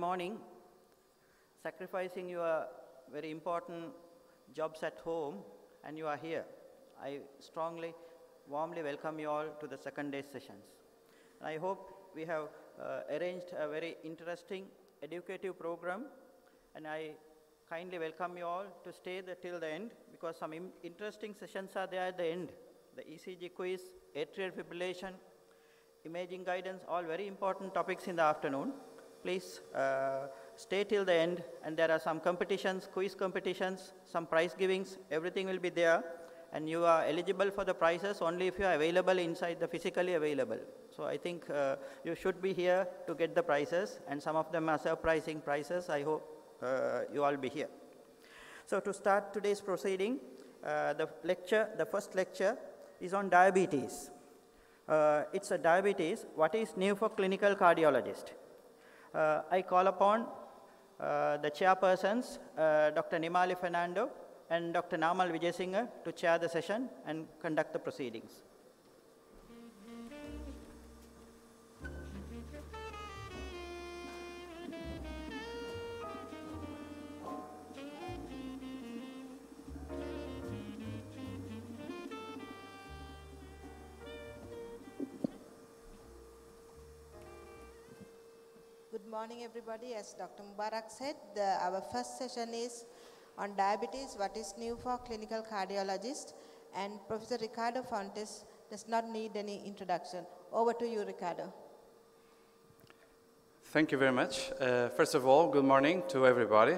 morning, sacrificing your very important jobs at home, and you are here. I strongly, warmly welcome you all to the second day sessions. And I hope we have uh, arranged a very interesting educative program, and I kindly welcome you all to stay the, till the end because some interesting sessions are there at the end. The ECG quiz, atrial fibrillation, imaging guidance, all very important topics in the afternoon. Please uh, stay till the end, and there are some competitions, quiz competitions, some prize givings, everything will be there, and you are eligible for the prizes only if you are available inside the physically available. So I think uh, you should be here to get the prizes, and some of them are surprising prizes. I hope uh, you all be here. So to start today's proceeding, uh, the lecture, the first lecture is on diabetes. Uh, it's a diabetes, what is new for clinical cardiologist? Uh, I call upon uh, the chairpersons, uh, Dr. Nimali Fernando and Dr. Namal Vijayasinghe to chair the session and conduct the proceedings. Good morning, everybody. As Dr. Mubarak said, the, our first session is on diabetes, what is new for clinical cardiologist, and Professor Ricardo Fontes does not need any introduction. Over to you, Ricardo. Thank you very much. Uh, first of all, good morning to everybody.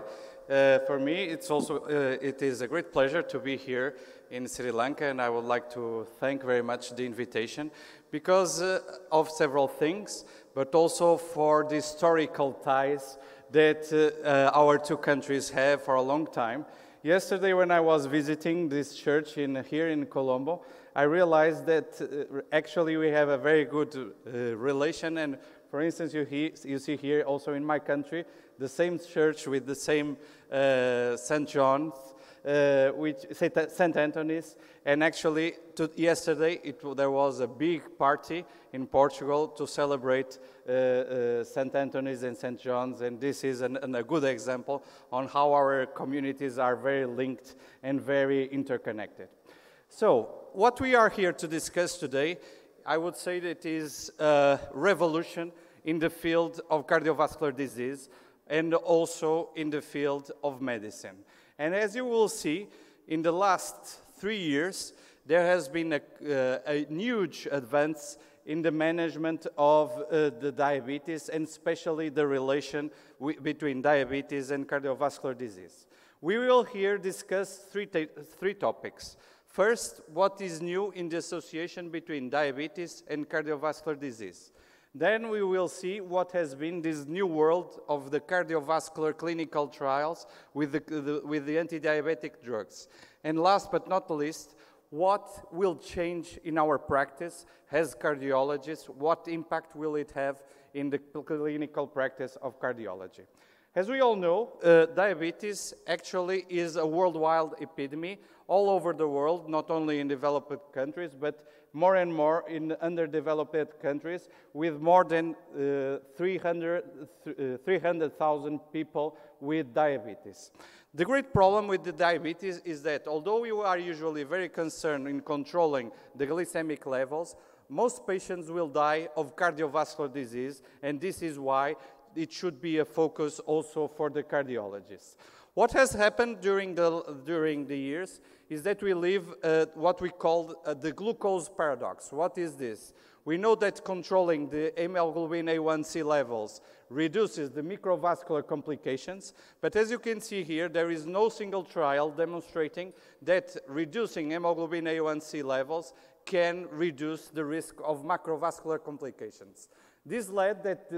Uh, for me, it's also uh, it is a great pleasure to be here in Sri Lanka, and I would like to thank very much the invitation because uh, of several things, but also for the historical ties that uh, our two countries have for a long time. Yesterday, when I was visiting this church in, here in Colombo, I realized that uh, actually we have a very good uh, relation. And for instance, you, he, you see here also in my country the same church with the same uh, St. John's, uh, which St. Anthony's. And actually, to, yesterday it, there was a big party in Portugal to celebrate uh, uh, St. Anthony's and St. John's, and this is an, an, a good example on how our communities are very linked and very interconnected. So, what we are here to discuss today, I would say that is a revolution in the field of cardiovascular disease and also in the field of medicine. And as you will see, in the last three years, there has been a, uh, a huge advance in the management of uh, the diabetes and especially the relation between diabetes and cardiovascular disease. We will here discuss three, three topics. First, what is new in the association between diabetes and cardiovascular disease. Then we will see what has been this new world of the cardiovascular clinical trials with the, the with the anti-diabetic drugs. And last but not least, what will change in our practice as cardiologists? What impact will it have in the clinical practice of cardiology? As we all know, uh, diabetes actually is a worldwide epidemic all over the world, not only in developed countries, but more and more in underdeveloped countries, with more than uh, 300,000 300, people with diabetes. The great problem with the diabetes is that although we are usually very concerned in controlling the glycemic levels, most patients will die of cardiovascular disease, and this is why it should be a focus also for the cardiologists. What has happened during the, during the years is that we live uh, what we call uh, the glucose paradox. What is this? We know that controlling the hemoglobin A1C levels reduces the microvascular complications, but as you can see here, there is no single trial demonstrating that reducing hemoglobin A1C levels can reduce the risk of macrovascular complications. This led that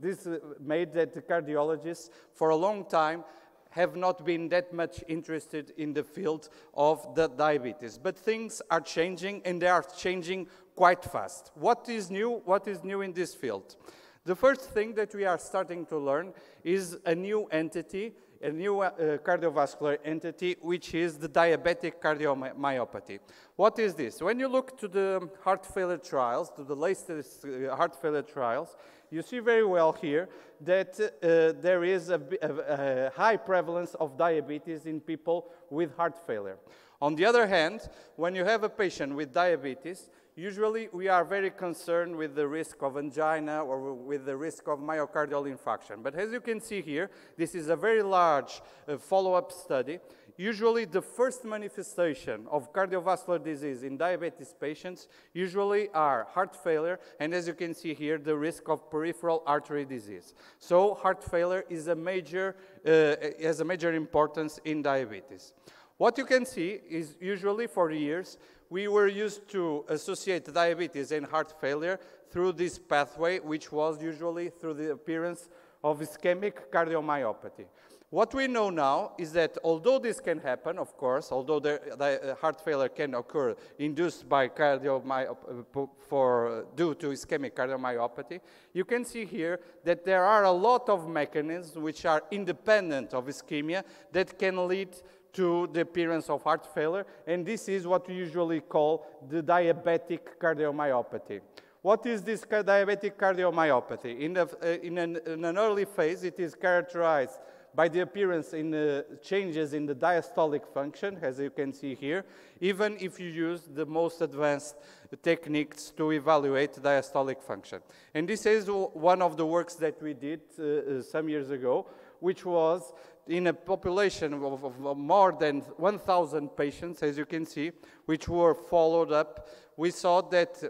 this uh, made that the cardiologists for a long time have not been that much interested in the field of the diabetes. But things are changing and they are changing quite fast. What is new? What is new in this field? The first thing that we are starting to learn is a new entity, a new uh, cardiovascular entity, which is the diabetic cardiomyopathy. What is this? When you look to the heart failure trials, to the latest uh, heart failure trials, you see very well here that uh, there is a, a, a, high prevalence of diabetes in people with heart failure. On the other hand, when you have a patient with diabetes, usually we are very concerned with the risk of angina or with the risk of myocardial infarction. But as you can see here, this is a very large uh, follow-up study. Usually the first manifestation of cardiovascular disease in diabetes patients usually are heart failure and as you can see here, the risk of peripheral artery disease. So heart failure is a major, uh, has a major importance in diabetes. What you can see is usually for years, we were used to associate diabetes and heart failure through this pathway, which was usually through the appearance of ischemic cardiomyopathy. What we know now is that although this can happen, of course, although the, the uh, heart failure can occur induced by cardiomyopathy for, due to ischemic cardiomyopathy, you can see here that there are a lot of mechanisms which are independent of ischemia that can lead to the appearance of heart failure, and this is what we usually call the diabetic cardiomyopathy. What is this diabetic cardiomyopathy? In, uh, in, an, in an early phase, it is characterized by the appearance in uh, changes in the diastolic function, as you can see here, even if you use the most advanced techniques to evaluate diastolic function. And this is one of the works that we did uh, uh some years ago, which was in a population of, of more than 1,000 patients, as you can see, which were followed up, we saw that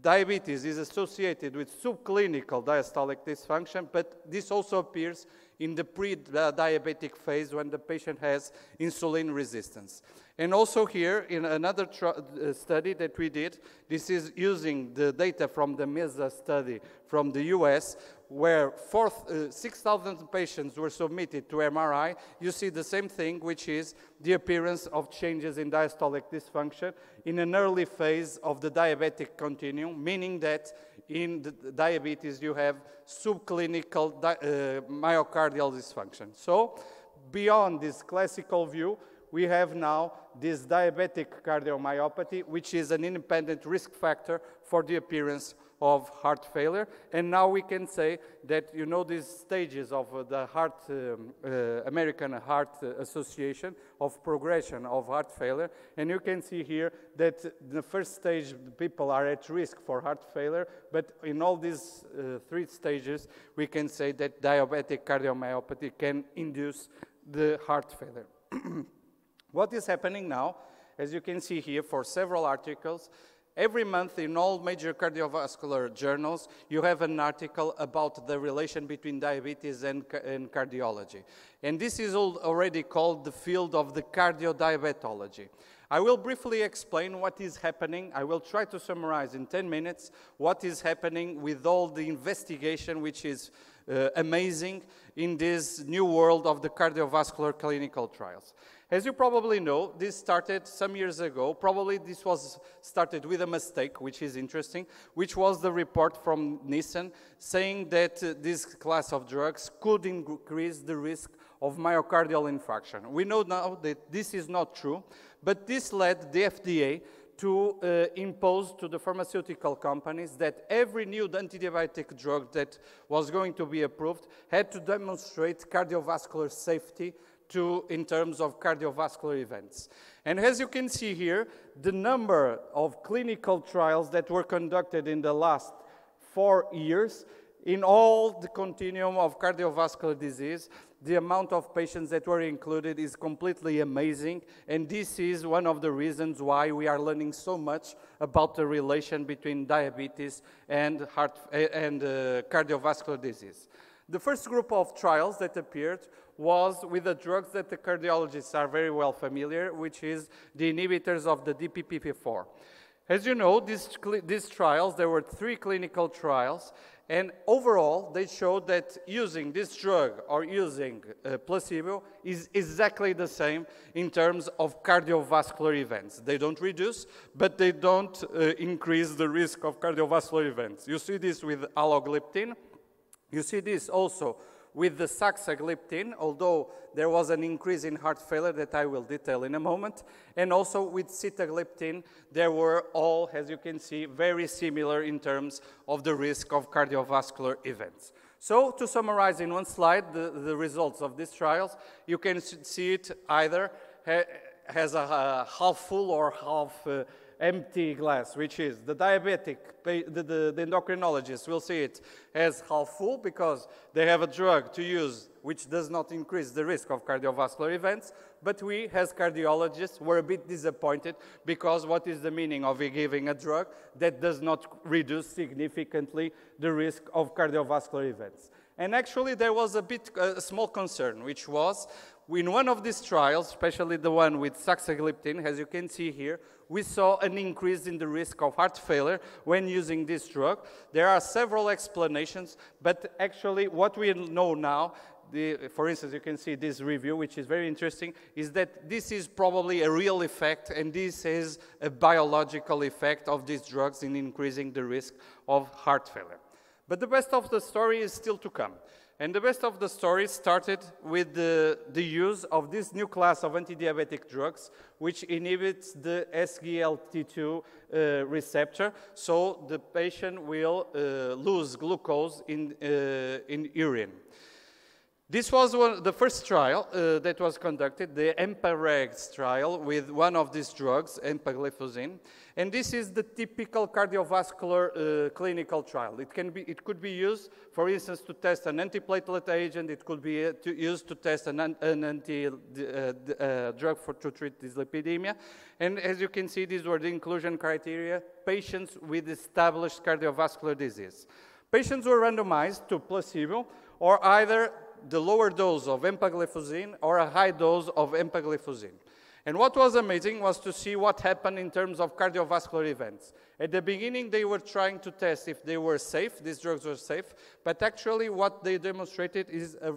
diabetes is associated with subclinical diastolic dysfunction, but this also appears in the pre-diabetic phase when the patient has insulin resistance. And also here, in another uh, study that we did, this is using the data from the MESA study from the US, where uh, 6,000 patients were submitted to MRI, you see the same thing, which is the appearance of changes in diastolic dysfunction in an early phase of the diabetic continuum, meaning that in diabetes you have subclinical uh, myocardial dysfunction. So beyond this classical view, we have now this diabetic cardiomyopathy, which is an independent risk factor for the appearance of heart failure. And now we can say that you know these stages of uh, the heart, um, uh, American Heart Association of progression of heart failure. And you can see here that the first stage, people are at risk for heart failure. But in all these uh, three stages, we can say that diabetic cardiomyopathy can induce the heart failure. what is happening now, as you can see here for several articles, Every month in all major cardiovascular journals, you have an article about the relation between diabetes and, and cardiology. And this is already called the field of the cardiodiabetology. I will briefly explain what is happening. I will try to summarize in 10 minutes what is happening with all the investigation which is uh, amazing in this new world of the cardiovascular clinical trials. As you probably know, this started some years ago. Probably this was started with a mistake, which is interesting, which was the report from Nissen saying that uh, this class of drugs could increase the risk of myocardial infarction. We know now that this is not true, but this led the FDA to uh, impose to the pharmaceutical companies that every new antidiabetic drug that was going to be approved had to demonstrate cardiovascular safety to, in terms of cardiovascular events. And as you can see here, the number of clinical trials that were conducted in the last four years in all the continuum of cardiovascular disease, the amount of patients that were included is completely amazing. And this is one of the reasons why we are learning so much about the relation between diabetes and, heart, and uh, cardiovascular disease. The first group of trials that appeared was with the drugs that the cardiologists are very well familiar, which is the inhibitors of the DPP-4. As you know, these, these trials, there were three clinical trials, and overall, they showed that using this drug or using uh, placebo is exactly the same in terms of cardiovascular events. They don't reduce, but they don't uh, increase the risk of cardiovascular events. You see this with alogliptin. You see this also with the saxagliptin, although there was an increase in heart failure that I will detail in a moment. And also with sitagliptin, there were all, as you can see, very similar in terms of the risk of cardiovascular events. So to summarize in one slide the, the results of these trials, you can see it either ha has a, a, half full or half uh, empty glass, which is the diabetic, the, the, the endocrinologist will see it as half full because they have a drug to use which does not increase the risk of cardiovascular events. But we, as cardiologists, were a bit disappointed because what is the meaning of giving a drug that does not reduce significantly the risk of cardiovascular events? And actually, there was a bit, uh, a small concern, which was in one of these trials, especially the one with saxagliptin, as you can see here, we saw an increase in the risk of heart failure when using this drug. There are several explanations, but actually what we know now the, for instance, you can see this review, which is very interesting, is that this is probably a real effect, and this is a biological effect of these drugs in increasing the risk of heart failure. But the best of the story is still to come. And the best of the story started with the, the use of this new class of anti-diabetic drugs, which inhibits the SGLT2 uh, receptor, so the patient will uh, lose glucose in, uh, in urine. This was one, the first trial uh, that was conducted, the EMPA-REGS trial with one of these drugs, empagliflozin. And this is the typical cardiovascular uh, clinical trial. It, can be, it could be used, for instance, to test an antiplatelet agent. It could be uh, to, used to test an, an anti-drug uh, for, to treat dyslipidemia. And as you can see, these were the inclusion criteria, patients with established cardiovascular disease. Patients were randomized to placebo or either the lower dose of empagliflozin or a high dose of empagliflozin. And what was amazing was to see what happened in terms of cardiovascular events. At the beginning, they were trying to test if they were safe, these drugs were safe, but actually what they demonstrated is a,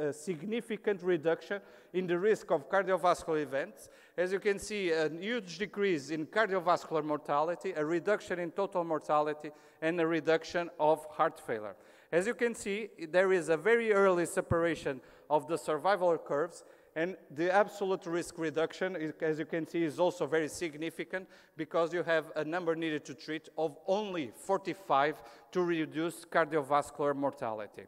a significant reduction in the risk of cardiovascular events. As you can see, a huge decrease in cardiovascular mortality, a reduction in total mortality, and a reduction of heart failure. As you can see, there is a very early separation of the survival curves, and the absolute risk reduction, as you can see, is also very significant because you have a number needed to treat of only 45 to reduce cardiovascular mortality.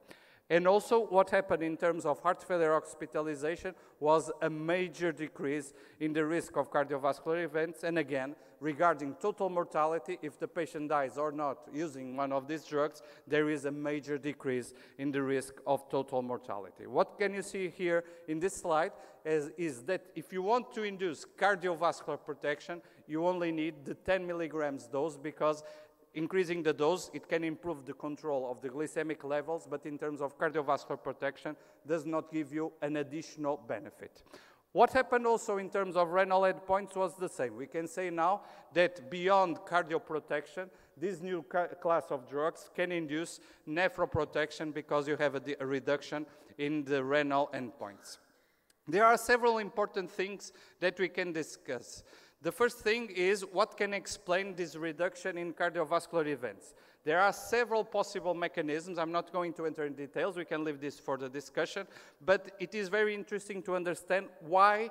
And also what happened in terms of heart failure hospitalization was a major decrease in the risk of cardiovascular events. And again, regarding total mortality, if the patient dies or not using one of these drugs, there is a major decrease in the risk of total mortality. What can you see here in this slide is, is that if you want to induce cardiovascular protection, you only need the 10 milligrams dose because increasing the dose, it can improve the control of the glycemic levels, but in terms of cardiovascular protection, does not give you an additional benefit. What happened also in terms of renal endpoints was the same. We can say now that beyond cardioprotection, this new class of drugs can induce nephroprotection because you have a, a reduction in the renal endpoints. There are several important things that we can discuss. The first thing is what can explain this reduction in cardiovascular events. There are several possible mechanisms. I'm not going to enter in details. We can leave this for the discussion. But it is very interesting to understand why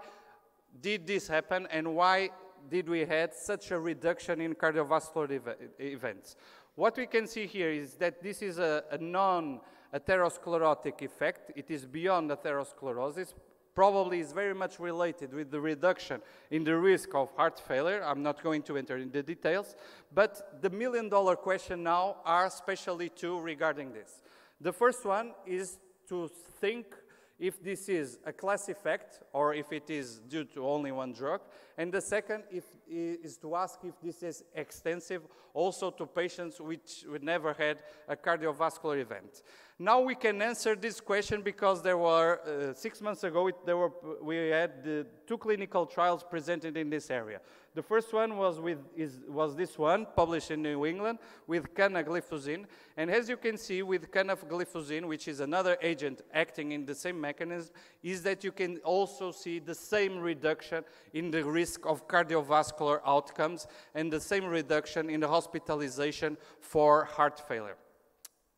did this happen and why did we have such a reduction in cardiovascular ev events. What we can see here is that this is a, a non-atherosclerotic effect. It is beyond atherosclerosis, probably is very much related with the reduction in the risk of heart failure. I'm not going to enter in the details, but the million dollar question now are especially two regarding this. The first one is to think if this is a class effect or if it is due to only one drug. And the second if, is to ask if this is extensive also to patients which never had a cardiovascular event. Now we can answer this question because there were, uh, six months ago, it, there were, we had two clinical trials presented in this area. The first one was, with, is, was this one, published in New England, with canagliflozin. And as you can see, with canagliflozin, which is another agent acting in the same mechanism, is that you can also see the same reduction in the risk of cardiovascular outcomes and the same reduction in the hospitalization for heart failure.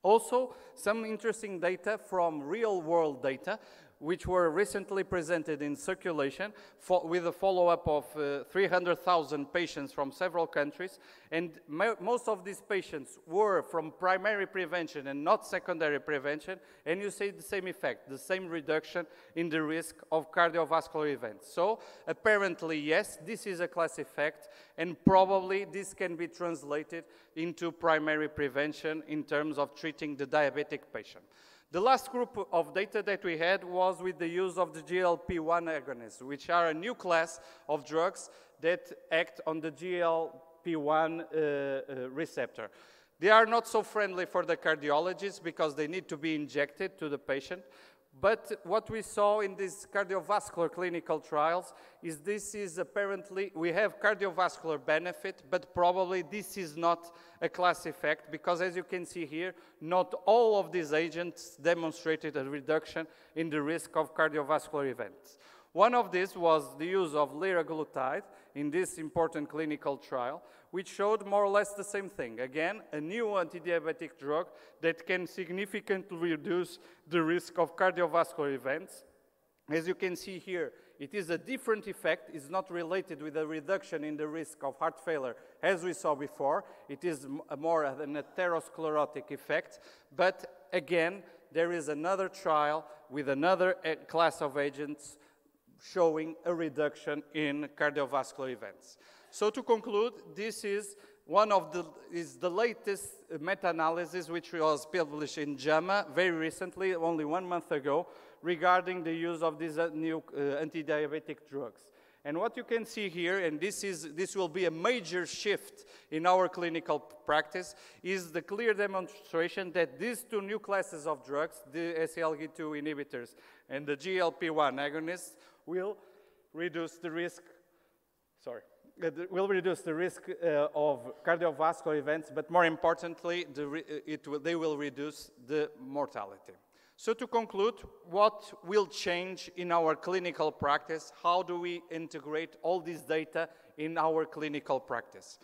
Also, some interesting data from real world data which were recently presented in circulation with a follow-up of uh, 300,000 patients from several countries. And most of these patients were from primary prevention and not secondary prevention. And you see the same effect, the same reduction in the risk of cardiovascular events. So apparently, yes, this is a class effect. And probably this can be translated into primary prevention in terms of treating the diabetic patient. The last group of data that we had was with the use of the GLP-1 agonists, which are a new class of drugs that act on the GLP-1 uh, uh, receptor. They are not so friendly for the cardiologists because they need to be injected to the patient, but what we saw in these cardiovascular clinical trials is this is apparently, we have cardiovascular benefit, but probably this is not a class effect because as you can see here, not all of these agents demonstrated a reduction in the risk of cardiovascular events. One of these was the use of liraglutide in this important clinical trial, which showed more or less the same thing. Again, a new anti-diabetic drug that can significantly reduce the risk of cardiovascular events. As you can see here, it is a different effect. It's not related with a reduction in the risk of heart failure, as we saw before. It is more an atherosclerotic effect. But again, there is another trial with another eh, class of agents showing a reduction in cardiovascular events. So to conclude, this is one of the, is the latest meta-analysis which was published in JAMA very recently, only one month ago, regarding the use of these uh, new uh, anti-diabetic drugs. And what you can see here, and this, is, this will be a major shift in our clinical practice, is the clear demonstration that these two new classes of drugs, the SGLT2 inhibitors and the GLP-1 agonists, will reduce the risk, sorry, uh, will reduce the risk uh, of cardiovascular events, but more importantly, the uh, will, they will reduce the mortality. So to conclude, what will change in our clinical practice? How do we integrate all this data in our clinical practice?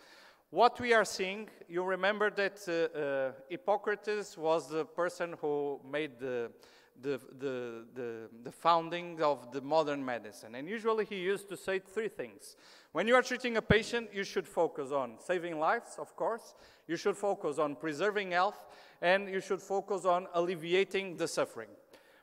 What we are seeing, you remember that uh, uh, Hippocrates was the person who made the, the, the, the, the founding of the modern medicine. And usually he used to say three things. When you are treating a patient, you should focus on saving lives, of course. You should focus on preserving health, and you should focus on alleviating the suffering.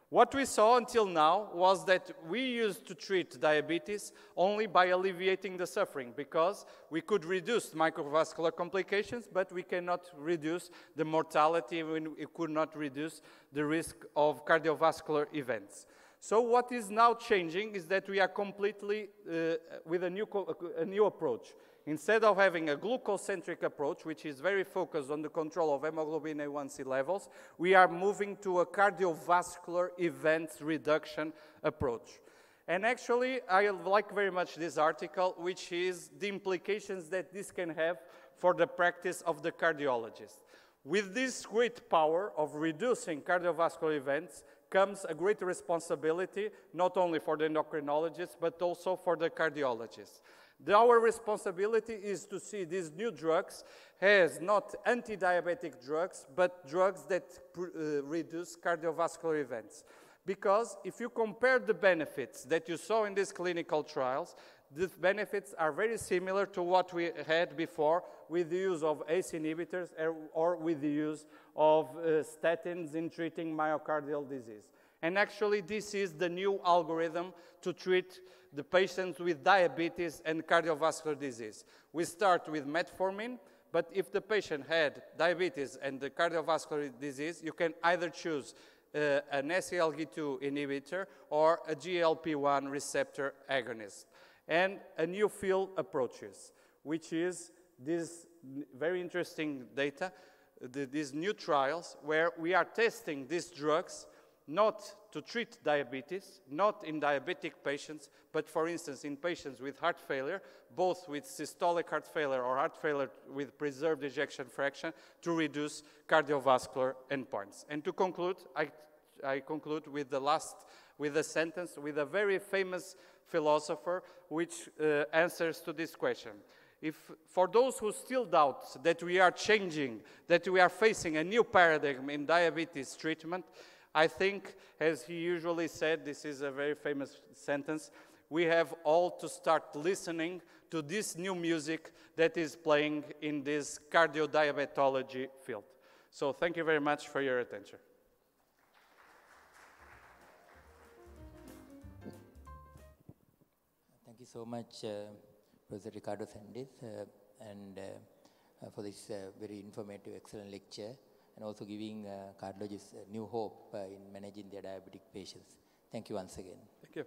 What we saw until now was that we used to treat diabetes only by alleviating the suffering because we could reduce microvascular complications, but we cannot reduce the mortality, we could not reduce the risk of cardiovascular events. So what is now changing is that we are completely uh, with a new, a new approach. Instead of having a glucocentric approach, which is very focused on the control of hemoglobin A1C levels, we are moving to a cardiovascular events reduction approach. And actually, I like very much this article, which is the implications that this can have for the practice of the cardiologist. With this great power of reducing cardiovascular events comes a great responsibility, not only for the endocrinologist, but also for the cardiologist. Our responsibility is to see these new drugs as not anti-diabetic drugs, but drugs that uh, reduce cardiovascular events. Because if you compare the benefits that you saw in these clinical trials, the benefits are very similar to what we had before with the use of ACE inhibitors or, or with the use of uh, statins in treating myocardial disease. And actually, this is the new algorithm to treat the patients with diabetes and cardiovascular disease. We start with metformin, but if the patient had diabetes and the cardiovascular disease, you can either choose uh, an SGLT2 inhibitor or a GLP-1 receptor agonist. And a new field approaches, which is this very interesting data, the, these new trials where we are testing these drugs not to treat diabetes, not in diabetic patients, but for instance in patients with heart failure, both with systolic heart failure or heart failure with preserved ejection fraction to reduce cardiovascular endpoints. And to conclude, I, I conclude with the last, with a sentence with a very famous philosopher which uh, answers to this question. if for those who still doubt that we are changing, that we are facing a new paradigm in diabetes treatment, I think, as he usually said, this is a very famous sentence, we have all to start listening to this new music that is playing in this cardiodiabetology field. So thank you very much for your attention. Thank you so much, uh, Professor Ricardo Sandis, uh, and uh, for this uh, very informative, excellent lecture, and also giving uh, cardiologists new hope uh, in managing their diabetic patients. Thank you once again. Thank you.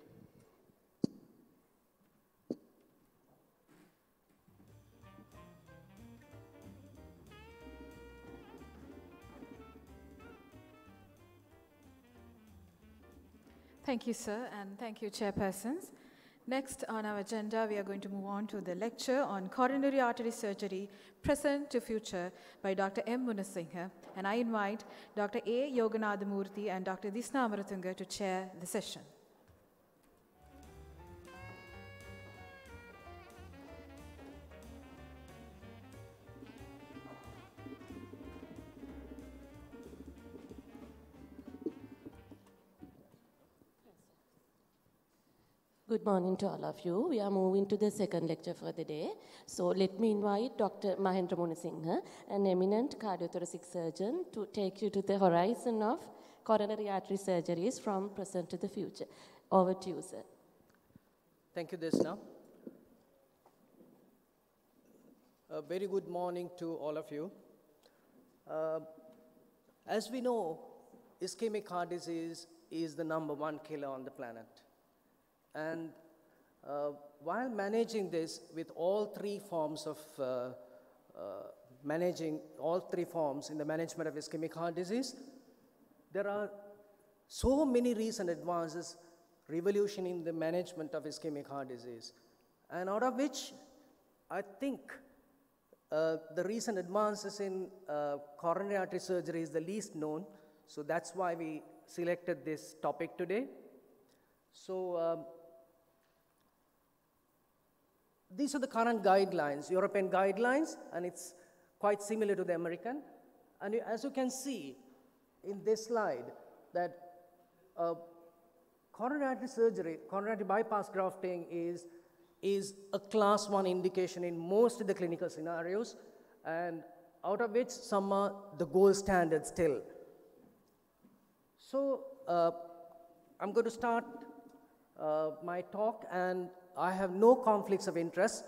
Thank you, sir, and thank you, chairpersons. Next on our agenda, we are going to move on to the lecture on coronary artery surgery, present to future, by Dr. M. Munasinghe. And I invite Dr. A. Yoganathamurthy and Dr. Disna Amaratunga to chair the session. Good morning to all of you. We are moving to the second lecture for the day. So let me invite Dr. Mahendra Munasinghe, an eminent cardiothoracic surgeon, to take you to the horizon of coronary artery surgeries from present to the future. Over to you, sir. Thank you, Desna. A very good morning to all of you. Uh, as we know, ischemic heart disease is the number one killer on the planet. And uh, while managing this with all three forms of uh, uh, managing all three forms in the management of ischemic heart disease, there are so many recent advances revolution in the management of ischemic heart disease. And out of which, I think uh, the recent advances in uh, coronary artery surgery is the least known. So that's why we selected this topic today. So um, these are the current guidelines, European guidelines, and it's quite similar to the American. And as you can see in this slide, that uh, coronary artery surgery, coronary artery bypass grafting is, is a class one indication in most of the clinical scenarios, and out of which some are the gold standard still. So uh, I'm going to start uh, my talk, and I have no conflicts of interest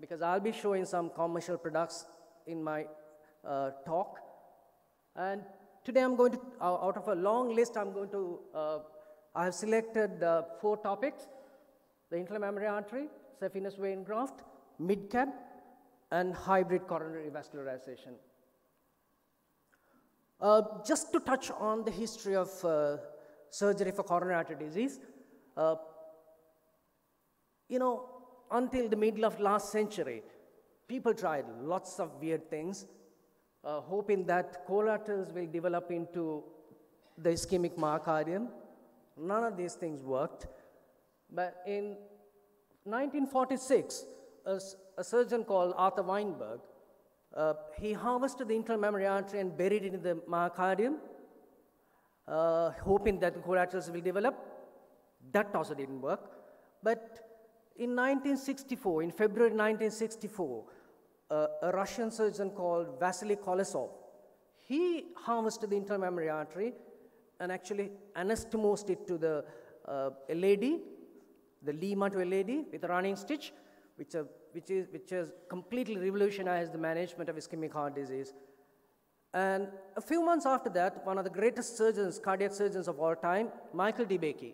because I'll be showing some commercial products in my uh, talk. And today I'm going to, uh, out of a long list, I'm going to, uh, I have selected uh, four topics the intramammary artery, saphenous vein graft, MIDCAB, and hybrid coronary vascularization. Uh, just to touch on the history of uh, surgery for coronary artery disease, you know, until the middle of last century, people tried lots of weird things, uh, hoping that collaterals will develop into the ischemic myocardium. None of these things worked. But in 1946, a surgeon called Arthur Vineberg, uh, he harvested the internal mammary artery and buried it in the myocardium, uh, hoping that the collaterals will develop. That also didn't work. But in 1964, in February 1964, uh, a Russian surgeon called Vasily Kolesov, he harvested the internal mammary artery and actually anastomosed it to the uh, LAD, the Lima to LAD with a running stitch, which, uh, which, is, which has completely revolutionized the management of ischemic heart disease. And a few months after that, one of the greatest surgeons, cardiac surgeons of all time, Michael DeBakey,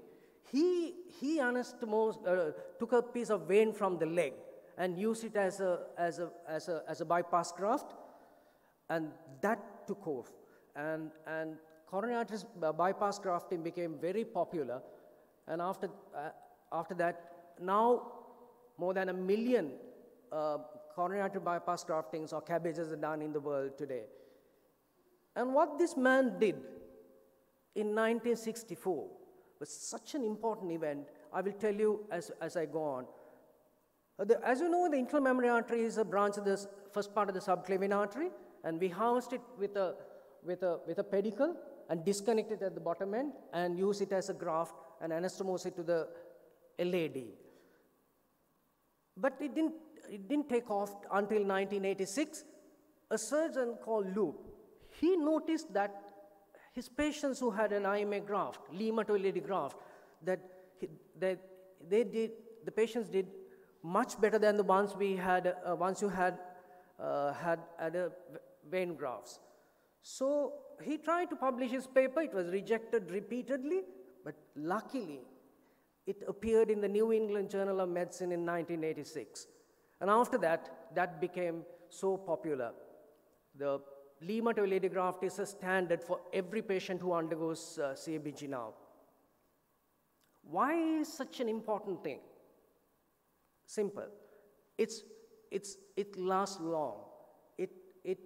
he, he anastomosed, uh, took a piece of vein from the leg and used it as a, as a, as a, as a bypass graft, and that took off. And, and coronary artery uh, bypass grafting became very popular. And after, uh, after that, now more than a million uh, coronary artery bypass graftings or CABGs are done in the world today. And what this man did in 1964 was such an important event. I will tell you as, as I go on. The- as you know, the internal mammary artery is a branch of the first part of the subclavian artery, and we harvest it with a, with a, with a pedicle and disconnect it at the bottom end and use it as a graft and anastomose it to the LAD. But it didn't, it didn't take off until 1986. A surgeon called Loop, he noticed that his patients who had an IMA graft, Lima to LAD graft, that, he, that they did, the patients did much better than the ones we had, uh, once you had, uh, had, had a vein grafts. So he tried to publish his paper, it was rejected repeatedly, but luckily it appeared in the New England Journal of Medicine in 1986. And after that, that became so popular. The Lima to LAD graft is a standard for every patient who undergoes uh, CABG now. Why is such an important thing? Simple. It's, it's, it lasts long. It, it,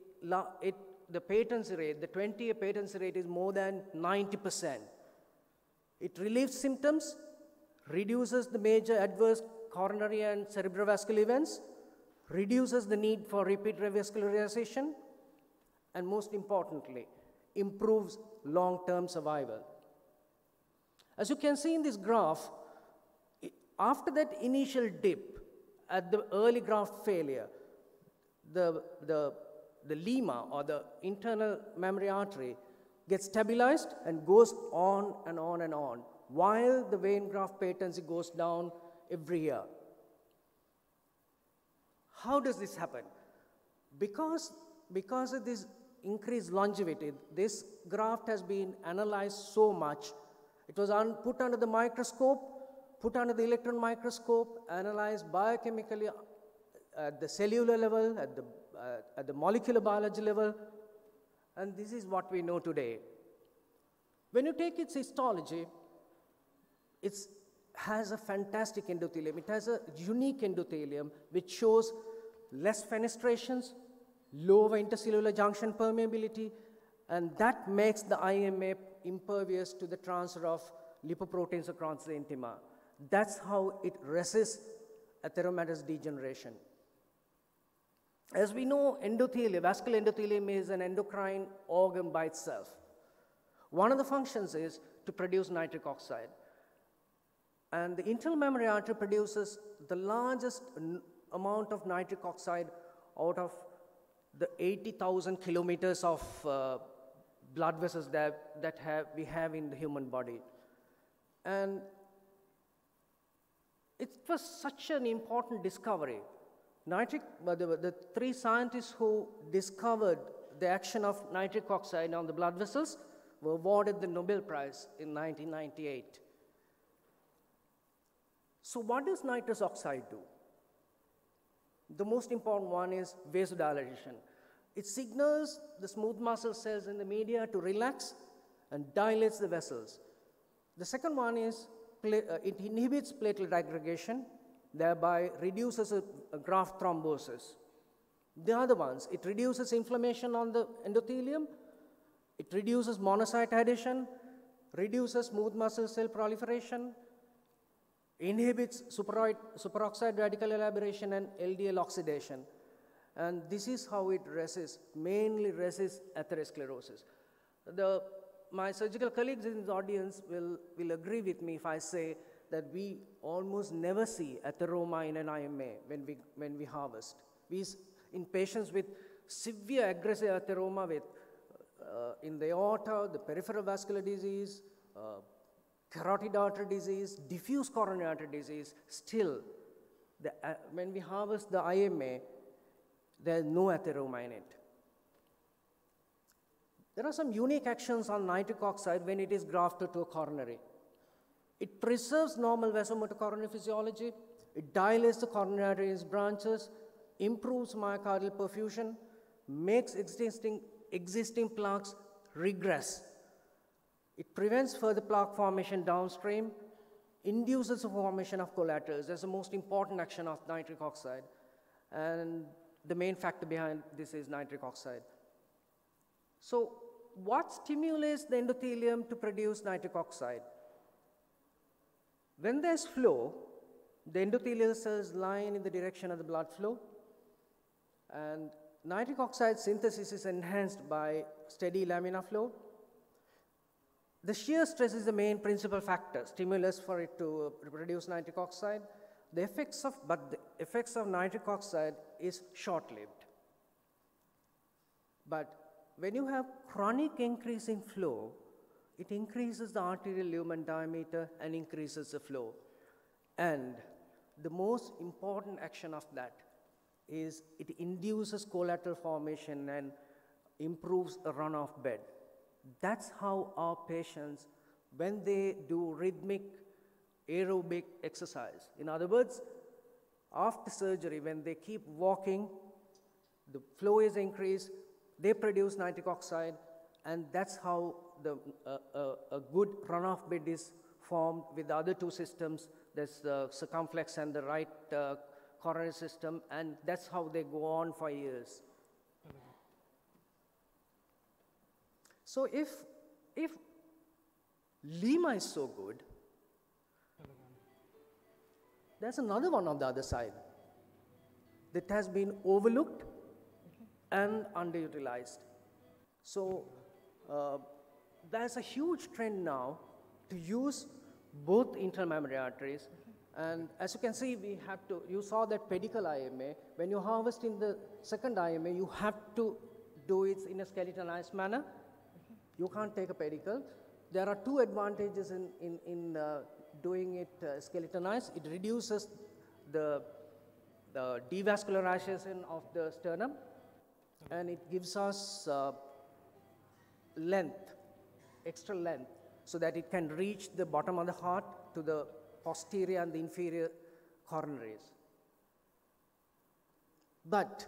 it, the patency rate, the 20 year patency rate is more than 90%. It relieves symptoms, reduces the major adverse coronary and cerebrovascular events, reduces the need for repeat revascularization, and most importantly, improves long term survival. As you can see in this graph, after that initial dip at the early graft failure, the, the, the lima or the internal mammary artery gets stabilized and goes on and on and on while the vein graft patency goes down every year. How does this happen? Because, because of this increased longevity, this graft has been analyzed so much. It was un- put under the microscope, put under the electron microscope, analyzed biochemically at the cellular level, at the, uh, at the molecular biology level, and this is what we know today. When you take its histology, it has a fantastic endothelium. It has a unique endothelium which shows less fenestrations, lower intercellular junction permeability, and that makes the IMA impervious to the transfer of lipoproteins across the intima. That's how it resists atheromatous degeneration. As we know, endothelium, vascular endothelium is an endocrine organ by itself. One of the functions is to produce nitric oxide. And the internal mammary artery produces the largest amount of nitric oxide out of the 80,000 kilometers of uh, blood vessels that, that have, we have in the human body. And it was such an important discovery. Nitric, uh, the, the three scientists who discovered the action of nitric oxide on the blood vessels were awarded the Nobel Prize in 1998. So, what does nitrous oxide do? The most important one is vasodilation. It signals the smooth muscle cells in the media to relax and dilates the vessels. The second one is uh, it inhibits platelet aggregation, thereby reduces graft thrombosis. The other ones, it reduces inflammation on the endothelium, it reduces monocyte adhesion, reduces smooth muscle cell proliferation, inhibits superoxide radical elaboration and LDL oxidation. And this is how it resists, mainly resists atherosclerosis. The, my surgical colleagues in the audience will, will agree with me if I say that we almost never see atheroma in an IMA when we, when we harvest. We, in patients with severe aggressive atheroma with uh, in the aorta, the peripheral vascular disease, uh, carotid artery disease, diffuse coronary artery disease, still, the, uh, when we harvest the IMA, there's no atheroma in it. There are some unique actions on nitric oxide when it is grafted to a coronary. It preserves normal vasomotor coronary physiology, it dilates the coronary arteries branches, improves myocardial perfusion, makes existing, existing plaques regress. It prevents further plaque formation downstream, induces the formation of collaterals. That's the most important action of nitric oxide. And the main factor behind this is nitric oxide. So, what stimulates the endothelium to produce nitric oxide? When there's flow, The endothelial cells line in the direction of the blood flow, and nitric oxide synthesis is enhanced by steady laminar flow. The shear stress is the main principal factor, stimulus for it to uh, produce nitric oxide. The effects of, but the effects of nitric oxide is short-lived. But when you have chronic increase in flow, it increases the arterial lumen diameter and increases the flow. And the most important action of that is it induces collateral formation and improves a runoff bed. That's how our patients, when they do rhythmic aerobic exercise, in other words, after surgery, when they keep walking, the flow is increased, they produce nitric oxide, and that's how the, uh, uh, a good runoff bed is formed with the other two systems, there's the circumflex and the right uh, coronary system, and that's how they go on for years. So if, if Lima is so good, there's another one on the other side that has been overlooked and underutilized. So uh, there's a huge trend now to use both internal mammary arteries. And as you can see, we have to, you saw that pedicle IMA. When you harvest in the second IMA, you have to do it in a skeletonized manner. You can't take a pedicle. There are two advantages in, in, in uh, doing it uh, skeletonized. It reduces the, the devascularization of the sternum, and it gives us uh, length, extra length, so that it can reach the bottom of the heart to the posterior and the inferior coronaries. But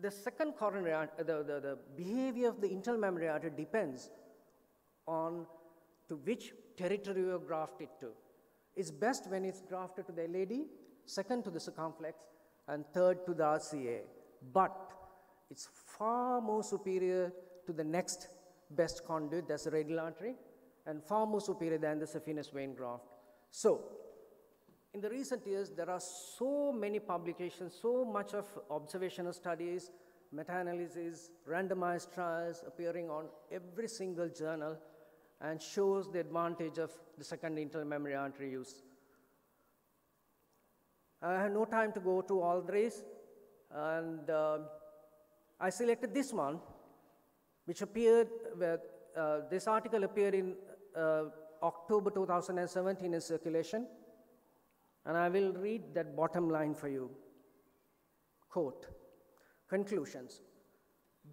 the second coronary, uh, the, the, the behavior of the internal mammary artery depends on to which territory you graft it to. It's best when it's grafted to the LAD, second to the circumflex, and third to the RCA. But it's far more superior to the next best conduit, that's the radial artery, and far more superior than the saphenous vein graft. So, in the recent years, there are so many publications, so much of observational studies, meta-analyses, randomized trials appearing on every single journal and shows the advantage of the second internal mammary artery use. I have no time to go to all these, and uh, I selected this one, which appeared, uh, this article appeared in uh, October 2017 in circulation, and I will read that bottom line for you. Quote, conclusions.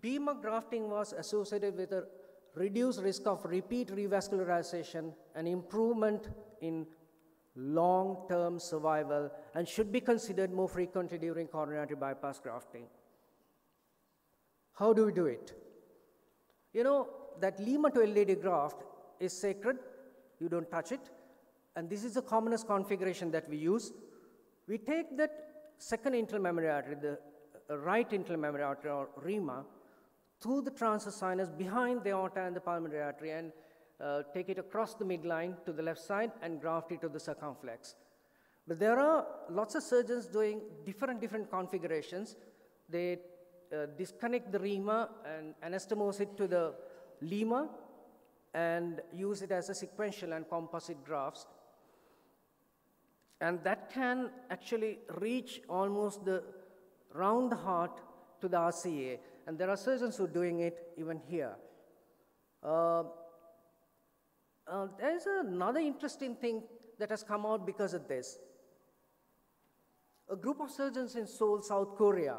BIMA grafting was associated with a reduced risk of repeat revascularization and improvement in long-term survival and should be considered more frequently during coronary bypass grafting. How do we do it? You know, that Lima to LAD graft is sacred. You don't touch it. And this is the commonest configuration that we use. We take that second internal mammary artery, the uh, right internal mammary artery or RIMA, through the transverse sinus behind the aorta and the pulmonary artery and uh, take it across the midline to the left side and graft it to the circumflex. But there are lots of surgeons doing different, different configurations. They uh, disconnect the RIMA and anastomose it to the Lima and use it as a sequential and composite grafts. And that can actually reach almost the round the heart to the RCA. And there are surgeons who are doing it even here. Uh, uh, there's another interesting thing that has come out because of this. A group of surgeons in Seoul, South Korea,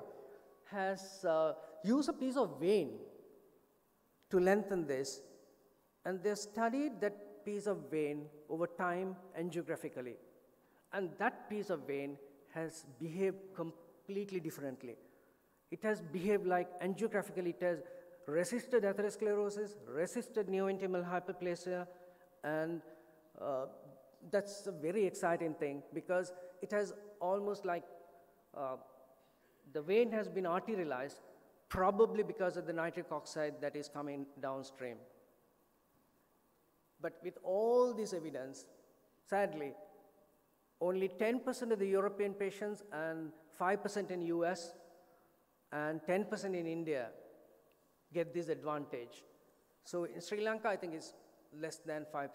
has uh, used a piece of vein to lengthen this, and they studied that piece of vein over time angiographically. And that piece of vein has behaved completely differently. It has behaved like angiographically, it has resisted atherosclerosis, resisted neointimal hyperplasia, and uh, that's a very exciting thing because it has almost like uh, the vein has been arterialized, probably because of the nitric oxide that is coming downstream. But with all this evidence, sadly, only 10% of the European patients and 5% in US and 10% in India get this advantage. So in Sri Lanka, I think it's less than 5%.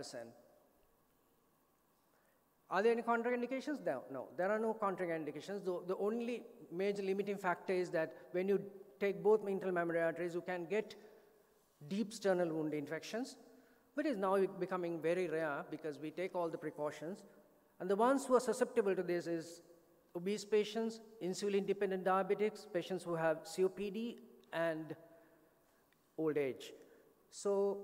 Are there any contraindications? No, no, there are no contraindications. The, the only major limiting factor is that when you take both internal mammary arteries, you can get deep sternal wound infections, but it's now becoming very rare because we take all the precautions. And the ones who are susceptible to this is obese patients, insulin-dependent diabetics, patients who have COPD, and old age. So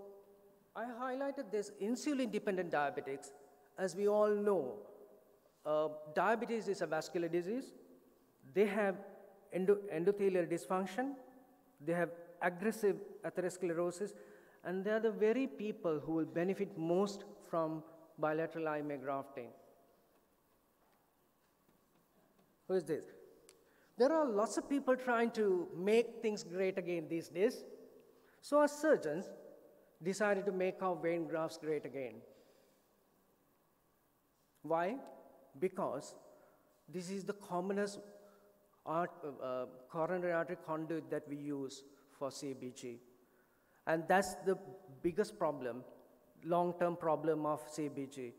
I highlighted this insulin-dependent diabetics. As we all know, uh, diabetes is a vascular disease. They have endo endothelial dysfunction. They have aggressive atherosclerosis. And they are the very people who will benefit most from bilateral IMA grafting. Who is this? There are lots of people trying to make things great again these days. So our surgeons decided to make our vein grafts great again. Why? Because this is the commonest art, uh, coronary artery conduit that we use for CABG. And that's the biggest problem, long-term problem of CABG.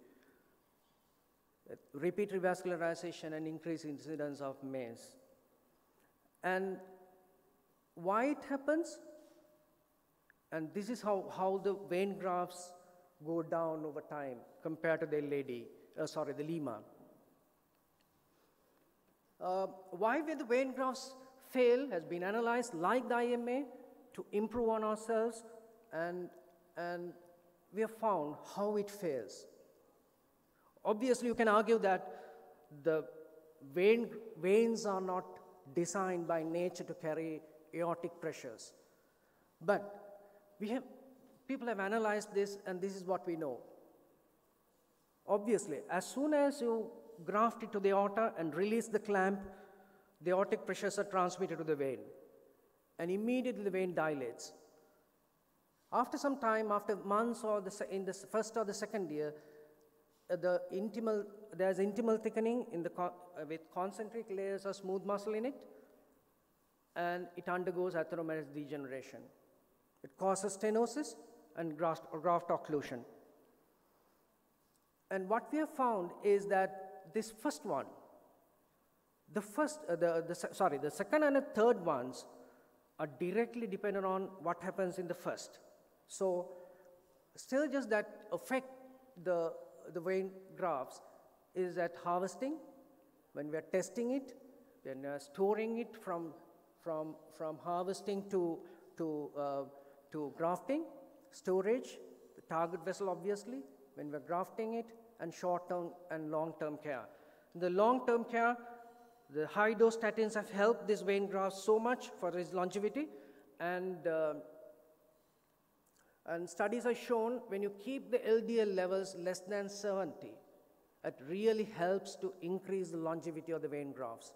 Repeat revascularization and increased incidence of MACE. And why it happens? And this is how, how the vein grafts go down over time compared to the lady, uh, sorry, the Lima. Uh, why will the vein grafts fail has been analyzed like the IMA to improve on ourselves and, and we have found how it fails. Obviously, you can argue that the vein, veins are not designed by nature to carry aortic pressures. But we have, people have analyzed this, and this is what we know. Obviously, as soon as you graft it to the aorta and release the clamp, the aortic pressures are transmitted to the vein, and immediately the vein dilates. After some time, after months or the, in the first or the second year, the intimal, there's intimal thickening in the uh, with concentric layers of smooth muscle in it, and it undergoes atheromatous degeneration. It causes stenosis and graft, graft occlusion. And what we have found is that this first one, the first, uh, the, the, sorry, the second and the third ones are directly dependent on what happens in the first. So still just that affect the the vein grafts is that harvesting, when we are testing it, when we are storing it from, from, from harvesting to, to, uh, to grafting, storage, the target vessel obviously, when we're grafting it, and short-term and long-term care. In the long-term care, the high dose statins have helped this vein graft so much for its longevity, and uh, and studies have shown when you keep the LDL levels less than 70, it really helps to increase the longevity of the vein grafts.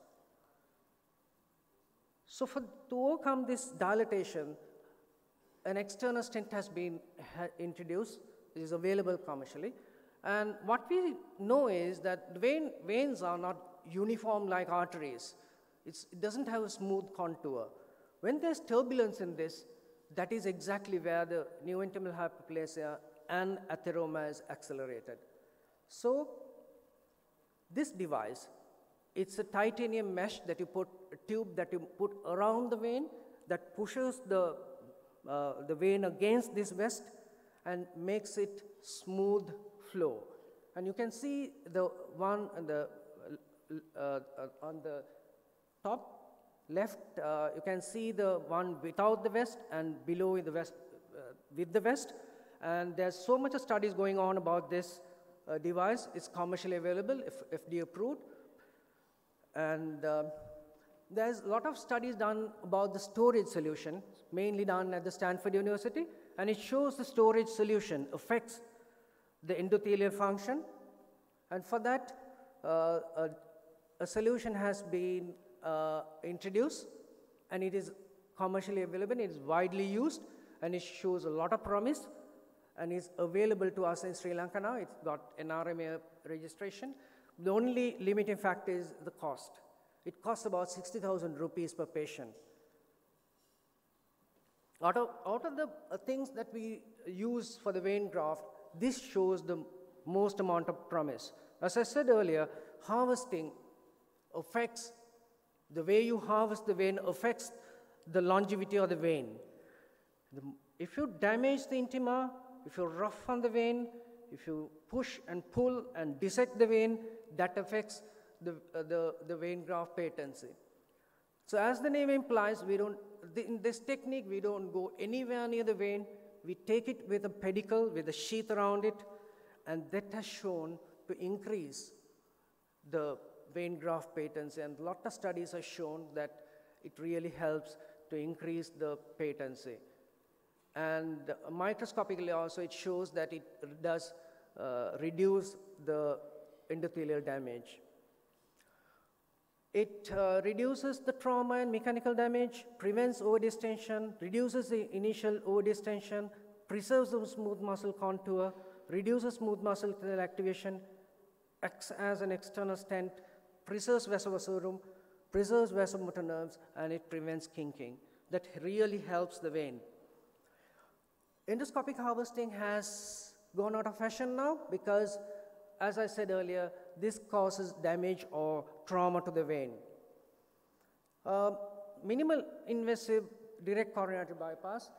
So for, to overcome this dilatation, an external stent has been ha introduced, it is available commercially. And what we know is that vein, veins are not uniform like arteries. It's, it doesn't have a smooth contour. When there's turbulence in this, that is exactly where the neointimal hyperplasia and atheroma is accelerated. So this device, it's a titanium mesh that you put, a tube that you put around the vein that pushes the, uh, the vein against this vest and makes it smooth flow. And you can see the one on the, uh, uh, on the top Left, uh, you can see the one without the vest and below the vest, uh, with the vest. And there's so much of studies going on about this uh, device. It's commercially available, if FDA approved. And uh, there's a lot of studies done about the storage solution, mainly done at the Stanford University. And it shows the storage solution affects the endothelial function. And for that, uh, a, a solution has been introduced and it is commercially available, it is widely used and it shows a lot of promise and is available to us in Sri Lanka now. It's got NMRA registration. The only limiting factor is the cost. It costs about 60,000 rupees per patient. Out of, out of the uh, things that we use for the vein graft, this shows the most amount of promise. As I said earlier, harvesting affects the way you harvest the vein affects the longevity of the vein. The, if you damage the intima, if you rough on the vein, if you push and pull and dissect the vein, that affects the, uh, the, the vein graft patency. So as the name implies, we don't, the, in this technique, we don't go anywhere near the vein. We take it with a pedicle, with a sheath around it, and that has shown to increase the vein graft patency. And a lot of studies have shown that it really helps to increase the patency. And microscopically also, it shows that it does uh, reduce the endothelial damage. It uh, reduces the trauma and mechanical damage, prevents overdistension, reduces the initial overdistension, preserves the smooth muscle contour, reduces smooth muscle activation, acts as an external stent, preserves vasa vasorum, preserves vasomotor nerves, and it prevents kinking. That really helps the vein. Endoscopic harvesting has gone out of fashion now because, as I said earlier, this causes damage or trauma to the vein. Uh, minimal invasive direct coronary bypass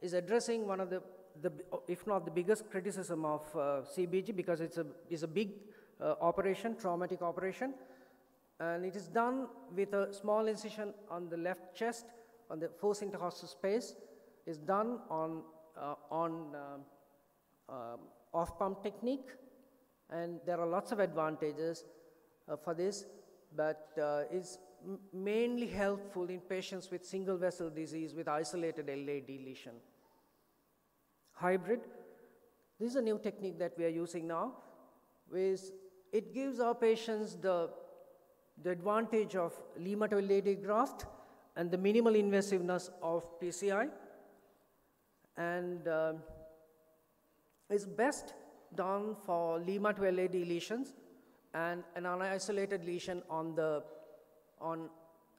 is addressing one of the, the, if not the biggest criticism of uh, CABG because it's a, it's a big uh, operation, traumatic operation. And it is done with a small incision on the left chest, on the fourth intercostal space, is done on, uh, on um, um, off-pump technique. And there are lots of advantages uh, for this, but uh, it's mainly helpful in patients with single vessel disease with isolated LAD lesion. Hybrid, this is a new technique that we are using now, which it gives our patients the, the advantage of Lima to LAD graft and the minimal invasiveness of PCI. And uh, is best done for Lima to LAD lesions and an unisolated lesion on the, on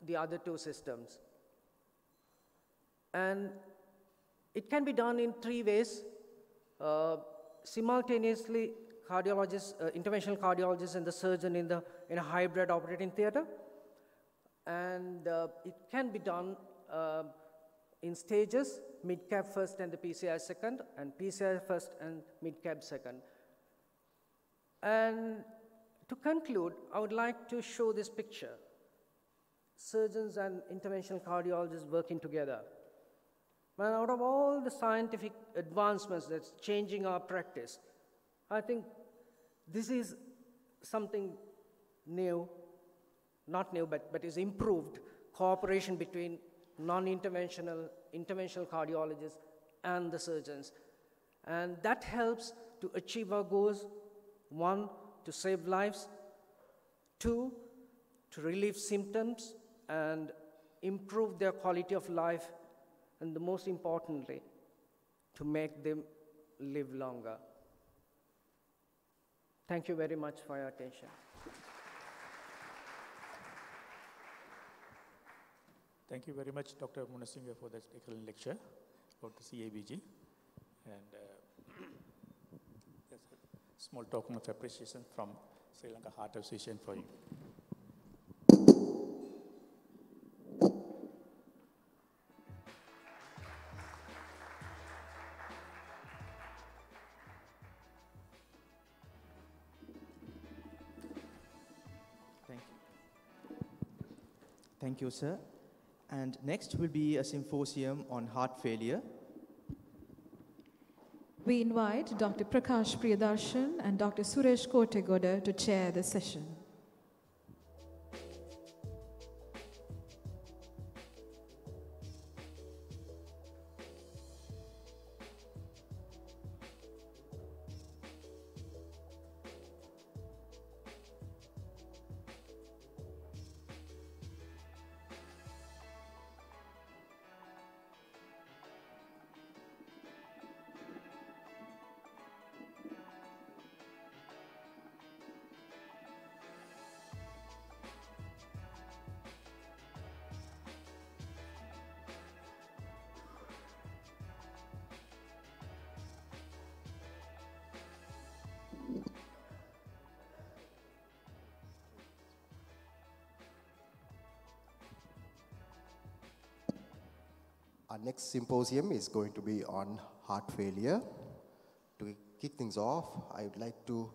the other two systems. And it can be done in three ways. Uh, simultaneously, cardiologist, uh, interventional cardiologist and the surgeon in, the, in a hybrid operating theater. And uh, it can be done uh, in stages, MIDCAB first and the PCI second, and PCI first and MIDCAB second. And to conclude, I would like to show this picture. Surgeons and interventional cardiologists working together. And out of all the scientific advancements that's changing our practice, I think this is something new, not new, but, but is improved cooperation between non-interventional, interventional cardiologists and the surgeons. And that helps to achieve our goals. One, to save lives. Two, to relieve symptoms and improve their quality of life. And the most importantly, to make them live longer. Thank you very much for your attention. Thank you very much, Dr. Munasinghe, for that excellent lecture about the CABG. And uh, small token of appreciation from Sri Lanka Heart Association for you. Thank you, sir. And next will be a symposium on heart failure. We invite Dr. Prakash Priyadarshan and Dr. Suresh Kotegoda to chair the session. Our next symposium is going to be on heart failure. To kick things off, I would like to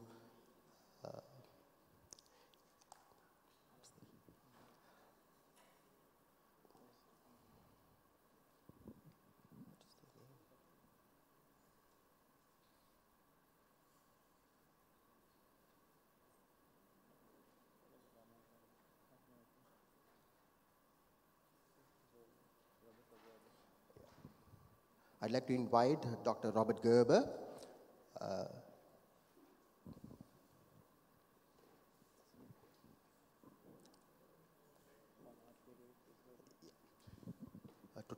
I'd like to invite Dr. Robert Gerber. uh,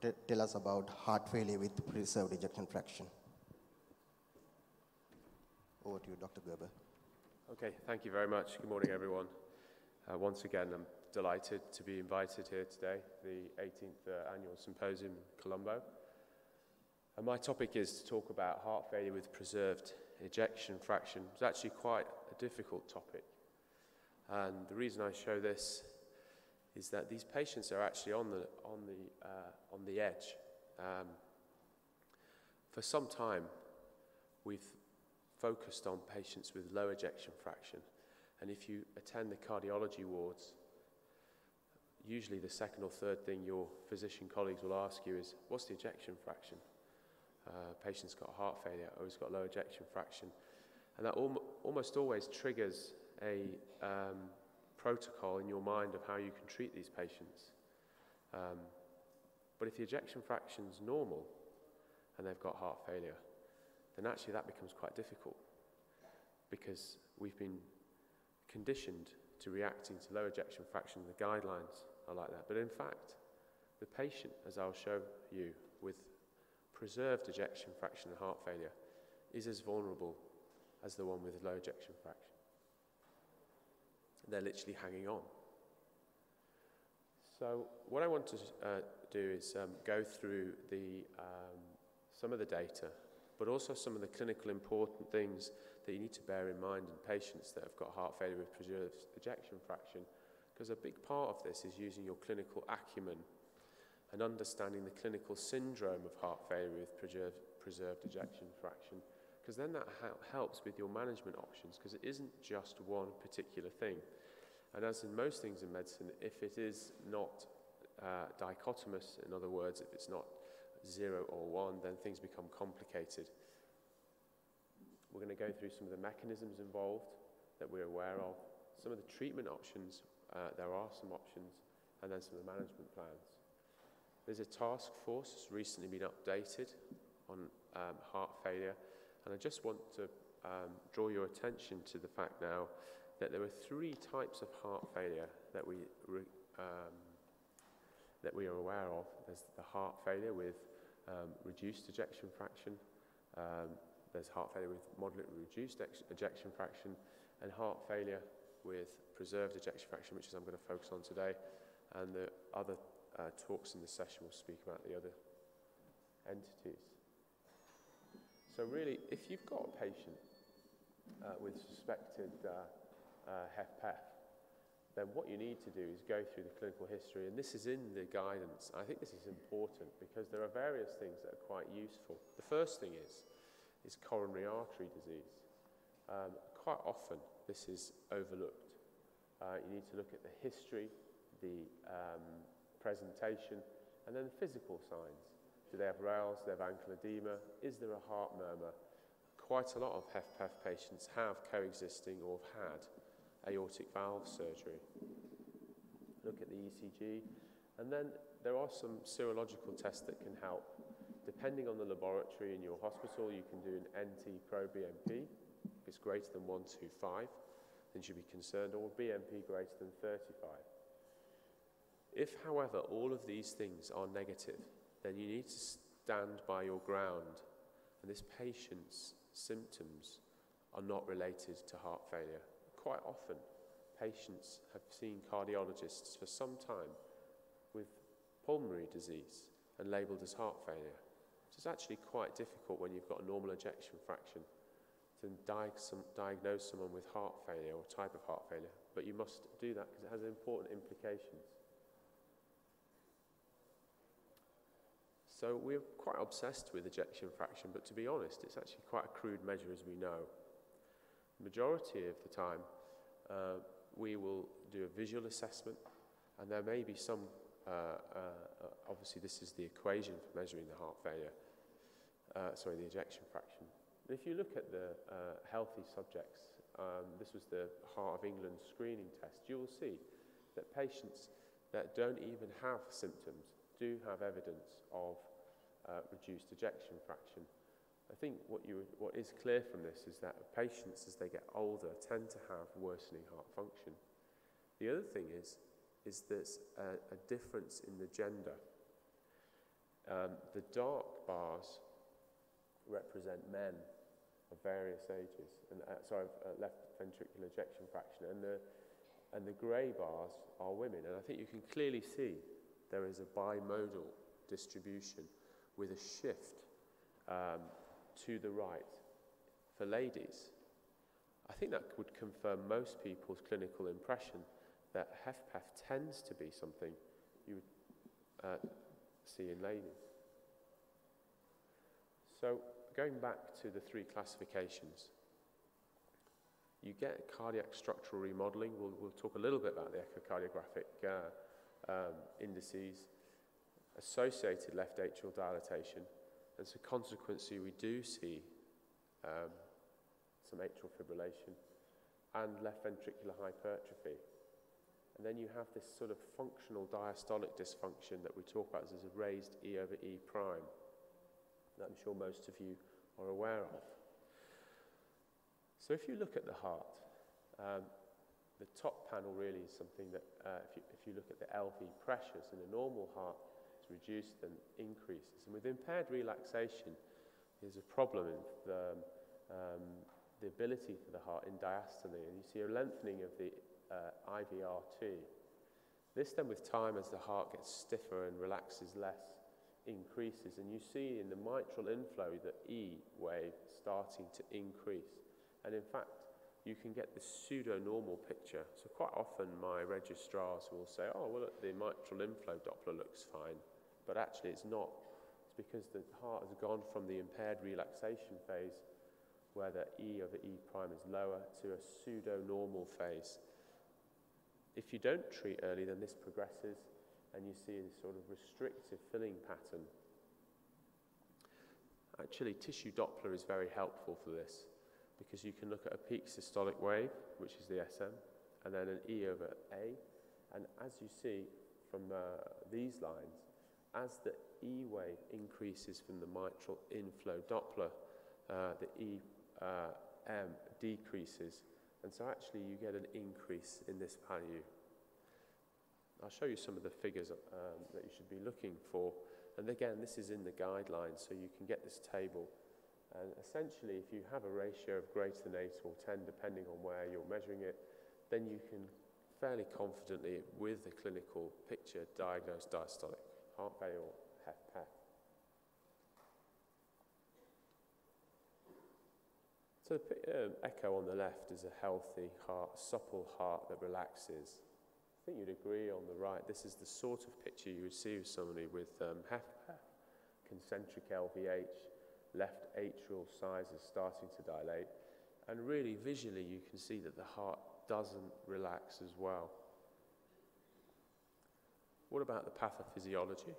to tell us about heart failure with preserved ejection fraction. Over to you, Dr. Gerber. Okay, thank you very much. Good morning, everyone. Uh, once again, I'm delighted to be invited here today, the 18th uh, annual symposium in Colombo. And my topic is to talk about heart failure with preserved ejection fraction. It's actually quite a difficult topic. And the reason I show this is that these patients are actually on the, on the, uh, on the edge. Um, for some time, we've focused on patients with low ejection fraction. And if you attend the cardiology wards, usually the second or third thing your physician colleagues will ask you is, what's the ejection fraction? Uh, patient's got heart failure or he's got low ejection fraction. And that al- almost always triggers a um, protocol in your mind of how you can treat these patients. Um, but if the ejection fraction's normal and they've got heart failure, then actually that becomes quite difficult because we've been conditioned to reacting to low ejection fraction. The guidelines are like that. But in fact, the patient, as I'll show you, with preserved ejection fraction and heart failure is as vulnerable as the one with low ejection fraction. They're literally hanging on. So, what I want to uh, do is um, go through the, um, some of the data, but also some of the clinical important things that you need to bear in mind in patients that have got heart failure with preserved ejection fraction, because a big part of this is using your clinical acumen and understanding the clinical syndrome of heart failure with preserved, preserved ejection fraction, because then that helps with your management options, because it isn't just one particular thing. And as in most things in medicine, if it is not uh, dichotomous, in other words, if it's not zero or one, then things become complicated. We're going to go through some of the mechanisms involved that we're aware of, some of the treatment options, uh, there are some options, and then some of the management plans. There's a task force that's recently been updated on um, heart failure, and I just want to um, draw your attention to the fact now that there are three types of heart failure that we um, that we are aware of. There's the heart failure with um, reduced ejection fraction. Um, there's heart failure with moderately reduced ejection fraction, and heart failure with preserved ejection fraction, which is I'm going to focus on today. And the other uh, talks in the session will speak about the other entities. So really, if you've got a patient uh, with suspected uh, uh, HFpEF, then what you need to do is go through the clinical history, and this is in the guidance. I think this is important because there are various things that are quite useful. The first thing is, is coronary artery disease. Um, quite often, this is overlooked. Uh, you need to look at the history, the um, presentation, and then physical signs. Do they have rales? Do they have ankle edema? Is there a heart murmur? Quite a lot of HFpEF patients have coexisting or have had aortic valve surgery. Look at the ECG. And then there are some serological tests that can help. Depending on the laboratory in your hospital, you can do an NT-proBNP. If it's greater than 125, then you should be concerned, or BNP greater than 35. If, however, all of these things are negative, then you need to stand by your ground. And this patient's symptoms are not related to heart failure. Quite often, patients have seen cardiologists for some time with pulmonary disease and labelled as heart failure. So it's actually quite difficult when you've got a normal ejection fraction to diagnose someone with heart failure or type of heart failure. But you must do that because it has important implications. So we're quite obsessed with ejection fraction, but to be honest, it's actually quite a crude measure as we know. Majority of the time, uh, we will do a visual assessment, and there may be some, uh, uh, obviously this is the equation for measuring the heart failure, uh, sorry, the ejection fraction. If you look at the uh, healthy subjects, um, this was the Heart of England screening test, you will see that patients that don't even have symptoms do have evidence of uh, reduced ejection fraction. I think what, you, what is clear from this is that patients, as they get older, tend to have worsening heart function. The other thing is, is there's a, a difference in the gender. Um, the dark bars represent men of various ages, and uh, sorry, uh, left ventricular ejection fraction, and the and the grey bars are women. And I think you can clearly see there is a bimodal distribution with a shift um, to the right for ladies. I think that would confirm most people's clinical impression that HFpEF tends to be something you would uh, see in ladies. So, going back to the three classifications, you get cardiac structural remodeling. We'll, we'll talk a little bit about the echocardiographic uh, um, indices, associated left atrial dilatation, and so consequently we do see um, some atrial fibrillation and left ventricular hypertrophy. And then you have this sort of functional diastolic dysfunction that we talk about as a raised E over E prime that I'm sure most of you are aware of. So if you look at the heart, um, the top panel really is something that, uh, if, you, if you look at the LV pressures in a normal heart, reduced and increases. And with impaired relaxation, there's a problem in the, um, the ability for the heart in diastole, and you see a lengthening of the uh, IVRT. This then with time, as the heart gets stiffer and relaxes less, increases, and you see in the mitral inflow the E wave starting to increase. And in fact, you can get this pseudo-normal picture. So quite often my registrars will say, oh, well, look, the mitral inflow Doppler looks fine. But actually it's not. It's because the heart has gone from the impaired relaxation phase where the E over E prime is lower to a pseudo-normal phase. If you don't treat early, then this progresses and you see this sort of restrictive filling pattern. Actually, tissue Doppler is very helpful for this because you can look at a peak systolic wave, which is the SM, and then an E over A. And as you see from uh, these lines, as the E wave increases from the mitral inflow Doppler, uh, the E uh, decreases. And so actually you get an increase in this value. I'll show you some of the figures um, that you should be looking for. And again, this is in the guidelines, so you can get this table and essentially, if you have a ratio of greater than 8 or 10, depending on where you're measuring it, then you can fairly confidently, with the clinical picture, diagnose diastolic failure or HFpEF. So the um, echo on the left is a healthy heart, supple heart that relaxes. I think you'd agree on the right, this is the sort of picture you would see of somebody with um, concentric LVH, left atrial size is starting to dilate. And really, visually, you can see that the heart doesn't relax as well. What about the pathophysiology?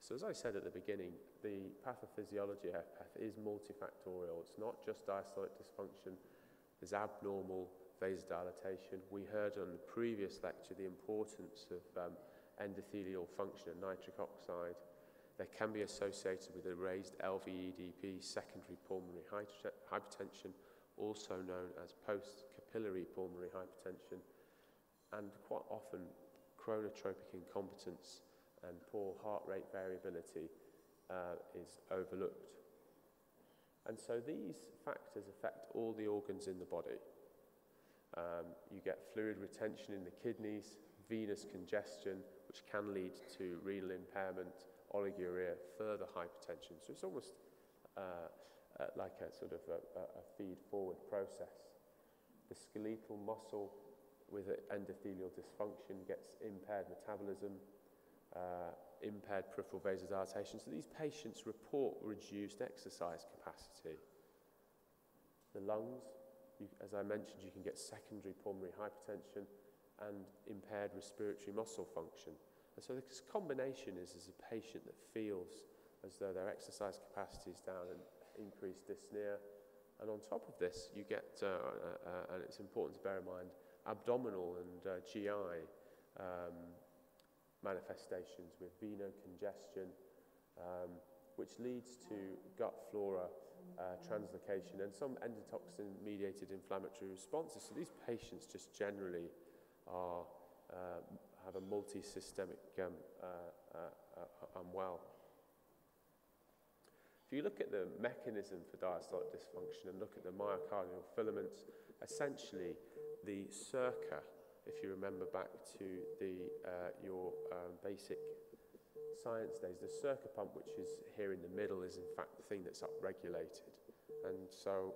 So, as I said at the beginning, the pathophysiology of HFpEF is multifactorial. It's not just diastolic dysfunction, there's abnormal vasodilatation. We heard on the previous lecture the importance of um, endothelial function and nitric oxide they can be associated with a raised LVEDP, secondary pulmonary hypertension, also known as post-capillary pulmonary hypertension, and quite often chronotropic incompetence and poor heart rate variability uh, is overlooked. And so these factors affect all the organs in the body. Um, you get fluid retention in the kidneys, venous congestion, which can lead to renal impairment, oliguria, further hypertension. So it's almost uh, uh, like a sort of a, a feed-forward process. The skeletal muscle with endothelial dysfunction gets impaired metabolism, uh, impaired peripheral vasodilatation. So these patients report reduced exercise capacity. The lungs, you, as I mentioned, you can get secondary pulmonary hypertension and impaired respiratory muscle function. And so this combination is as a patient that feels as though their exercise capacity is down and increased dyspnea. And on top of this, you get, uh, uh, uh, and it's important to bear in mind, abdominal and uh, GI um, manifestations with venocongestion, um, which leads to gut flora uh, translocation and some endotoxin-mediated inflammatory responses. So these patients just generally are, uh, have a multi-systemic um, uh, uh, uh, unwell. If you look at the mechanism for diastolic dysfunction and look at the myocardial filaments, essentially the SERCA, if you remember back to the, uh, your um, basic science days, the SERCA pump, which is here in the middle, is in fact the thing that's upregulated. And so,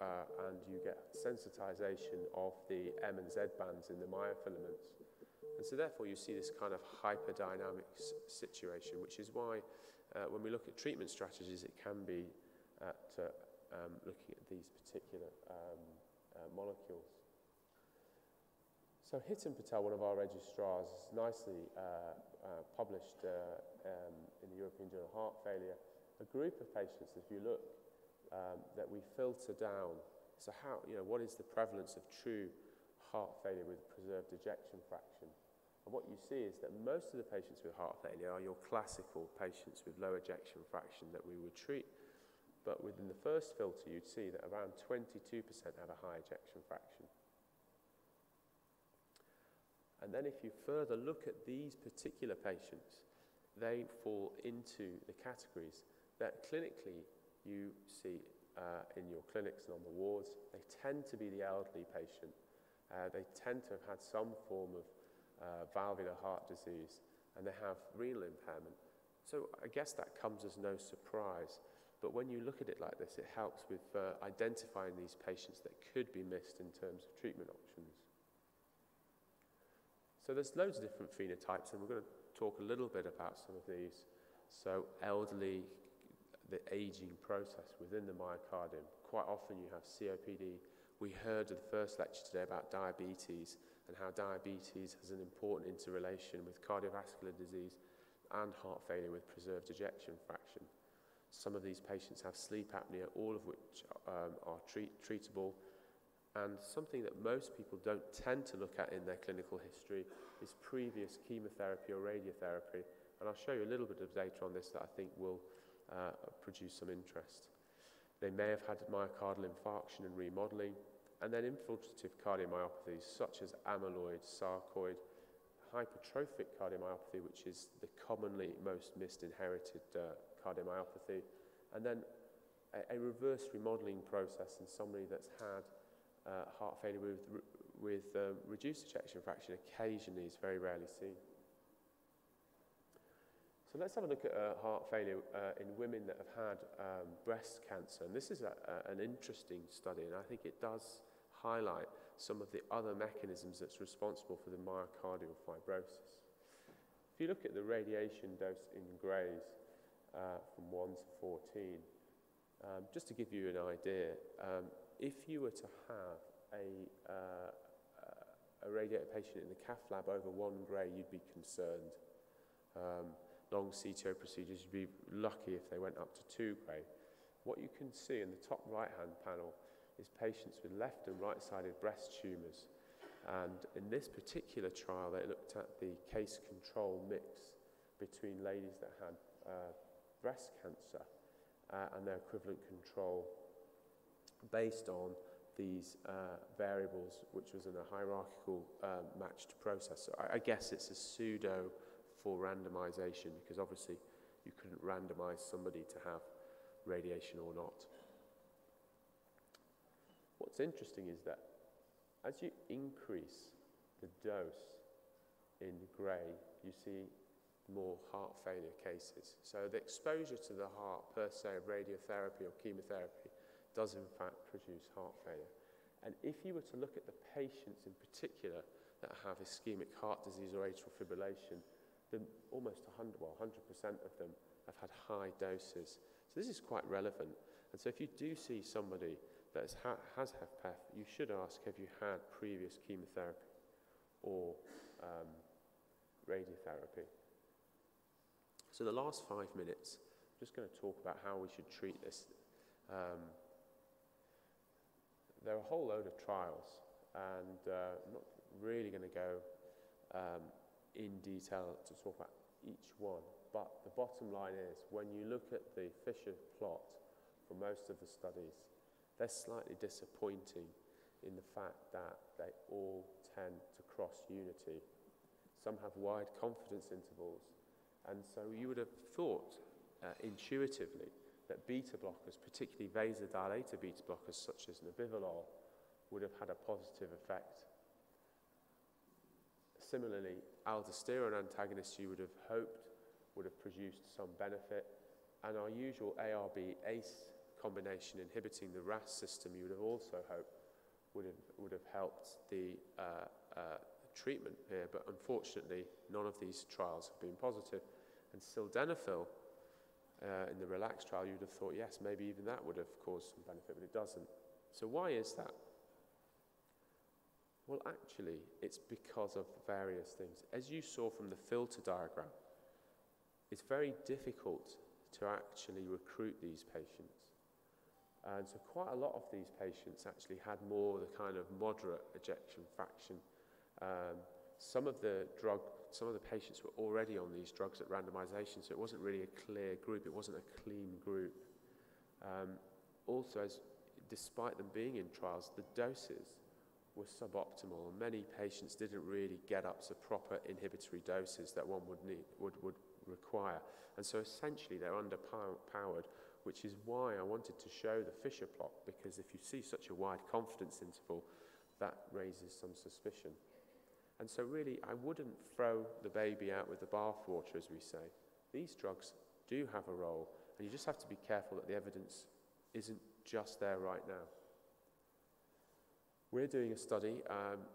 uh, and you get sensitization of the M and Z bands in the myofilaments. And so therefore you see this kind of hyperdynamic situation, which is why uh, when we look at treatment strategies, it can be at uh, um, looking at these particular um, uh, molecules. So Hitan Patel, one of our registrars, nicely uh, uh, published uh, um, in the European Journal of Heart Failure a group of patients, if you look, um, that we filter down. So how, you know, what is the prevalence of true heart failure with preserved ejection fraction? And what you see is that most of the patients with heart failure are your classical patients with low ejection fraction that we would treat. But within the first filter, you'd see that around 22% have a high ejection fraction. And then if you further look at these particular patients, they fall into the categories that clinically you see uh, in your clinics and on the wards. They tend to be the elderly patient. Uh, they tend to have had some form of uh, valvular heart disease, and they have renal impairment. So I guess that comes as no surprise. But when you look at it like this, it helps with uh, identifying these patients that could be missed in terms of treatment options. So there's loads of different phenotypes, and we're going to talk a little bit about some of these. So elderly, the aging process within the myocardium. Quite often you have COPD. We heard in the first lecture today about diabetes and how diabetes has an important interrelation with cardiovascular disease and heart failure with preserved ejection fraction. Some of these patients have sleep apnea, all of which um, are treat treatable. And something that most people don't tend to look at in their clinical history is previous chemotherapy or radiotherapy. And I'll show you a little bit of data on this that I think will uh, produce some interest. They may have had myocardial infarction and remodeling, and then infiltrative cardiomyopathies such as amyloid, sarcoid, hypertrophic cardiomyopathy, which is the commonly most missed inherited uh, cardiomyopathy, and then a, a, reverse remodeling process in somebody that's had uh, heart failure with, with um, reduced ejection fraction occasionally is very rarely seen. So let's have a look at uh, heart failure uh, in women that have had um, breast cancer. And this is a, a, an interesting study, and I think it does highlight some of the other mechanisms that's responsible for the myocardial fibrosis. If you look at the radiation dose in grays uh, from 1 to 14, um, just to give you an idea, um, if you were to have a, uh, a radiated patient in the cath lab over 1 gray, you'd be concerned. Um, long CTO procedures, you'd be lucky if they went up to 2 gray. What you can see in the top right-hand panel is patients with left and right-sided breast tumours. And in this particular trial, they looked at the case control mix between ladies that had uh, breast cancer uh, and their equivalent control based on these uh, variables, which was in a hierarchical uh, matched process. So I, I guess it's a pseudo for randomization because obviously you couldn't randomize somebody to have radiation or not. What's interesting is that as you increase the dose in grey, you see more heart failure cases. So the exposure to the heart per se of radiotherapy or chemotherapy does in fact produce heart failure. And if you were to look at the patients in particular that have ischemic heart disease or atrial fibrillation, then almost 100, well, 100% of them have had high doses. So this is quite relevant. And so if you do see somebody that has, ha- has you should ask, have you had previous chemotherapy or um, radiotherapy? So the last five minutes, I'm just going to talk about how we should treat this. Um, there are a whole load of trials, and uh, I'm not really going to go um, in detail to talk about each one. But the bottom line is, when you look at the Fisher plot for most of the studies, they're slightly disappointing in the fact that they all tend to cross unity. Some have wide confidence intervals, and so you would have thought uh, intuitively that beta blockers, particularly vasodilator beta blockers such as nebivolol, would have had a positive effect. Similarly, aldosterone antagonists you would have hoped would have produced some benefit, and our usual ARB ACE combination inhibiting the RAS system you would have also hoped would have, would have helped the uh, uh, treatment here, but unfortunately, none of these trials have been positive. And sildenafil, uh, in the RELAX trial, you would have thought, yes, maybe even that would have caused some benefit, but it doesn't. So, why is that? Well, actually, it's because of various things. As you saw from the filter diagram, it's very difficult to actually recruit these patients. And so, quite a lot of these patients actually had more the kind of moderate ejection fraction. Um, some of the drug, some of the patients were already on these drugs at randomization, so it wasn't really a clear group, it wasn't a clean group. Um, also, as, despite them being in trials, the doses were suboptimal, many patients didn't really get up to proper inhibitory doses that one would, need, would, would require. And so essentially, they're underpowered which is why I wanted to show the Fisher plot, because if you see such a wide confidence interval, that raises some suspicion. And so, really, I wouldn't throw the baby out with the bathwater, as we say. These drugs do have a role, and you just have to be careful that the evidence isn't just there right now. We're doing a study. Um,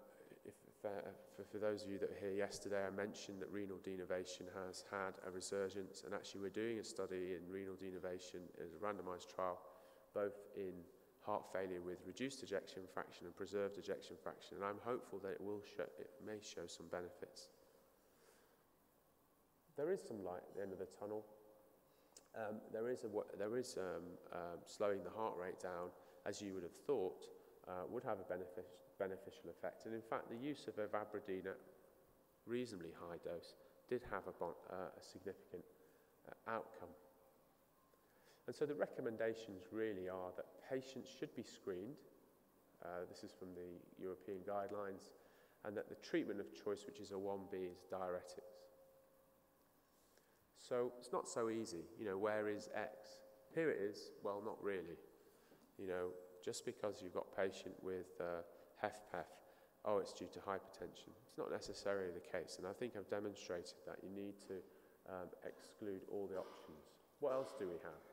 for, for, for, those of you that were here yesterday, I mentioned that renal denervation has had a resurgence, and actually, we're doing a study in renal denervation as a randomized trial, both in heart failure with reduced ejection fraction and preserved ejection fraction, and I'm hopeful that it will show, it may show some benefits. There is some light at the end of the tunnel. Um, there is, a, there is um, um, slowing the heart rate down, as you would have thought, uh, would have a benefit, beneficial effect. And in fact, the use of ivabradine at reasonably high dose did have a, uh, a significant uh, outcome. And so the recommendations really are that patients should be screened. Uh, this is from the European guidelines. And that the treatment of choice, which is a 1B, is diuretics. So it's not so easy. You know, where is X? Here it is. Well, not really. You know, just because you've got a patient with uh, HFpEF, oh, it's due to hypertension. It's not necessarily the case, and I think I've demonstrated that you need to um, exclude all the options. What else do we have?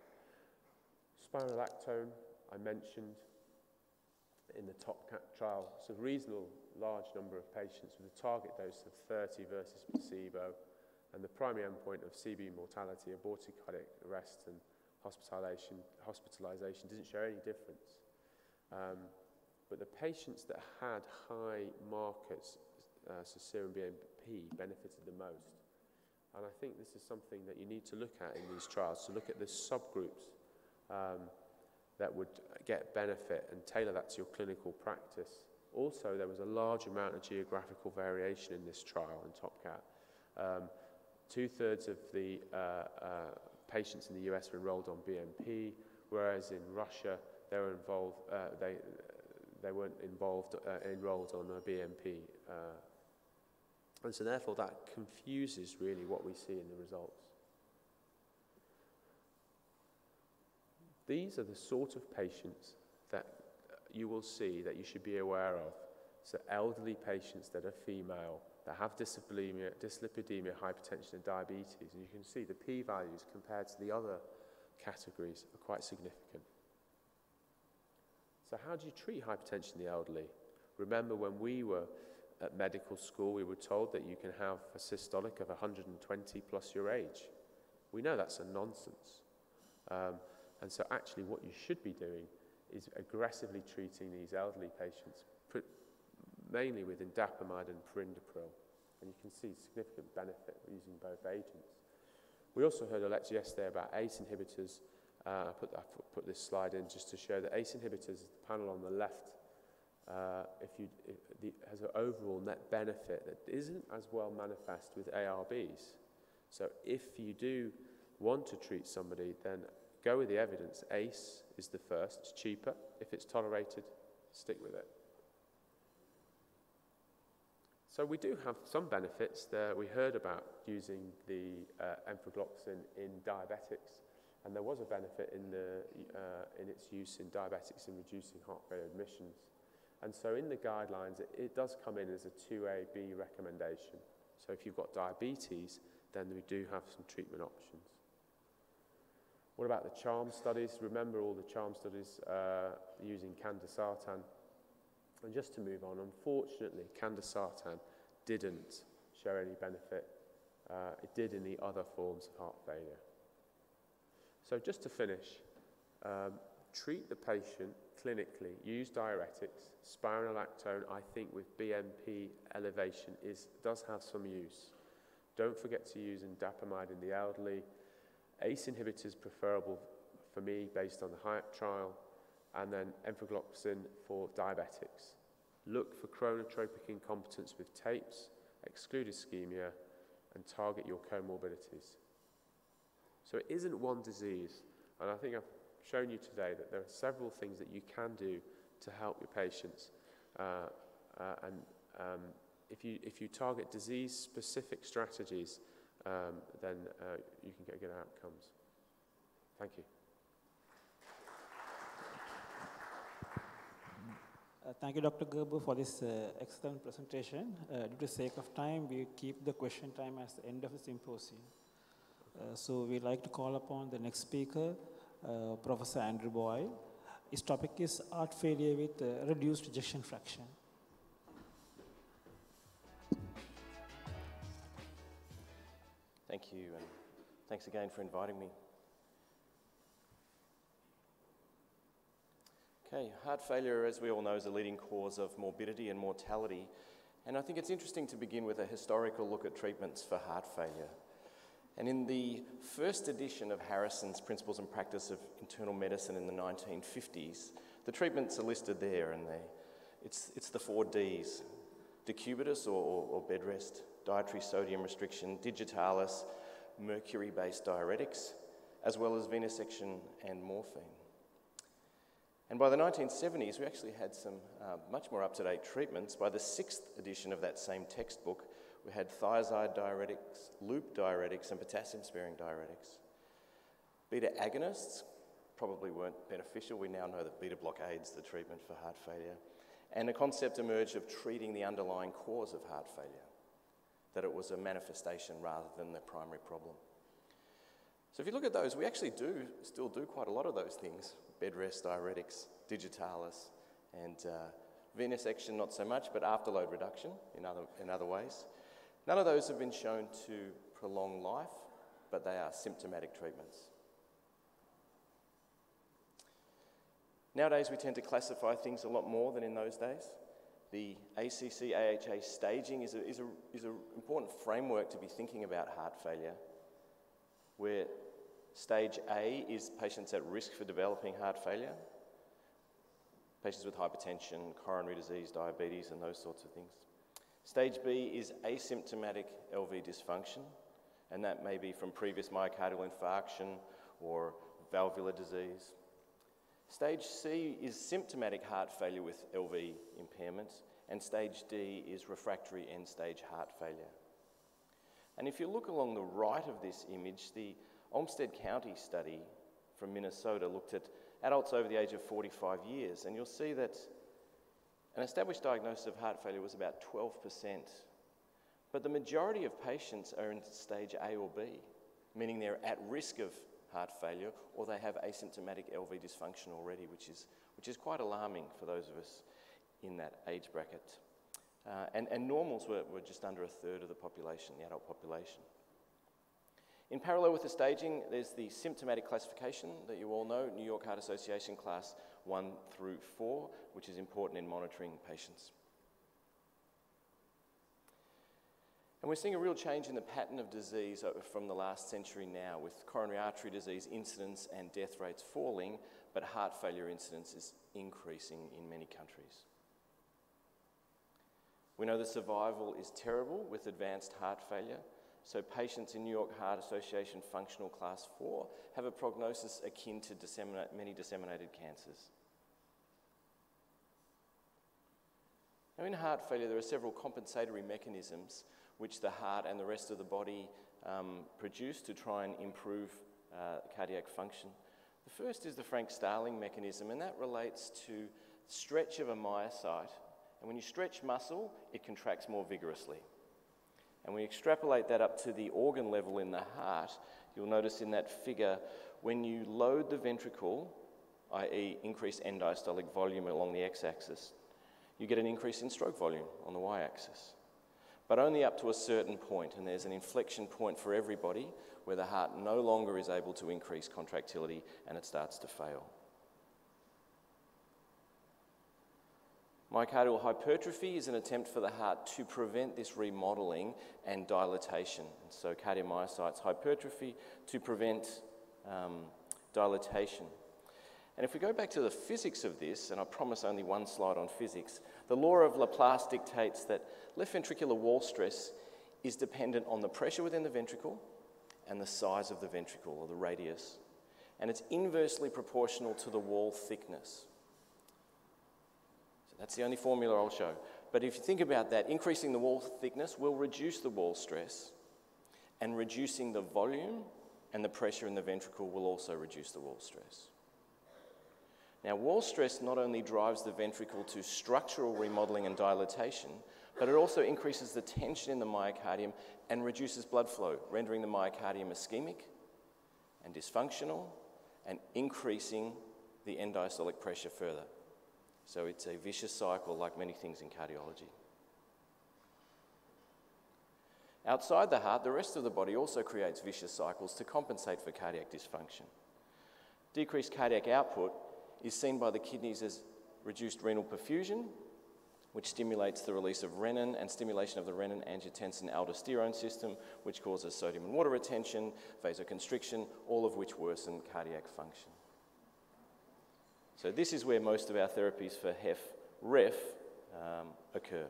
Spironolactone, I mentioned in the TOPCAT trial. It's a reasonable large number of patients with a target dose of 30 versus placebo, and the primary endpoint of CV mortality, aborted cardiac arrest, and hospitalization, hospitalization didn't show any difference. Um, but the patients that had high markers, uh, so serum BNP, benefited the most. And I think this is something that you need to look at in these trials, to look at the subgroups um, that would get benefit and tailor that to your clinical practice. Also, there was a large amount of geographical variation in this trial in TOPCAT. Um, two thirds of the uh, uh, patients in the US were enrolled on BNP, whereas in Russia, they were involved, uh, they, they weren't involved, uh, enrolled on a BNP. Uh, and so therefore that confuses really what we see in the results. These are the sort of patients that you will see that you should be aware of. So elderly patients that are female, that have dyslipidemia, dyslipidemia, hypertension and diabetes. And you can see the p-values compared to the other categories are quite significant. So, how do you treat hypertension in the elderly? Remember when we were at medical school, we were told that you can have a systolic of 120 plus your age. We know that's a nonsense. Um, and so, actually, what you should be doing is aggressively treating these elderly patients, mainly with indapamide and perindopril. And you can see significant benefit using both agents. We also heard a lecture yesterday about ACE inhibitors. Uh, I, put, I put this slide in just to show that ACE inhibitors, the panel on the left, uh, if you, if the, has an overall net benefit that isn't as well manifest with ARBs. So if you do want to treat somebody, then go with the evidence. ACE is the first, it's cheaper. If it's tolerated, stick with it. So we do have some benefits there. We heard about using the uh, in diabetics, and there was a benefit in, the, uh, in its use in diabetics in reducing heart failure admissions. And so in the guidelines, it, it does come in as a 2AB recommendation. So if you've got diabetes, then we do have some treatment options. What about the CHARM studies? Remember all the CHARM studies uh, using candesartan and just to move on, unfortunately, candesartan didn't show any benefit. Uh, it did in the other forms of heart failure. So, just to finish, um, treat the patient clinically, use diuretics. Spironolactone, I think, with BNP elevation, is, does have some use. Don't forget to use indapamide in the elderly. ACE inhibitors preferable for me based on the HIAP trial and then empagliflozin for diabetics. Look for chronotropic incompetence with tapes, exclude ischemia, and target your comorbidities. So it isn't one disease, and I think I've shown you today that there are several things that you can do to help your patients. Uh, uh, and um, if, you, if you target disease-specific strategies, um, then uh, you can get good outcomes. Thank you. Uh, thank you, Dr. Gerber, for this uh, excellent presentation. Uh, due to the sake of time, we keep the question time as the end of the symposium. Uh, so we'd like to call upon the next speaker, uh, Professor Andrew Boyle. His topic is heart failure with uh, reduced ejection fraction. Thank you, and thanks again for inviting me. Okay, heart failure, as we all know, is a leading cause of morbidity and mortality. And I think it's interesting to begin with a historical look at treatments for heart failure. And in the first edition of Harrison's Principles and Practice of Internal Medicine in the 1950s, the treatments are listed there, and they, it's, it's the four Ds decubitus or, or, or bed rest, dietary sodium restriction, digitalis, mercury based diuretics, as well as venesection and morphine. And by the 1970s, we actually had some uh, much more up to date treatments. By the sixth edition of that same textbook, we had thiazide diuretics, loop diuretics, and potassium sparing diuretics. Beta agonists probably weren't beneficial. We now know that beta blockades the treatment for heart failure. And a concept emerged of treating the underlying cause of heart failure, that it was a manifestation rather than the primary problem. So if you look at those, we actually do still do quite a lot of those things bed rest diuretics, digitalis, and uh, venesection not so much, but afterload reduction in other, in other ways. None of those have been shown to prolong life, but they are symptomatic treatments. Nowadays, we tend to classify things a lot more than in those days. The ACC AHA staging is an is a, is a important framework to be thinking about heart failure, where Stage A is patients at risk for developing heart failure, patients with hypertension, coronary disease, diabetes, and those sorts of things. Stage B is asymptomatic LV dysfunction, and that may be from previous myocardial infarction or valvular disease. Stage C is symptomatic heart failure with LV impairments, and stage D is refractory end stage heart failure. And if you look along the right of this image, the Olmsted County study from Minnesota looked at adults over the age of 45 years, and you'll see that an established diagnosis of heart failure was about 12%. But the majority of patients are in stage A or B, meaning they're at risk of heart failure or they have asymptomatic LV dysfunction already, which is, which is quite alarming for those of us in that age bracket. Uh, and, and normals were, were just under a third of the population, the adult population. In parallel with the staging, there's the symptomatic classification that you all know, New York Heart Association class 1 through 4, which is important in monitoring patients. And we're seeing a real change in the pattern of disease uh, from the last century now, with coronary artery disease incidence and death rates falling, but heart failure incidence is increasing in many countries. We know the survival is terrible with advanced heart failure, so patients in New York Heart Association functional class 4 have a prognosis akin to disseminate, many disseminated cancers. Now, in heart failure, there are several compensatory mechanisms which the heart and the rest of the body um, produce to try and improve uh, cardiac function. The first is the Frank Starling mechanism, and that relates to stretch of a myocyte. And when you stretch muscle, it contracts more vigorously. And we extrapolate that up to the organ level in the heart. You'll notice in that figure, when you load the ventricle, i.e., increase end diastolic volume along the x axis, you get an increase in stroke volume on the y axis. But only up to a certain point, and there's an inflection point for everybody where the heart no longer is able to increase contractility and it starts to fail. Myocardial hypertrophy is an attempt for the heart to prevent this remodeling and dilatation. So, cardiomyocytes hypertrophy to prevent um, dilatation. And if we go back to the physics of this, and I promise only one slide on physics, the law of Laplace dictates that left ventricular wall stress is dependent on the pressure within the ventricle and the size of the ventricle or the radius, and it's inversely proportional to the wall thickness. So that's the only formula I'll show. But if you think about that, increasing the wall thickness will reduce the wall stress, and reducing the volume and the pressure in the ventricle will also reduce the wall stress. Now, wall stress not only drives the ventricle to structural remodeling and dilatation, but it also increases the tension in the myocardium and reduces blood flow, rendering the myocardium ischemic and dysfunctional and increasing the end diastolic pressure further. So it's a vicious cycle, like many things in cardiology. Outside the heart, the rest of the body also creates vicious cycles to compensate for cardiac dysfunction. Decreased cardiac output is seen by the kidneys as reduced renal perfusion, which stimulates the release of renin and stimulation of the renin angiotensin aldosterone system, which causes sodium and water retention, vasoconstriction, all of which worsen cardiac function. So this is where most of our therapies for HFrEF um, occur.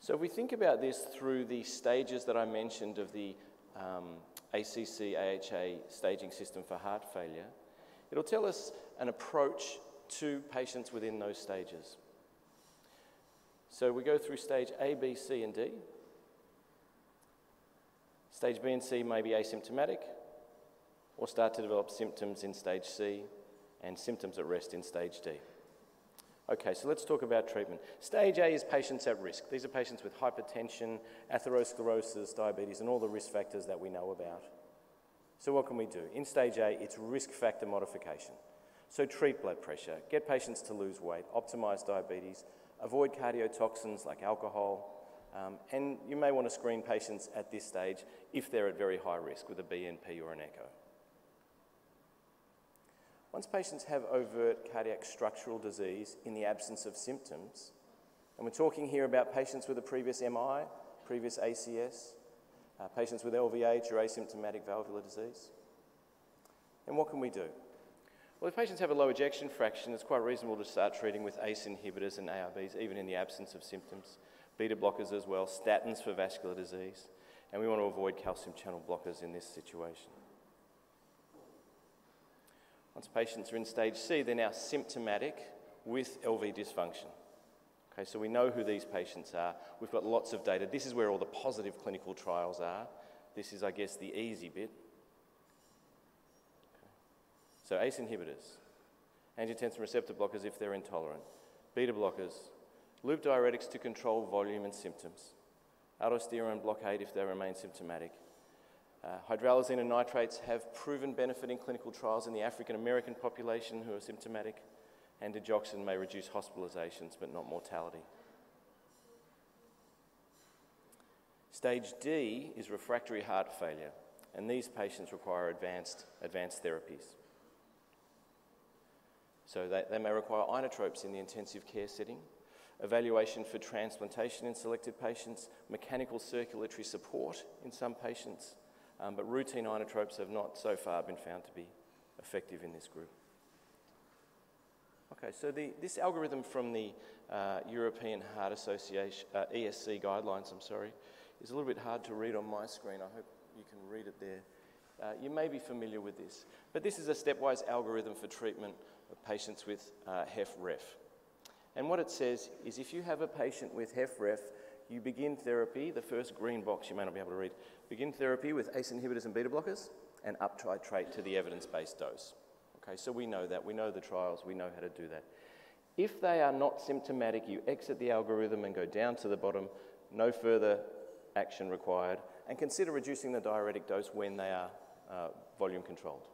So if we think about this through the stages that I mentioned of the um, ACC AHA staging system for heart failure, it'll tell us an approach to patients within those stages. So we go through stage A, B, C, and D. Stage B and C may be asymptomatic or start to develop symptoms in stage C and symptoms at rest in stage D. Okay, so let's talk about treatment. Stage A is patients at risk. These are patients with hypertension, atherosclerosis, diabetes, and all the risk factors that we know about. So, what can we do? In stage A, it's risk factor modification. So, treat blood pressure, get patients to lose weight, optimize diabetes, avoid cardiotoxins like alcohol, um, and you may want to screen patients at this stage if they're at very high risk with a BNP or an echo. Once patients have overt cardiac structural disease in the absence of symptoms, and we're talking here about patients with a previous MI, previous ACS, uh, patients with LVH or asymptomatic valvular disease, And what can we do? Well, if patients have a low ejection fraction, it's quite reasonable to start treating with ACE inhibitors and ARBs, even in the absence of symptoms. Beta blockers as well, statins for vascular disease, and we want to avoid calcium channel blockers in this situation. Once patients are in stage C, they're now symptomatic with LV dysfunction. Okay, so we know who these patients are. We've got lots of data. This is where all the positive clinical trials are. This is, I guess, the easy bit. Okay. So ACE inhibitors, angiotensin receptor blockers if they're intolerant, beta blockers, loop diuretics to control volume and symptoms, aldosterone blockade if they remain symptomatic, uh, hydralazine and nitrates have proven benefit in clinical trials in the African American population who are symptomatic, and digoxin may reduce hospitalizations but not mortality. Stage D is refractory heart failure, and these patients require advanced, advanced therapies. So they, they may require inotropes in the intensive care setting, evaluation for transplantation in selected patients, mechanical circulatory support in some patients, um, but routine inotropes have not so far been found to be effective in this group. Okay, so the, this algorithm from the uh, European Heart Association, uh, ESC guidelines, I'm sorry, is a little bit hard to read on my screen. I hope you can read it there. Uh, you may be familiar with this, but this is a stepwise algorithm for treatment of patients with uh, HFrEF. And what it says is if you have a patient with HFrEF, you begin therapy, the first green box you may not be able to read, begin therapy with ACE inhibitors and beta blockers and up titrate to the evidence-based dose. Okay, so we know that, we know the trials, we know how to do that. If they are not symptomatic, you exit the algorithm and go down to the bottom, no further action required, and consider reducing the diuretic dose when they are uh, volume controlled.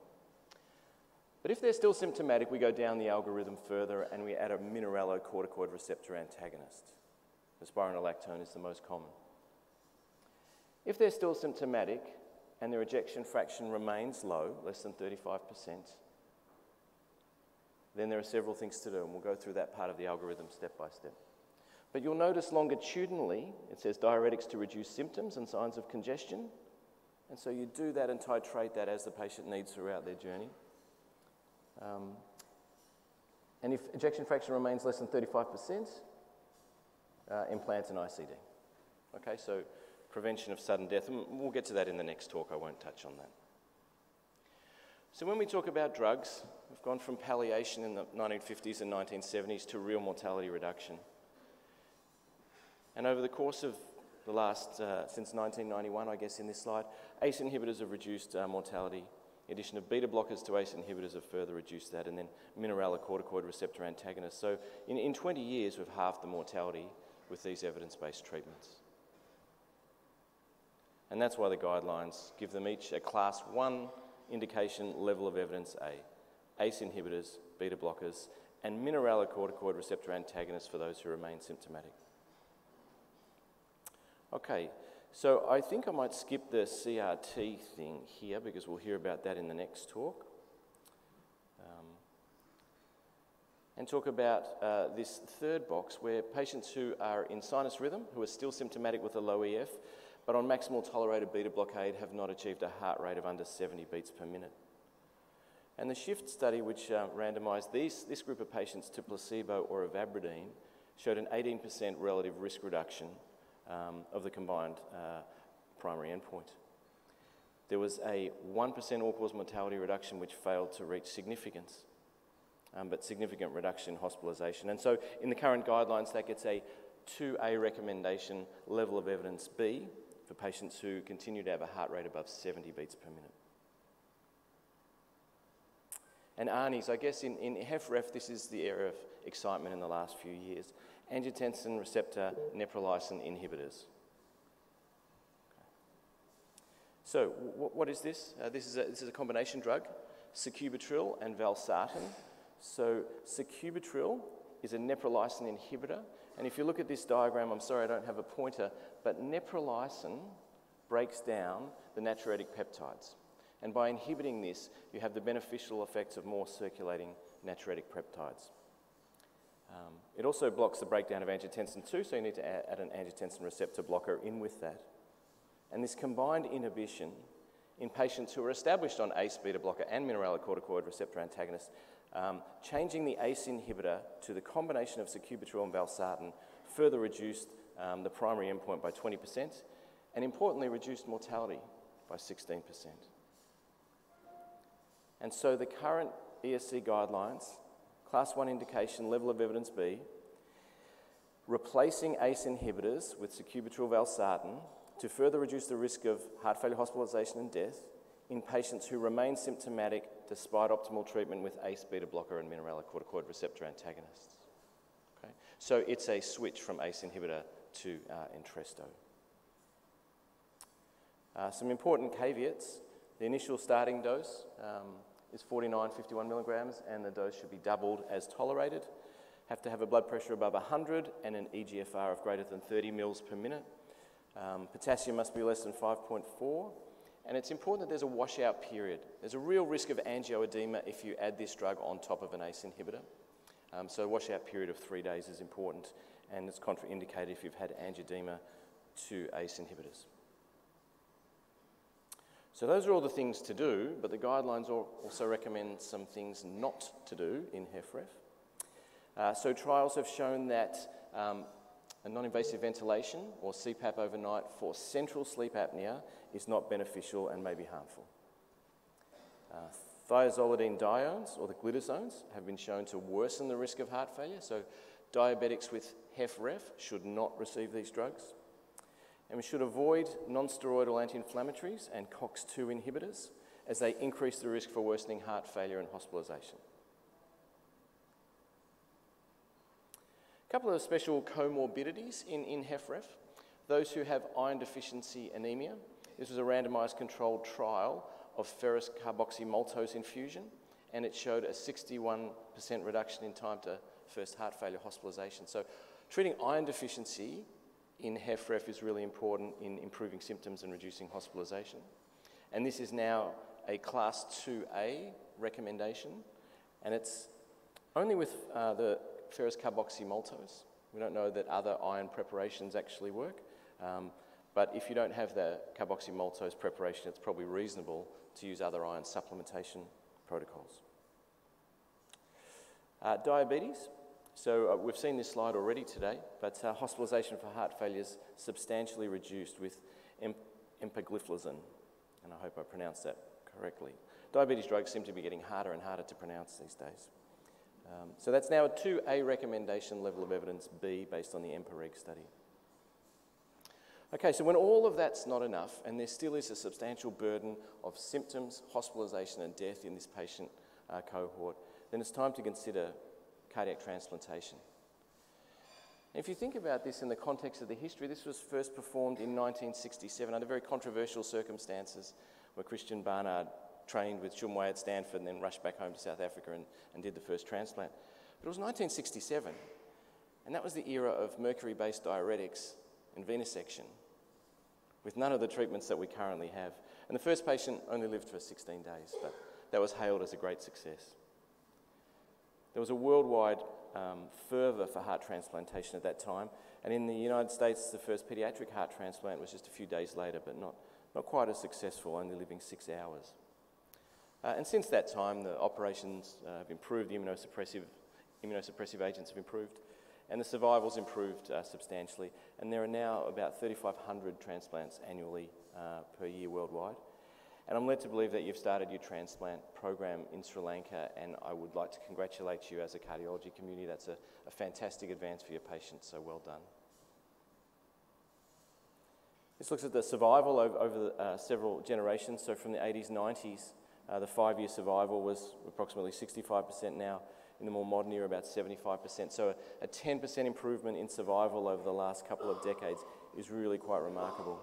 But if they're still symptomatic, we go down the algorithm further and we add a mineralocorticoid receptor antagonist. The spironolactone is the most common. If they're still symptomatic and their ejection fraction remains low, less than 35%, then there are several things to do, and we'll go through that part of the algorithm step by step. But you'll notice longitudinally, it says diuretics to reduce symptoms and signs of congestion. And so you do that and titrate that as the patient needs throughout their journey. Um, and if ejection fraction remains less than 35%, uh, implant an ICD. Okay, so prevention of sudden death, and we'll get to that in the next talk, I won't touch on that. So when we talk about drugs, we've gone from palliation in the 1950s and 1970s to real mortality reduction. And over the course of the last, uh, since 1991, I guess in this slide, ACE inhibitors have reduced uh, mortality. The addition of beta blockers to ACE inhibitors have further reduced that, and then mineralocorticoid receptor antagonists. So in, in 20 years, we've halved the mortality with these evidence-based treatments. And that's why the guidelines give them each a class 1 indication level of evidence A, ACE inhibitors, beta blockers, and mineralocorticoid receptor antagonists for those who remain symptomatic. Okay, so I think I might skip the CRT thing here because we'll hear about that in the next talk. Um, and talk about uh, this third box where patients who are in sinus rhythm, who are still symptomatic with a low EF, but on maximal tolerated beta blockade have not achieved a heart rate of under 70 beats per minute. And the SHIFT study, which uh, randomised these, this group of patients to placebo or ivabradine, showed an 18% relative risk reduction um, of the combined uh, primary endpoint. There was a 1% all-cause mortality reduction which failed to reach significance, um, but significant reduction in hospitalisation. And so in the current guidelines, that gets a 2A recommendation level of evidence B for patients who continue to have a heart rate above 70 beats per minute. And ARNIs, I guess in, in HFrEF, this is the area of excitement in the last few years angiotensin receptor neprilysin inhibitors. So, what is this? Uh, this, is a, this is a combination drug, sacubitril and valsartan. So, sacubitril is a neprilysin inhibitor. And if you look at this diagram, I'm sorry I don't have a pointer, but neprilysin breaks down the natriuretic peptides. And by inhibiting this, you have the beneficial effects of more circulating natriuretic peptides. Um, it also blocks the breakdown of angiotensin 2, so you need to add, add, an angiotensin receptor blocker in with that. And this combined inhibition in patients who are established on ACE beta blocker and mineralocorticoid receptor antagonist, um, changing the ACE inhibitor to the combination of sacubitril and valsartan further reduced um, the primary endpoint by 20%, and importantly, reduced mortality by 16%. And so the current ESC guidelines Class 1 indication, level of evidence B, replacing ACE inhibitors with sacubitril valsartan to further reduce the risk of heart failure hospitalisation and death in patients who remain symptomatic despite optimal treatment with ACE beta blocker and mineralocorticoid receptor antagonists. Okay? So it's a switch from ACE inhibitor to uh, Entresto. Uh, some important caveats. The initial starting dose um, is 49, 51 milligrams, and the dose should be doubled as tolerated. Have to have a blood pressure above 100 and an EGFR of greater than 30 mils per minute. Um, potassium must be less than 5.4. And it's important that there's a washout period. There's a real risk of angioedema if you add this drug on top of an ACE inhibitor. Um, so a washout period of three days is important, and it's contraindicated if you've had angioedema to ACE inhibitors. So those are all the things to do, but the guidelines also recommend some things not to do in HFrEF. Uh, so trials have shown that um, a non-invasive ventilation or CPAP overnight for central sleep apnea is not beneficial and may be harmful. Uh, thiazolidinediones or the glitazones have been shown to worsen the risk of heart failure, so diabetics with HFrEF should not receive these drugs. And we should avoid non-steroidal anti-inflammatories and COX-2 inhibitors as they increase the risk for worsening heart failure and hospitalisation. A couple of special comorbidities in, in HFrEF. Those who have iron deficiency anemia. This was a randomised controlled trial of ferrous carboxymaltose infusion, and it showed a 61% reduction in time to first heart failure hospitalisation. So treating iron deficiency in HFrEF is really important in improving symptoms and reducing hospitalisation. And this is now a class 2A recommendation, and it's only with uh, the ferrous carboxymaltose. We don't know that other iron preparations actually work, um, but if you don't have the carboxymaltose preparation, it's probably reasonable to use other iron supplementation protocols. Uh, diabetes. So uh, we've seen this slide already today, but uh, hospitalisation for heart failure is substantially reduced with em empagliflozin, and I hope I pronounced that correctly. Diabetes drugs seem to be getting harder and harder to pronounce these days. Um, so that's now a 2A recommendation level of evidence B based on the EMPA-REG study. Okay, so when all of that's not enough, and there still is a substantial burden of symptoms, hospitalisation and death in this patient uh, cohort, then it's time to consider cardiac transplantation. If you think about this in the context of the history, this was first performed in 1967 under very controversial circumstances where Christiaan Barnard trained with Shumway at Stanford and then rushed back home to South Africa and, and did the first transplant. But it was 1967, and that was the era of mercury based diuretics and venesection, with none of the treatments that we currently have. And the first patient only lived for 16 days, but that was hailed as a great success. There was a worldwide um, fervour for heart transplantation at that time, and in the United States, the first paediatric heart transplant was just a few days later, but not, not quite as successful, only living six hours. Uh, and since that time, the operations uh, have improved, the immunosuppressive, immunosuppressive agents have improved, and the survival's improved uh, substantially. And there are now about 3,500 transplants annually uh, per year worldwide. And I'm led to believe that you've started your transplant program in Sri Lanka, and I would like to congratulate you as a cardiology community. That's a, a fantastic advance for your patients, so well done. This looks at the survival over, over uh, several generations, so from the 80s, 90s, uh, the five-year survival was approximately 65% now. In the more modern era, about 75%. So a 10% improvement in survival over the last couple of decades is really quite remarkable.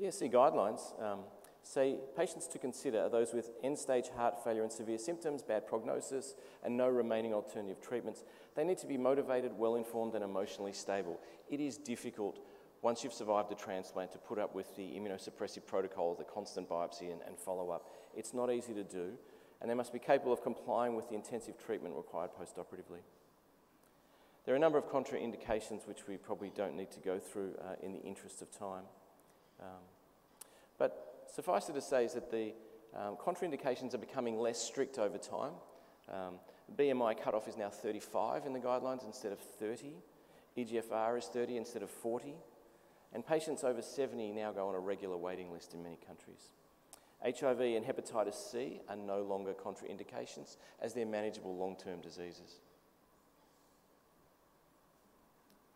ESC guidelines um, say patients to consider are those with end-stage heart failure and severe symptoms, bad prognosis, and no remaining alternative treatments. They need to be motivated, well-informed, and emotionally stable. It is difficult once you've survived a transplant, to put up with the immunosuppressive protocol, the constant biopsy and, and follow up. It's not easy to do, and they must be capable of complying with the intensive treatment required post-operatively. There are a number of contraindications which we probably don't need to go through uh, in the interest of time. Um, but suffice it to say is that the um, contraindications are becoming less strict over time. Um, BMI cutoff is now 35 in the guidelines instead of 30. EGFR is 30 instead of 40 and patients over 70 now go on a regular waiting list in many countries. HIV and hepatitis C are no longer contraindications as they're manageable long-term diseases.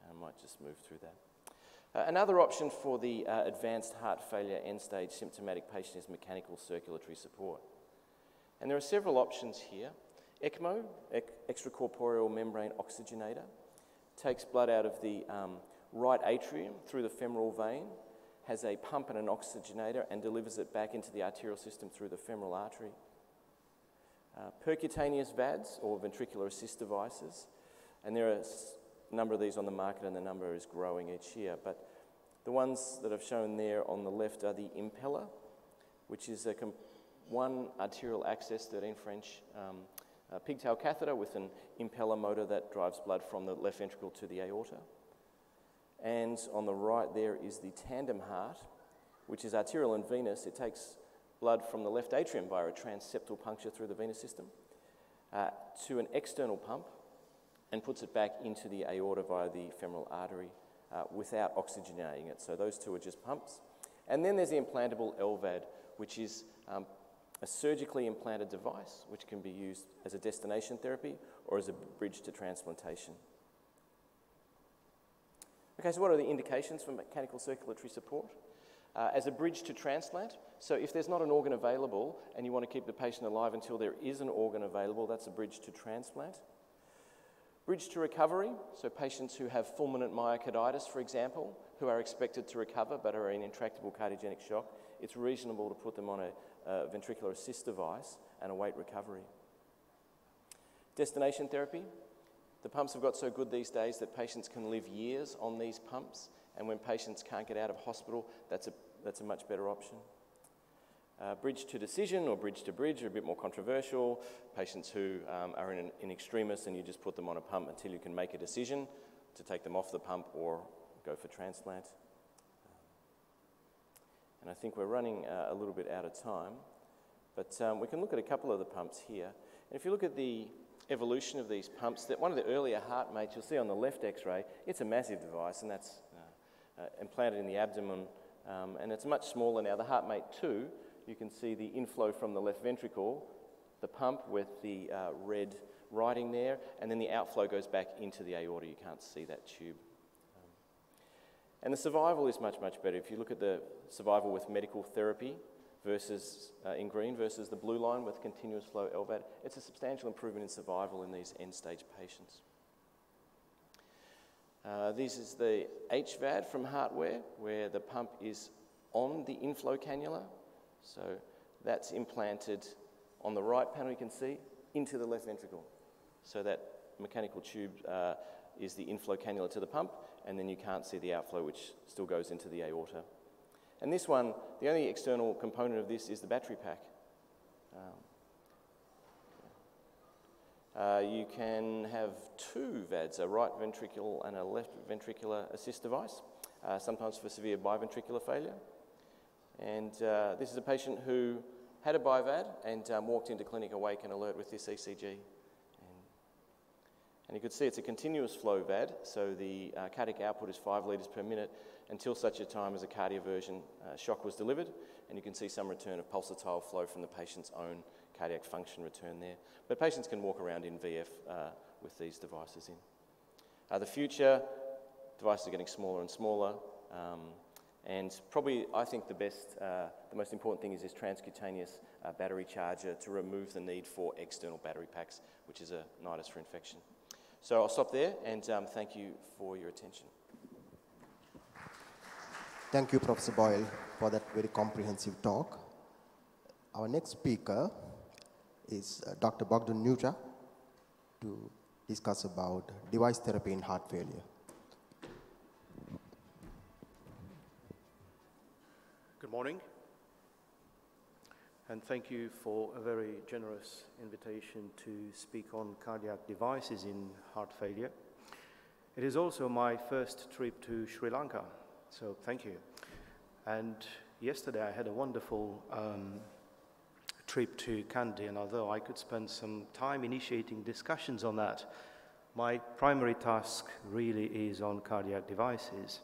I might just move through that. Uh, another option for the uh, advanced heart failure end-stage symptomatic patient is mechanical circulatory support. And there are several options here. ECMO, extracorporeal membrane oxygenator, takes blood out of the um, right atrium through the femoral vein, has a pump and an oxygenator, and delivers it back into the arterial system through the femoral artery. Uh, percutaneous VADs, or ventricular assist devices, and there are number of these on the market, and the number is growing each year. But the ones that I've shown there on the left are the Impella, which is a one arterial access, 13 French um, pigtail catheter with an impeller motor that drives blood from the left ventricle to the aorta. And on the right there is the TandemHeart, which is arterial and venous. It takes blood from the left atrium via a transeptal puncture through the venous system uh, to an external pump and puts it back into the aorta via the femoral artery uh, without oxygenating it. So those two are just pumps. And then there's the implantable LVAD, which is um, a surgically implanted device which can be used as a destination therapy or as a bridge to transplantation. Okay, so what are the indications for mechanical circulatory support? Uh, as a bridge to transplant, so if there's not an organ available and you want to keep the patient alive until there is an organ available, that's a bridge to transplant. Bridge to recovery, so patients who have fulminant myocarditis, for example, who are expected to recover but are in intractable cardiogenic shock, it's reasonable to put them on a, a ventricular assist device and await recovery. Destination therapy, the pumps have got so good these days that patients can live years on these pumps, and when patients can't get out of hospital, that's a, that's a much better option. Uh, bridge to decision or bridge to bridge are a bit more controversial. Patients who um, are in, in extremis and you just put them on a pump until you can make a decision to take them off the pump or go for transplant. And I think we're running uh, a little bit out of time, but um, we can look at a couple of the pumps here. And if you look at the evolution of these pumps, that one of the earlier HeartMates, you'll see on the left x-ray, it's a massive device and that's uh, uh, implanted in the abdomen um, and it's much smaller now. The HeartMate 2, you can see the inflow from the left ventricle, the pump with the uh, red writing there, and then the outflow goes back into the aorta. You can't see that tube. Um, and the survival is much, much better. If you look at the survival with medical therapy, versus uh, in green versus the blue line with continuous flow LVAD, it's a substantial improvement in survival in these end stage patients. Uh, this is the HVAD from Heartware, where the pump is on the inflow cannula. So that's implanted on the right panel, you can see, into the left ventricle. So that mechanical tube uh, is the inflow cannula to the pump, and then you can't see the outflow, which still goes into the aorta. And this one, the only external component of this is the battery pack. Um, uh, you can have two VADs, a right ventricular and a left ventricular assist device, uh, sometimes for severe biventricular failure. And uh, this is a patient who had a BiVAD and um, walked into clinic awake and alert with this ECG. And, and you could see it's a continuous flow VAD, so the uh, cardiac output is 5 litres per minute until such a time as a cardioversion uh, shock was delivered, and you can see some return of pulsatile flow from the patient's own cardiac function return there. But patients can walk around in VF uh, with these devices in. Uh, the future, devices are getting smaller and smaller, um, and probably I think the best, uh, the most important thing is this transcutaneous uh, battery charger to remove the need for external battery packs, which is a nidus for infection. So I'll stop there, and um, thank you for your attention. Thank you, Professor Boyle, for that very comprehensive talk. Our next speaker is uh, Dr. Bogdan Nuta to discuss about device therapy in heart failure. Good morning, and thank you for a very generous invitation to speak on cardiac devices in heart failure. It is also my first trip to Sri Lanka, so thank you. And yesterday I had a wonderful um, trip to Kandy, and although I could spend some time initiating discussions on that, my primary task really is on cardiac devices.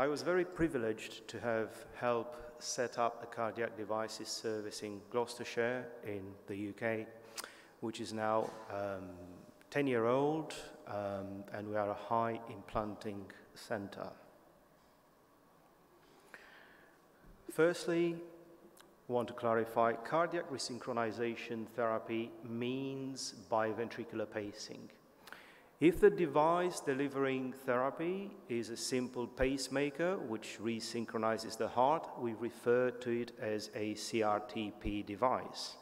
I was very privileged to have helped set up a cardiac devices service in Gloucestershire in the UK, which is now um, 10 year old, um, and we are a high implanting center. Firstly, I want to clarify cardiac resynchronization therapy means biventricular pacing. If the device delivering therapy is a simple pacemaker which resynchronizes the heart, we refer to it as a CRTP device.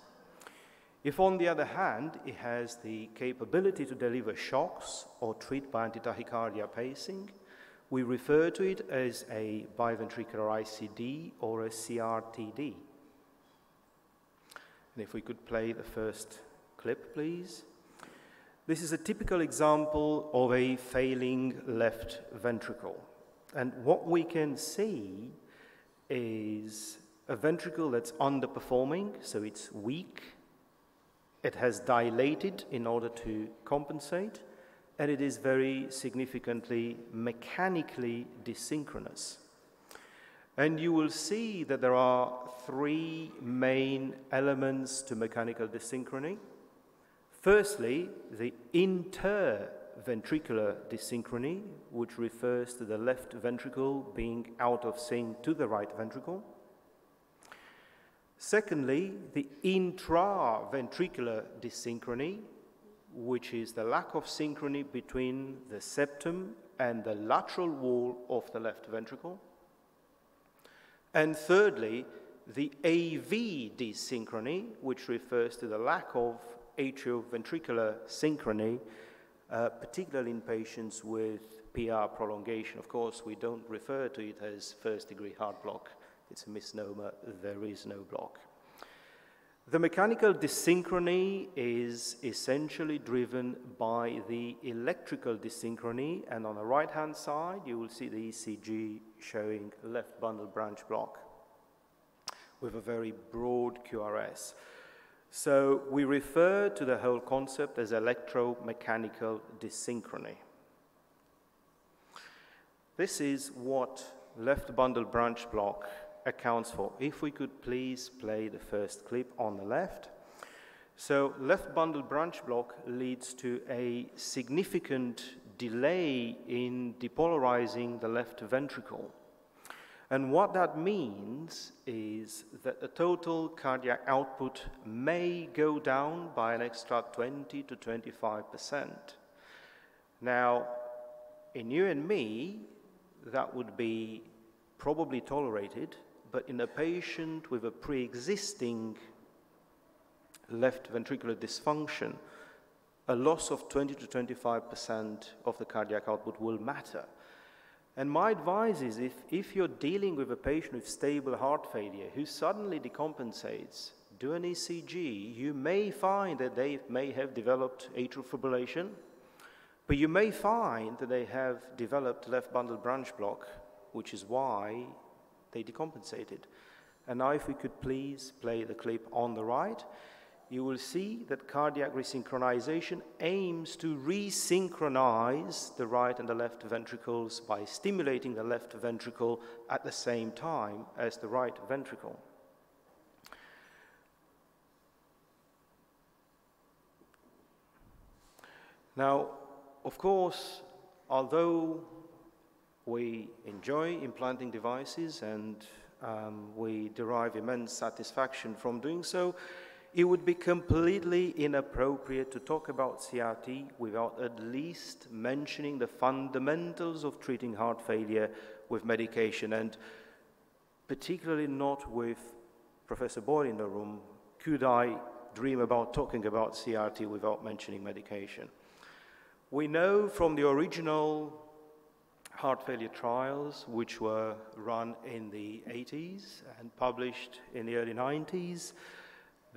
If, on the other hand, it has the capability to deliver shocks or treat by antitachycardia pacing, we refer to it as a biventricular ICD or a CRTD. And if we could play the first clip, please. This is a typical example of a failing left ventricle. And what we can see is a ventricle that's underperforming, so it's weak. It has dilated in order to compensate, and it is very significantly mechanically desynchronous. And you will see that there are three main elements to mechanical desynchrony. Firstly, the interventricular desynchrony, which refers to the left ventricle being out of sync to the right ventricle. Secondly, the intraventricular desynchrony, which is the lack of synchrony between the septum and the lateral wall of the left ventricle. And thirdly, the AV desynchrony, which refers to the lack of atrioventricular synchrony, uh, particularly in patients with PR prolongation. Of course, we don't refer to it as first degree heart block. It's a misnomer. There is no block. The mechanical desynchrony is essentially driven by the electrical desynchrony, and on the right hand side, you will see the ECG showing left bundle branch block with a very broad QRS. So we refer to the whole concept as electromechanical desynchrony. This is what left bundle branch block accounts for. If we could please play the first clip on the left. So left bundle branch block leads to a significant delay in depolarizing the left ventricle. And what that means is that the total cardiac output may go down by an extra 20 to 25%. Now, in you and me, that would be probably tolerated, but in a patient with a pre existing left ventricular dysfunction, a loss of 20 to 25% of the cardiac output will matter. And my advice is if, if you're dealing with a patient with stable heart failure who suddenly decompensates, do an ECG. You may find that they may have developed atrial fibrillation, but you may find that they have developed left bundle branch block, which is why they decompensated. And now, if we could please play the clip on the right you will see that cardiac resynchronization aims to resynchronize the right and the left ventricles by stimulating the left ventricle at the same time as the right ventricle. Now, of course, although we enjoy implanting devices and um, we derive immense satisfaction from doing so, it would be completely inappropriate to talk about CRT without at least mentioning the fundamentals of treating heart failure with medication, and particularly not with Professor Boyle in the room. Could I dream about talking about CRT without mentioning medication? We know from the original heart failure trials, which were run in the 80s and published in the early 90s,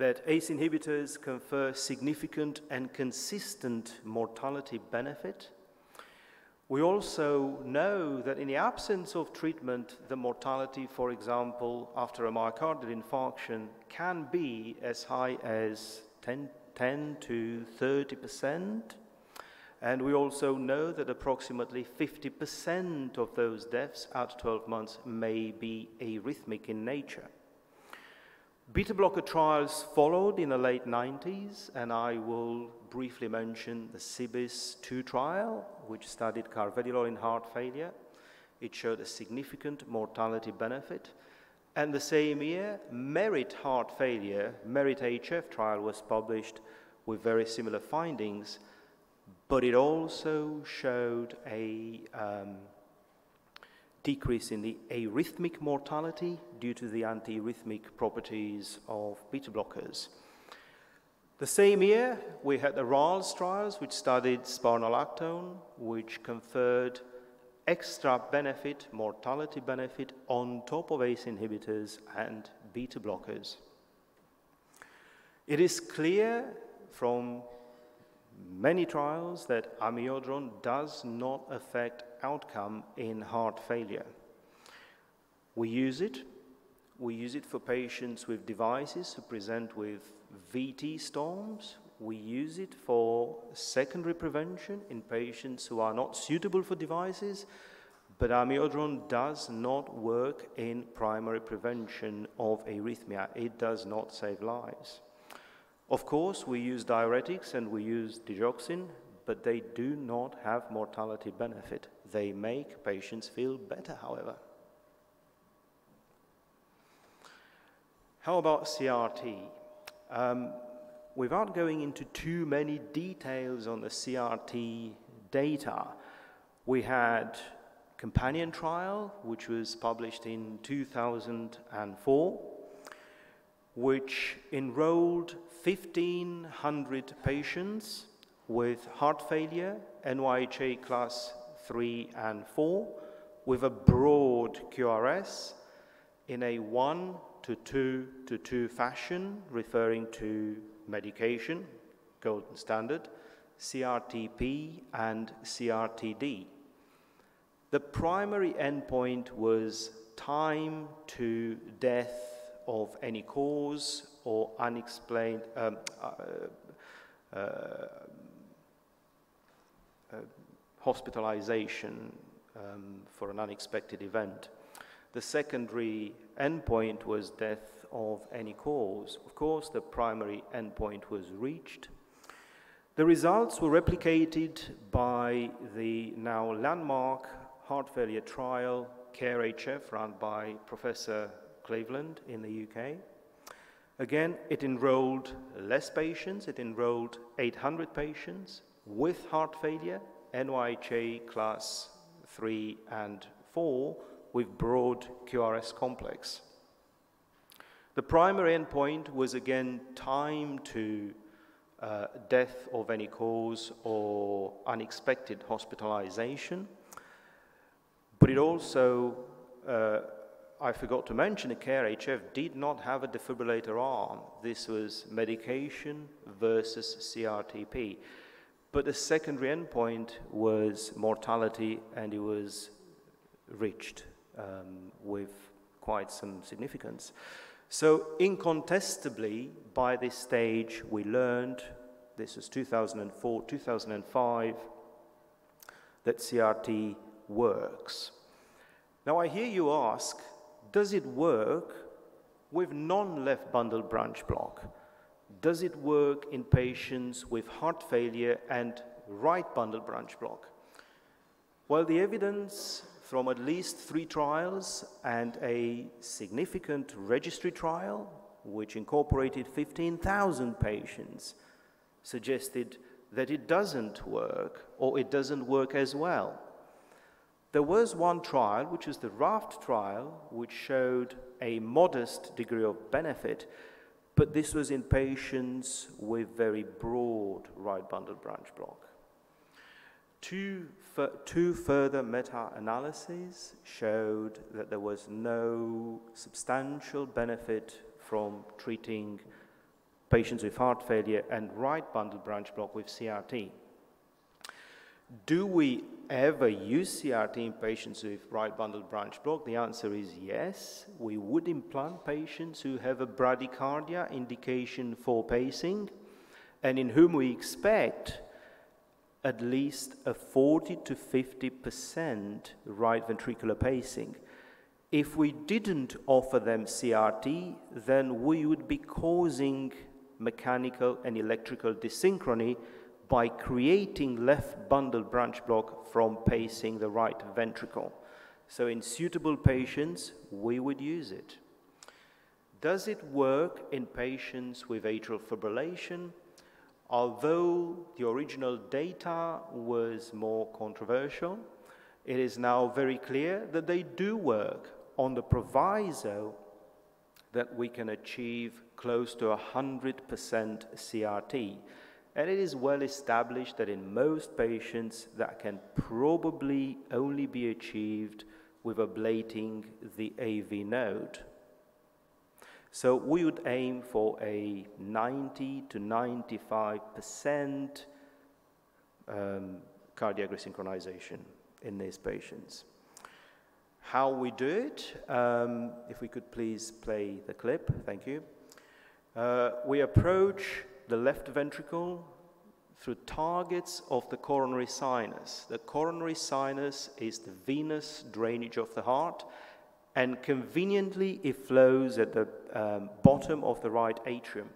that ACE inhibitors confer significant and consistent mortality benefit. We also know that in the absence of treatment, the mortality, for example, after a myocardial infarction can be as high as 10, 10 to 30 percent. And we also know that approximately 50% of those deaths at 12 months may be arrhythmic in nature. Beta blocker trials followed in the late 90s, and I will briefly mention the CIBIS 2 trial, which studied carvedilol in heart failure. It showed a significant mortality benefit. And the same year, MERIT heart failure, MERIT HF trial was published with very similar findings, but it also showed a um, decrease in the arrhythmic mortality due to the antiarrhythmic properties of beta blockers. The same year, we had the RALES trials, which studied spironolactone, which conferred extra benefit, mortality benefit, on top of ACE inhibitors and beta blockers. It is clear from many trials that amiodarone does not affect outcome in heart failure. We use it. We use it for patients with devices who present with VT storms. We use it for secondary prevention in patients who are not suitable for devices, but amiodarone does not work in primary prevention of arrhythmia. It does not save lives. Of course, we use diuretics and we use digoxin, but they do not have mortality benefit. They make patients feel better, however. How about CRT? Um, without going into too many details on the CRT data, we had companion trial, which was published in 2004, which enrolled 1,500 patients with heart failure, NYHA class 3 and 4, with a broad QRS in a 1 to 2 to 2 fashion, referring to medication, golden standard, CRTP, and CRTD. The primary endpoint was time to death of any cause or unexplained um, uh, uh, hospitalization um, for an unexpected event. The secondary endpoint was death of any cause. Of course, the primary endpoint was reached. The results were replicated by the now landmark heart failure trial, CARE-HF, run by Professor Cleland in the UK. Again, it enrolled less patients. It enrolled 800 patients with heart failure, NYHA class 3 and 4, with broad QRS complex. The primary endpoint was again time to uh, death of any cause or unexpected hospitalization. But it also, uh, I forgot to mention, the CARE-HF did not have a defibrillator arm. This was medication versus CRTP. But the secondary endpoint was mortality, and it was reached um, with quite some significance. So incontestably, by this stage, we learned, this is 2004, 2005, that CRT works. Now I hear you ask, does it work with non-left bundle branch block? Does it work in patients with heart failure and right bundle branch block? Well, the evidence from at least three trials and a significant registry trial, which incorporated 15,000 patients, suggested that it doesn't work or it doesn't work as well. There was one trial, which is the RAFT trial, which showed a modest degree of benefit, but this was in patients with very broad right bundle branch block. Two, two further meta-analyses showed that there was no substantial benefit from treating patients with heart failure and right bundle branch block with CRT. Do we ever use CRT in patients with right bundle branch block? The answer is yes. We would implant patients who have a bradycardia indication for pacing and in whom we expect at least a 40 to 50% right ventricular pacing. If we didn't offer them CRT, then we would be causing mechanical and electrical dyssynchrony by creating left bundle branch block from pacing the right ventricle. So in suitable patients, we would use it. Does it work in patients with atrial fibrillation? Although the original data was more controversial, it is now very clear that they do work on the proviso that we can achieve close to 100% CRT. And it is well established that in most patients that can probably only be achieved with ablating the AV node. So we would aim for a 90 to 95% um, cardiac resynchronization in these patients. How we do it, um, if we could please play the clip, thank you. Uh, we approach the left ventricle through targets of the coronary sinus. The coronary sinus is the venous drainage of the heart, and conveniently it flows at the um, bottom of the right atrium.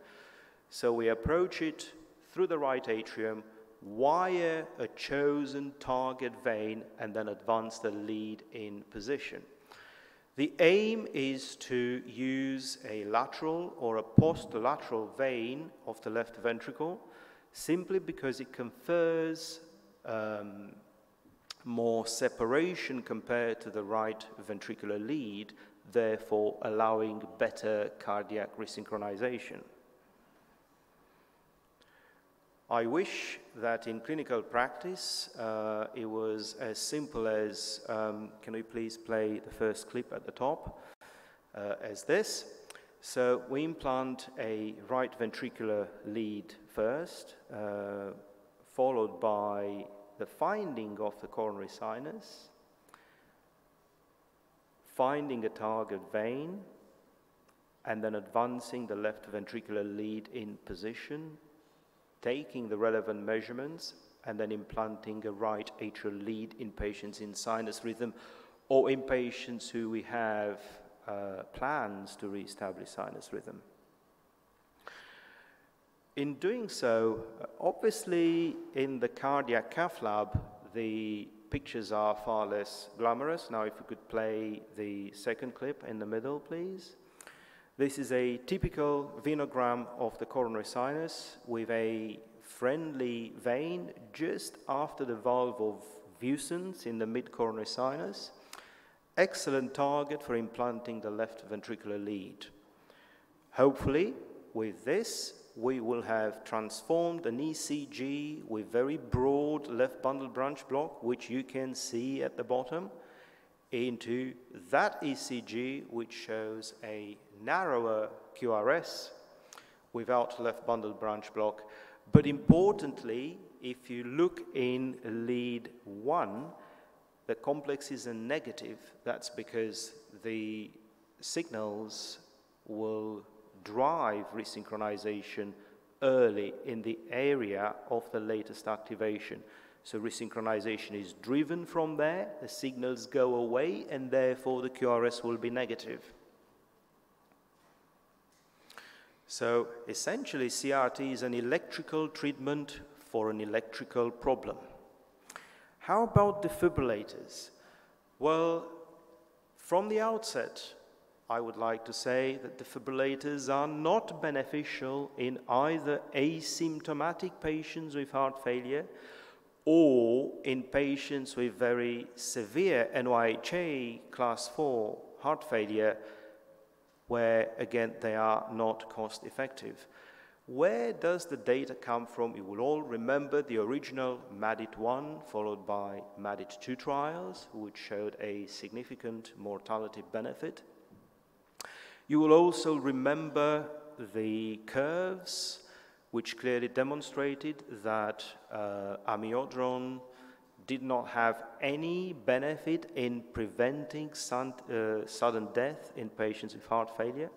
So we approach it through the right atrium, wire a chosen target vein, and then advance the lead in position. The aim is to use a lateral or a posterolateral vein of the left ventricle simply because it confers um, more separation compared to the right ventricular lead, therefore allowing better cardiac resynchronization. I wish that in clinical practice uh, it was as simple as, um, can we please play the first clip at the top, uh, as this. So we implant a right ventricular lead first, uh, followed by the finding of the coronary sinus, finding a target vein, and then advancing the left ventricular lead in position, taking the relevant measurements, and then implanting a right atrial lead in patients in sinus rhythm or in patients who we have uh, plans to reestablish sinus rhythm. In doing so, obviously in the cardiac cath lab, the pictures are far less glamorous. Now if we could play the second clip in the middle, please. This is a typical venogram of the coronary sinus with a friendly vein just after the valve of Vieussens in the mid-coronary sinus. Excellent target for implanting the left ventricular lead. Hopefully, with this, we will have transformed an ECG with very broad left bundle branch block, which you can see at the bottom, into that ECG, which shows a narrower QRS without left bundle branch block. But importantly, if you look in lead one, the complex is a negative. That's because the signals will drive resynchronization early in the area of the latest activation. So resynchronization is driven from there, the signals go away, and therefore the QRS will be negative. So essentially, CRT is an electrical treatment for an electrical problem. How about defibrillators? Well, from the outset, I would like to say that defibrillators are not beneficial in either asymptomatic patients with heart failure or in patients with very severe NYHA class 4 heart failure, where again they are not cost effective. Where does the data come from? You will all remember the original MADIT 1 followed by MADIT 2 trials, which showed a significant mortality benefit you will also remember the curves which clearly demonstrated that uh, amiodarone did not have any benefit in preventing sun, uh, sudden death in patients with heart failure.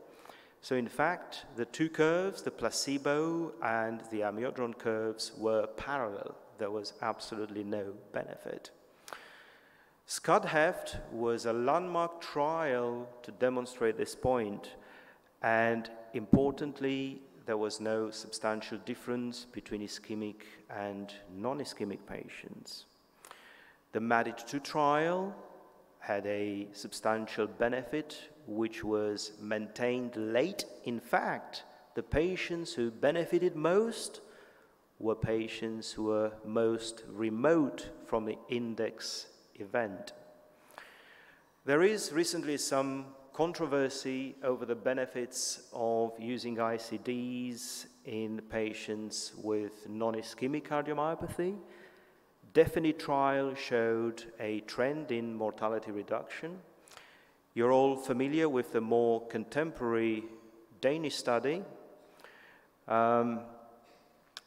So in fact, the two curves, the placebo and the amiodarone curves, were parallel. There was absolutely no benefit. SCD-HeFT was a landmark trial to demonstrate this point, and importantly, there was no substantial difference between ischemic and non-ischemic patients. The MADIT-2 trial had a substantial benefit which was maintained late. In fact, the patients who benefited most were patients who were most remote from the index event. There is recently some controversy over the benefits of using ICDs in patients with non-ischemic cardiomyopathy. DEFINITE trial showed a trend in mortality reduction. You're all familiar with the more contemporary Danish study, um,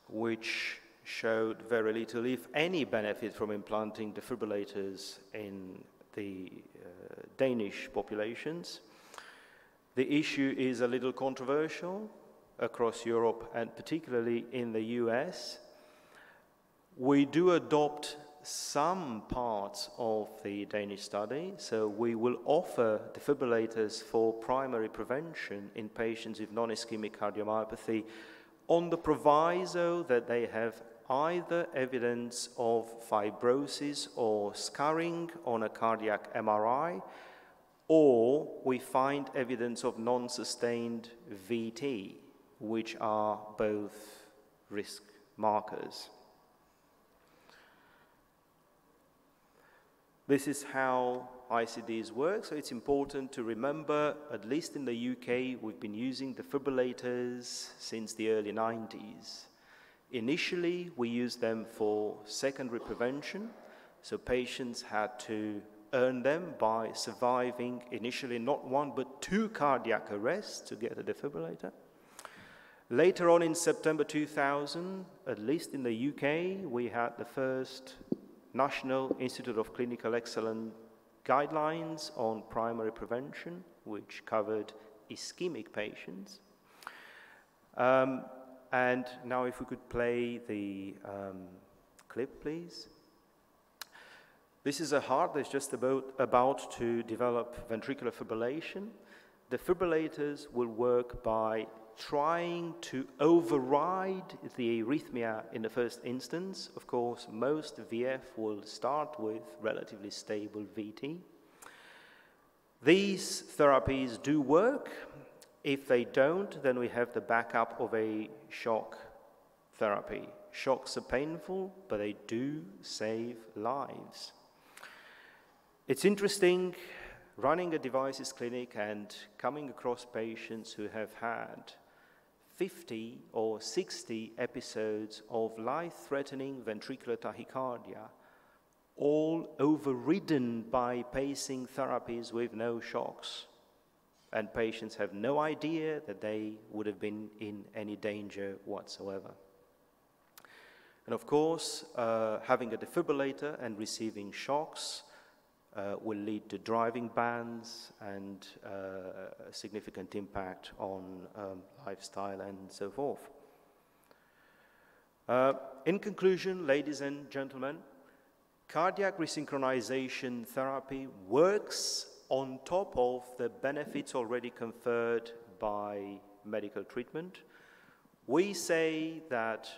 which showed very little, if any, benefit from implanting defibrillators in the uh, Danish populations. The issue is a little controversial across Europe and particularly in the US. We do adopt some parts of the Danish study, so we will offer defibrillators for primary prevention in patients with non-ischemic cardiomyopathy on the proviso that they have either evidence of fibrosis or scarring on a cardiac MRI, or we find evidence of non-sustained VT, which are both risk markers. This is how ICDs work, so it's important to remember, at least in the UK, we've been using defibrillators since the early 90s. Initially, we used them for secondary prevention, so patients had to earn them by surviving initially not one but two cardiac arrests to get a defibrillator. Later on in September 2000, at least in the UK, we had the first National Institute of Clinical Excellence guidelines on primary prevention, which covered ischemic patients. Um, and now if we could play the um, clip, please. This is a heart that's just about, about to develop ventricular fibrillation. The defibrillators will work by trying to override the arrhythmia in the first instance. Of course, most VF will start with relatively stable VT. These therapies do work. If they don't, then we have the backup of a shock therapy. Shocks are painful, but they do save lives. It's interesting running a devices clinic and coming across patients who have had 50 or 60 episodes of life-threatening ventricular tachycardia, all overridden by pacing therapies with no shocks. And patients have no idea that they would have been in any danger whatsoever. And of course, uh, having a defibrillator and receiving shocks uh, will lead to driving bans and uh, a significant impact on um, lifestyle and so forth. Uh, in conclusion, ladies and gentlemen, cardiac resynchronization therapy works on top of the benefits already conferred by medical treatment. We say that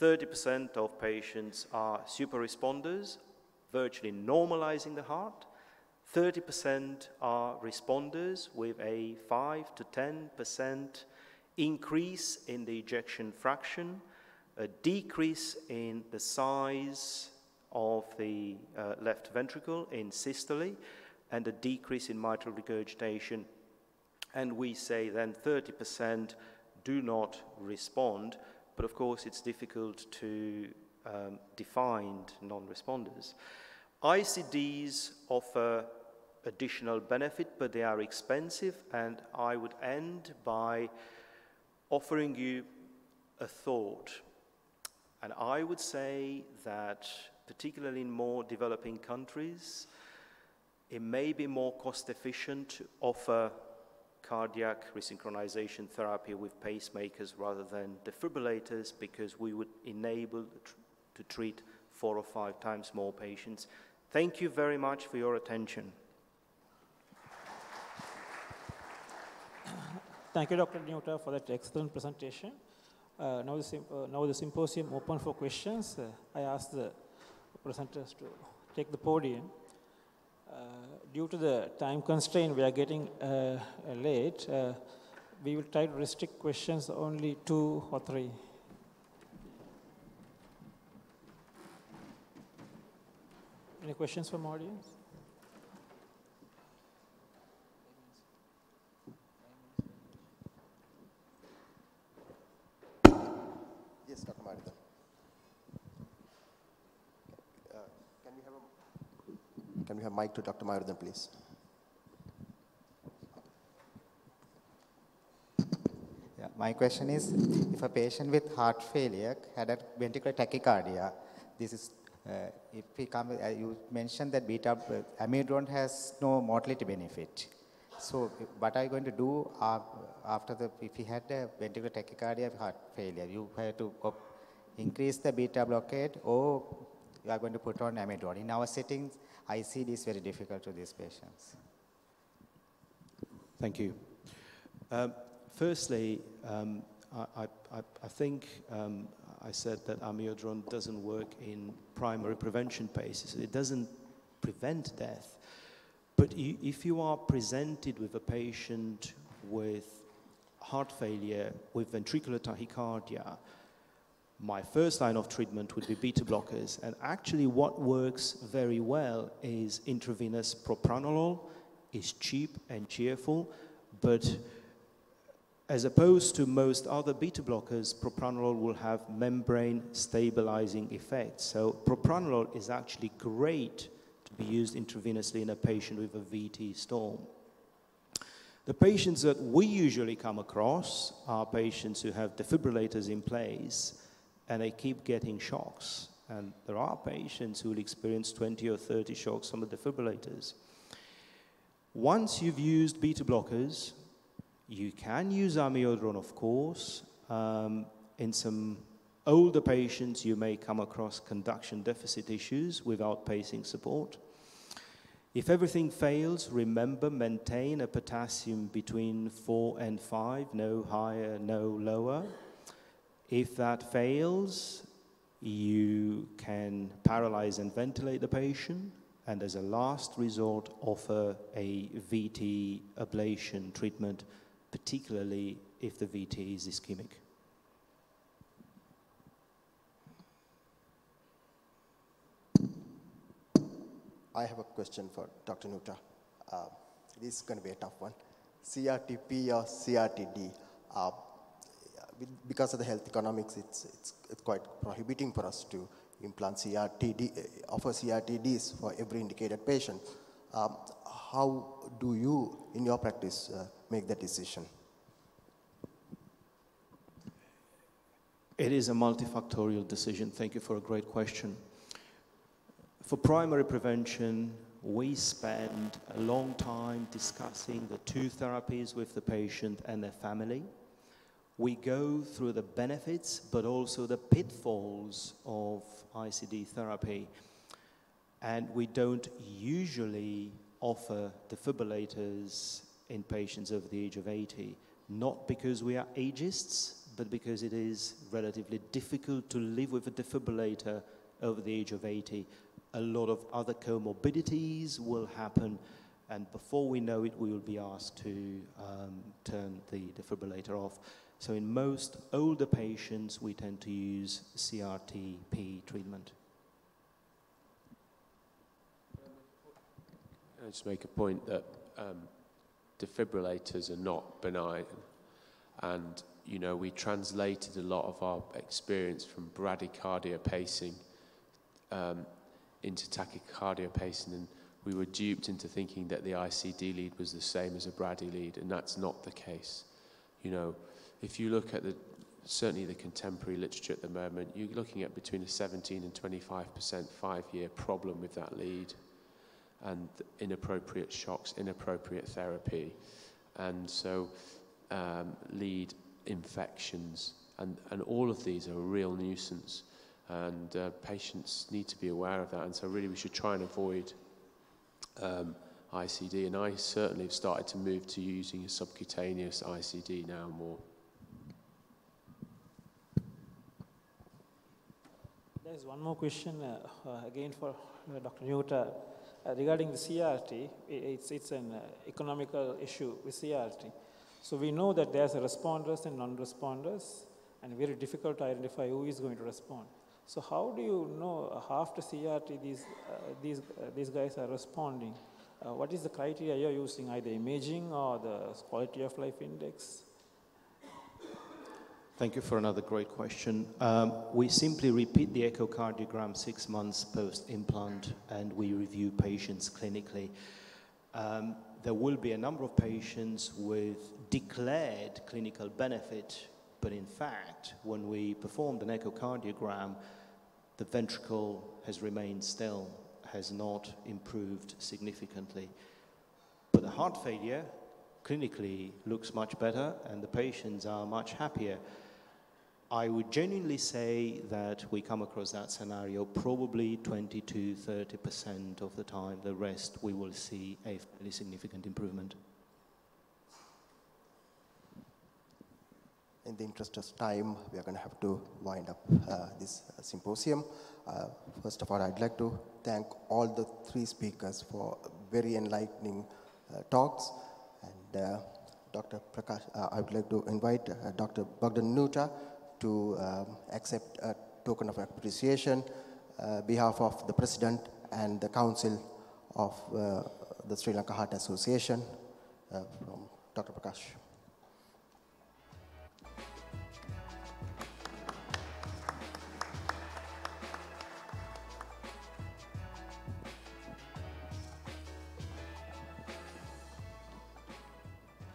30% of patients are super responders virtually normalizing the heart. 30% are responders with a 5 to 10% increase in the ejection fraction, a decrease in the size of the uh, left ventricle in systole, and a decrease in mitral regurgitation. And we say then 30% do not respond, but of course it's difficult to um, defined non-responders. ICDs offer additional benefit, but they are expensive, and I would end by offering you a thought. And I would say that, particularly in more developing countries, it may be more cost efficient to offer cardiac resynchronization therapy with pacemakers rather than defibrillators because we would enable to treat four or five times more patients. Thank you very much for your attention. Thank you, Dr. Nuta, for that excellent presentation. Uh, now, the uh, now the symposium open for questions. Uh, I ask the presenters to take the podium. Uh, due to the time constraint, we are getting uh, late. Uh, we will try to restrict questions only two or three. Any questions from audience? Yes, Dr. Maridhar. Can we have a mic to Dr. Maridhar, please? Yeah, my question is, if a patient with heart failure had a ventricular tachycardia, this is if he come, uh, you mentioned that beta uh, amiodarone has no mortality benefit. So, what are you going to do uh, after the, if you had a ventricular tachycardia heart failure? You have to increase the beta blockade or you are going to put on amiodarone. In our settings, ICD is very difficult to these patients. Thank you. Um, firstly, um, I, I, I think um, I said that amiodarone doesn't work in primary prevention cases. It doesn't prevent death. But if you are presented with a patient with heart failure, with ventricular tachycardia, my first line of treatment would be beta blockers. And actually, what works very well is intravenous propranolol. is cheap and cheerful, but as opposed to most other beta blockers, propranolol will have membrane stabilizing effects. So propranolol is actually great to be used intravenously in a patient with a VT storm. The patients that we usually come across are patients who have defibrillators in place and they keep getting shocks. And there are patients who will experience 20 or 30 shocks from the defibrillators. Once you've used beta blockers, you can use amiodarone, of course. Um, in some older patients, you may come across conduction deficit issues without pacing support. If everything fails, remember maintain a potassium between 4 and 5, no higher, no lower. If that fails, you can paralyze and ventilate the patient, and as a last resort, offer a VT ablation treatment, particularly if the VT is ischemic. I have a question for Dr. Nuta. Uh, this is going to be a tough one. CRTP or CRTD? Uh, because of the health economics, it's, it's, it's quite prohibiting for us to implant CRTD, uh, offer CRTDs for every indicated patient. Um, how do you, in your practice, uh, make that decision? It is a multifactorial decision. Thank you for a great question. For primary prevention, we spend a long time discussing the two therapies with the patient and their family. We go through the benefits, but also the pitfalls of ICD therapy. And we don't usually offer defibrillators in patients over the age of 80, not because we are ageists, but because it is relatively difficult to live with a defibrillator over the age of 80. A lot of other comorbidities will happen, and before we know it, we will be asked to um, turn the defibrillator off. So in most older patients, we tend to use CRTP treatment. I just make a point that um, defibrillators are not benign, and you know we translated a lot of our experience from bradycardia pacing um, into tachycardia pacing, and we were duped into thinking that the ICD lead was the same as a brady lead, and that's not the case. You know, if you look at the certainly the contemporary literature at the moment, you're looking at between a 17 and 25% five-year problem with that lead and inappropriate shocks, inappropriate therapy. And so um, lead infections, and, and all of these are a real nuisance. And uh, patients need to be aware of that. And so really we should try and avoid um, ICD. And I certainly have started to move to using a subcutaneous ICD now more. There's one more question, uh, uh, again for uh, Dr. Nuta. Uh, regarding the CRT, it's, it's an uh, economical issue with CRT. So we know that there's responders and non-responders, and very difficult to identify who is going to respond. So how do you know uh, after CRT these, uh, these, uh, these guys are responding? Uh, what is the criteria you're using, either imaging or the quality of life index? Thank you for another great question. Um, we simply repeat the echocardiogram six months post-implant and we review patients clinically. Um, there will be a number of patients with declared clinical benefit, but in fact, when we performed an echocardiogram, the ventricle has remained still, has not improved significantly. But the heart failure clinically looks much better and the patients are much happier. I would genuinely say that we come across that scenario probably 20 to 30% of the time. The rest we will see a fairly significant improvement. In the interest of time, we are going to have to wind up uh, this uh, symposium. Uh, first of all, I'd like to thank all the three speakers for very enlightening uh, talks. And uh, Dr. Prakash, uh, I would like to invite Dr. Bogdan Nuta to um, accept a token of appreciation uh, behalf of the President and the Council of uh, the Sri Lanka Heart Association uh, from Dr. Prakash.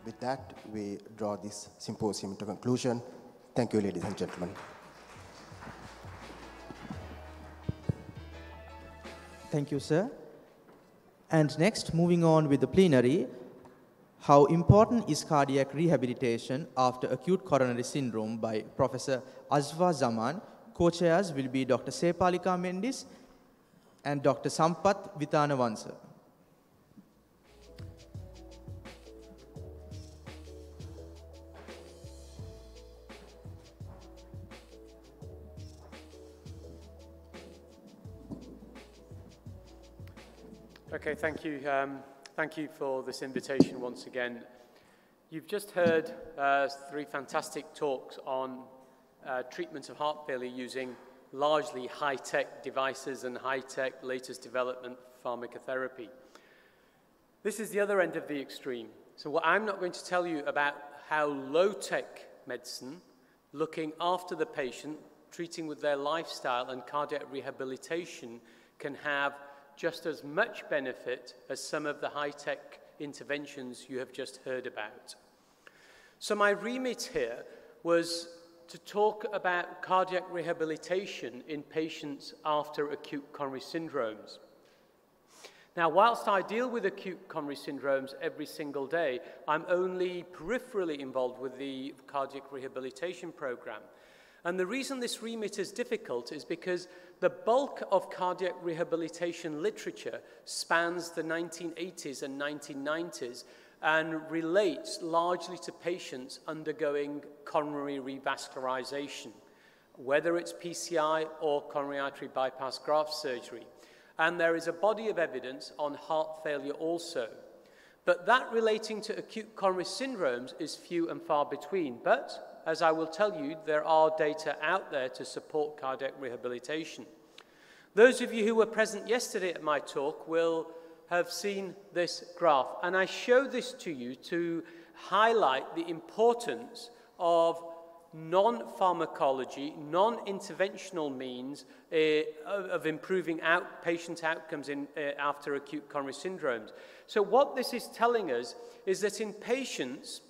With that, we draw this symposium to conclusion. Thank you, ladies and gentlemen. Thank you, sir. And next, moving on with the plenary, how important is cardiac rehabilitation after acute coronary syndrome by Professor Azfar Zaman. Co-chairs will be Dr. Sepalika Mendis and Dr. Sampath Vitanavansa. Okay, thank you. Um, thank you for this invitation once again. You've just heard uh, three fantastic talks on uh, treatment of heart failure using largely high-tech devices and high-tech latest development pharmacotherapy. This is the other end of the extreme. So what I'm not going to tell you about how low-tech medicine, looking after the patient, treating with their lifestyle and cardiac rehabilitation can have just as much benefit as some of the high-tech interventions you have just heard about. So my remit here was to talk about cardiac rehabilitation in patients after acute coronary syndromes. Now, whilst I deal with acute coronary syndromes every single day, I'm only peripherally involved with the cardiac rehabilitation program. And the reason this remit is difficult is because the bulk of cardiac rehabilitation literature spans the 1980s and 1990s and relates largely to patients undergoing coronary revascularization, whether it's PCI or coronary artery bypass graft surgery. And there is a body of evidence on heart failure also. But that relating to acute coronary syndromes is few and far between. But as I will tell you, there are data out there to support cardiac rehabilitation. Those of you who were present yesterday at my talk will have seen this graph, and I show this to you to highlight the importance of non-pharmacology, non-interventional means uh, of improving out patient outcomes in, uh, after acute coronary syndromes. So what this is telling us is that in patients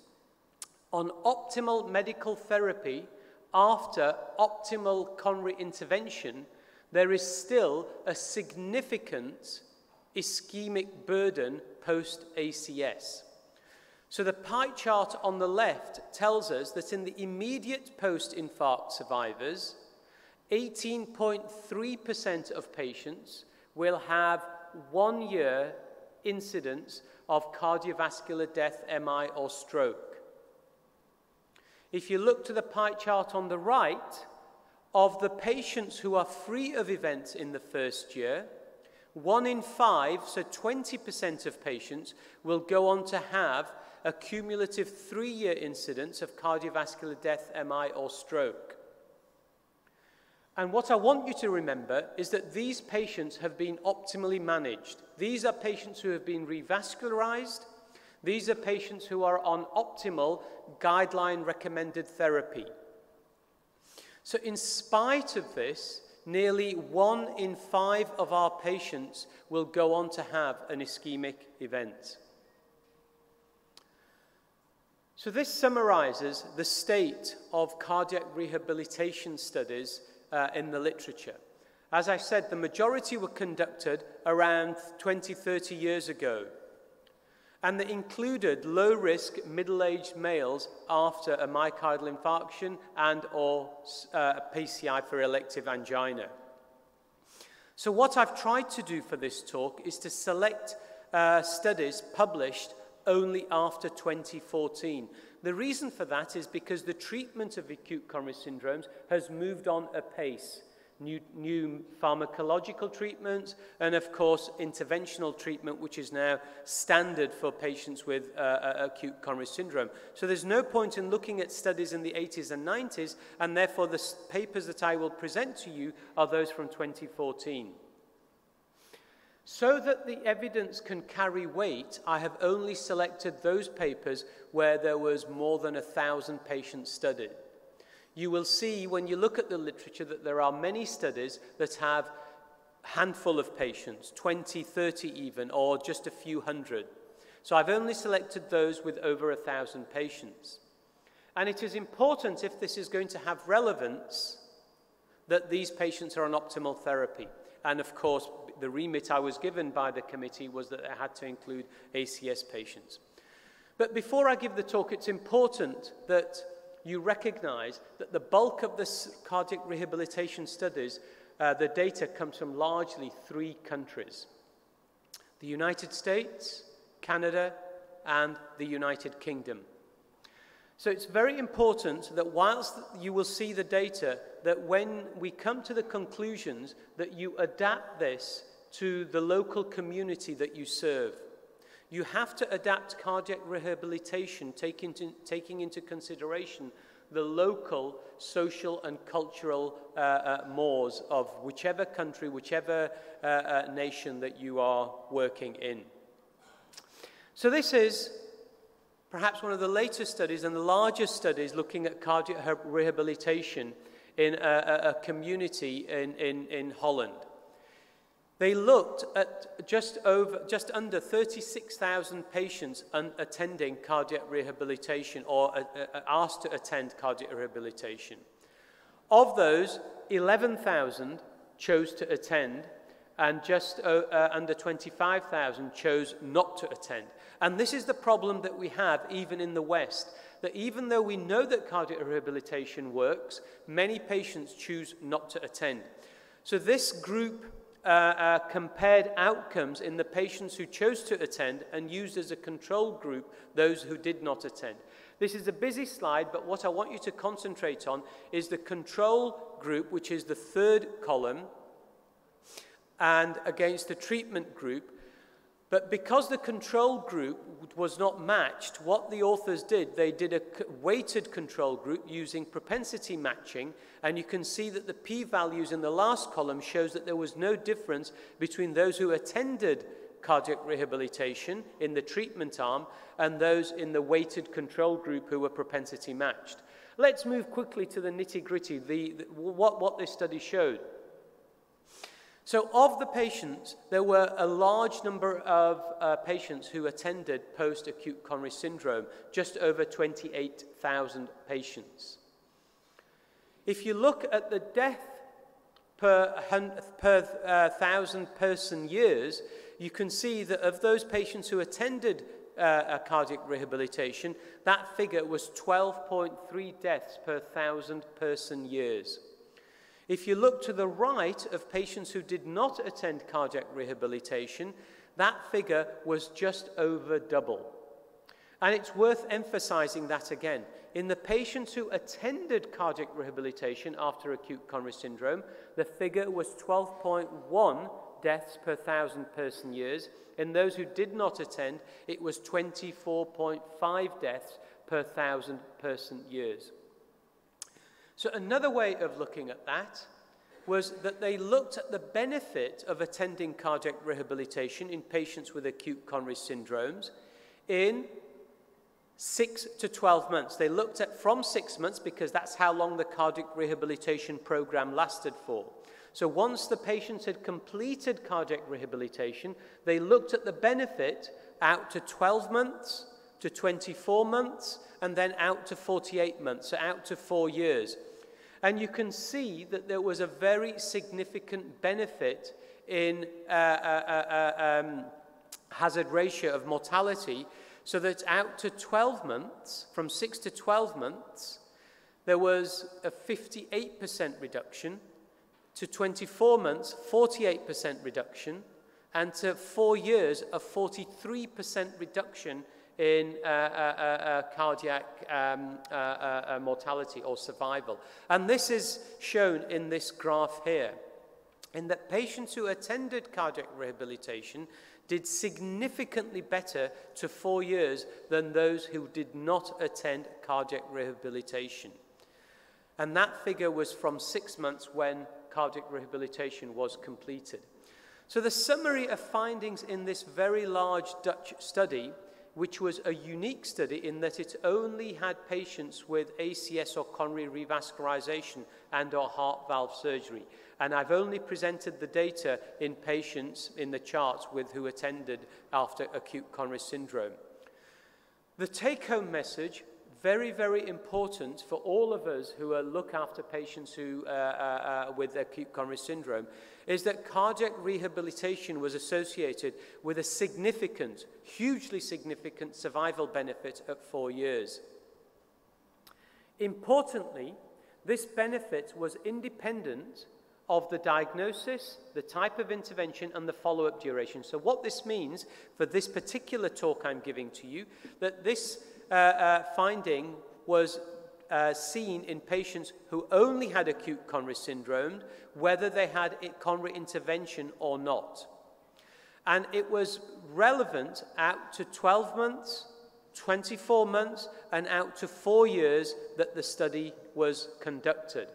on optimal medical therapy after optimal coronary intervention, there is still a significant ischemic burden post-ACS. So the pie chart on the left tells us that in the immediate post-infarct survivors, 18.3% of patients will have one year incidence of cardiovascular death, MI, or stroke. If you look to the pie chart on the right, of the patients who are free of events in the first year, one in five, so 20% of patients, will go on to have a cumulative three-year incidence of cardiovascular death, MI, or stroke. And what I want you to remember is that these patients have been optimally managed. These are patients who have been revascularized, these are patients who are on optimal guideline recommended therapy. So, in spite of this, nearly one in five of our patients will go on to have an ischemic event. So, this summarizes the state of cardiac rehabilitation studies uh, in the literature. As I said, the majority were conducted around 20, 30 years ago. And that included low-risk middle-aged males after a myocardial infarction and or uh, PCI for elective angina. So what I've tried to do for this talk is to select uh, studies published only after 2014. The reason for that is because the treatment of acute coronary syndromes has moved on apace new, new pharmacological treatments, and of course, interventional treatment, which is now standard for patients with uh, uh acute coronary syndrome. So there's no point in looking at studies in the 80s and 90s, and therefore the papers that I will present to you are those from 2014. So that the evidence can carry weight, I have only selected those papers where there was more than a thousand patients studied you will see when you look at the literature that there are many studies that have handful of patients, 20, 30 even, or just a few hundred. So I've only selected those with over a thousand patients. And it is important, if this is going to have relevance, that these patients are on optimal therapy. And of course, the remit I was given by the committee was that I had to include ACS patients. But before I give the talk, it's important that you recognize that the bulk of the cardiac rehabilitation studies, uh, the data comes from largely three countries the United States, Canada, and the United Kingdom. So it's very important that whilst you will see the data, that when we come to the conclusions, that you adapt this to the local community that you serve. You have to adapt cardiac rehabilitation, into, taking into consideration the local social and cultural uh, uh, mores of whichever country, whichever uh, uh, nation that you are working in. So, this is perhaps one of the latest studies and the largest studies looking at cardiac rehabilitation in a, a community in, in, in Holland. They looked at just over, just under 36,000 patients attending cardiac rehabilitation or uh, uh, asked to attend cardiac rehabilitation. Of those, 11,000 chose to attend and just uh, uh, under 25,000 chose not to attend. And this is the problem that we have even in the West, that even though we know that cardiac rehabilitation works, many patients choose not to attend. So this group uh, uh, compared outcomes in the patients who chose to attend and used as a control group those who did not attend. This is a busy slide, but what I want you to concentrate on is the control group, which is the third column, and against the treatment group, but because the control group was not matched, what the authors did, they did a weighted control group using propensity matching, and you can see that the p-values in the last column shows that there was no difference between those who attended cardiac rehabilitation in the treatment arm and those in the weighted control group who were propensity matched. Let's move quickly to the nitty-gritty, the, the, what, what this study showed. So, of the patients, there were a large number of uh, patients who attended post acute coronary syndrome, just over 28,000 patients. If you look at the death per, per uh, thousand person years, you can see that of those patients who attended uh, cardiac rehabilitation, that figure was 12.3 deaths per thousand person years. If you look to the right of patients who did not attend cardiac rehabilitation, that figure was just over double. And it's worth emphasizing that again. In the patients who attended cardiac rehabilitation after acute coronary syndrome, the figure was 12.1 deaths per thousand person years. In those who did not attend, it was 24.5 deaths per thousand person years. So, another way of looking at that was that they looked at the benefit of attending cardiac rehabilitation in patients with acute coronary syndromes in six to 12 months. They looked at from six months because that's how long the cardiac rehabilitation program lasted for. So once the patients had completed cardiac rehabilitation, they looked at the benefit out to 12 months, to 24 months, and then out to 48 months, so out to four years. And you can see that there was a very significant benefit in uh, uh, uh, uh um, hazard ratio of mortality, so that out to 12 months, from 6 to 12 months, there was a 58% reduction, to 24 months, 48% reduction, and to four years, a 43% reduction in uh, uh, uh, uh cardiac um, uh, mortality or survival. And this is shown in this graph here, in that patients who attended cardiac rehabilitation did significantly better to four years than those who did not attend cardiac rehabilitation. And that figure was from six months when cardiac rehabilitation was completed. So the summary of findings in this very large Dutch study, which was a unique study in that it only had patients with ACS or coronary revascularization and or heart valve surgery. And I've only presented the data in patients in the charts with who attended after acute coronary syndrome. The take-home message very, very important for all of us who are look after patients who, uh, uh, uh with acute coronary syndrome is that cardiac rehabilitation was associated with a significant, hugely significant survival benefit at four years. Importantly, this benefit was independent of the diagnosis, the type of intervention, and the follow-up duration. So what this means for this particular talk I'm giving to you, that this uh, uh, finding was uh, seen in patients who only had acute coronary syndrome, whether they had coronary intervention or not. And it was relevant out to 12 months, 24 months, and out to four years that the study was conducted.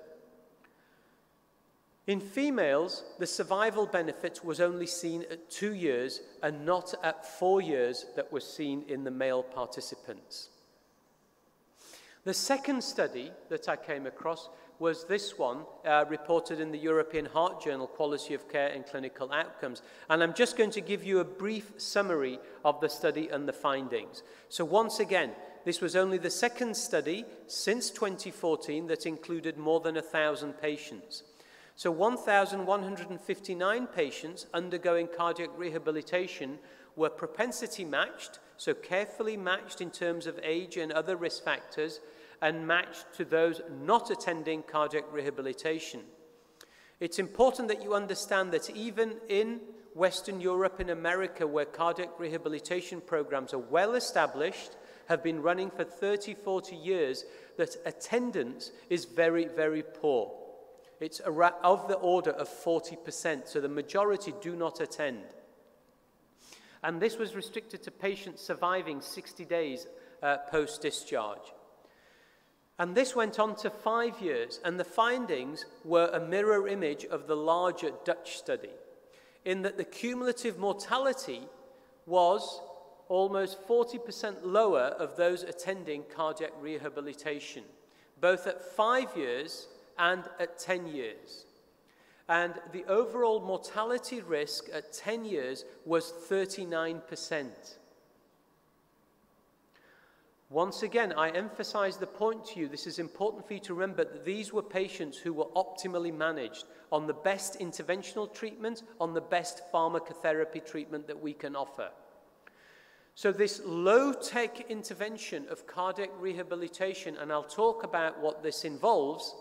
In females, the survival benefit was only seen at two years and not at four years that was seen in the male participants. The second study that I came across was this one, uh, reported in the European Heart Journal, Quality of Care and Clinical Outcomes. And I'm just going to give you a brief summary of the study and the findings. So once again, this was only the second study since 2014 that included more than 1,000 patients. So 1,159 patients undergoing cardiac rehabilitation were propensity matched, so carefully matched in terms of age and other risk factors, and matched to those not attending cardiac rehabilitation. It's important that you understand that even in Western Europe and America, where cardiac rehabilitation programs are well established, have been running for 30, 40 years, that attendance is very, very poor. It's of the order of 40%, so the majority do not attend. And this was restricted to patients surviving 60 days uh, post discharge. And this went on to five years, and the findings were a mirror image of the larger Dutch study, in that the cumulative mortality was almost 40% lower of those attending cardiac rehabilitation, both at five years and at 10 years. And the overall mortality risk at 10 years was 39%. Once again, I emphasize the point to you, this is important for you to remember that these were patients who were optimally managed on the best interventional treatment, on the best pharmacotherapy treatment that we can offer. So this low-tech intervention of cardiac rehabilitation, and I'll talk about what this involves,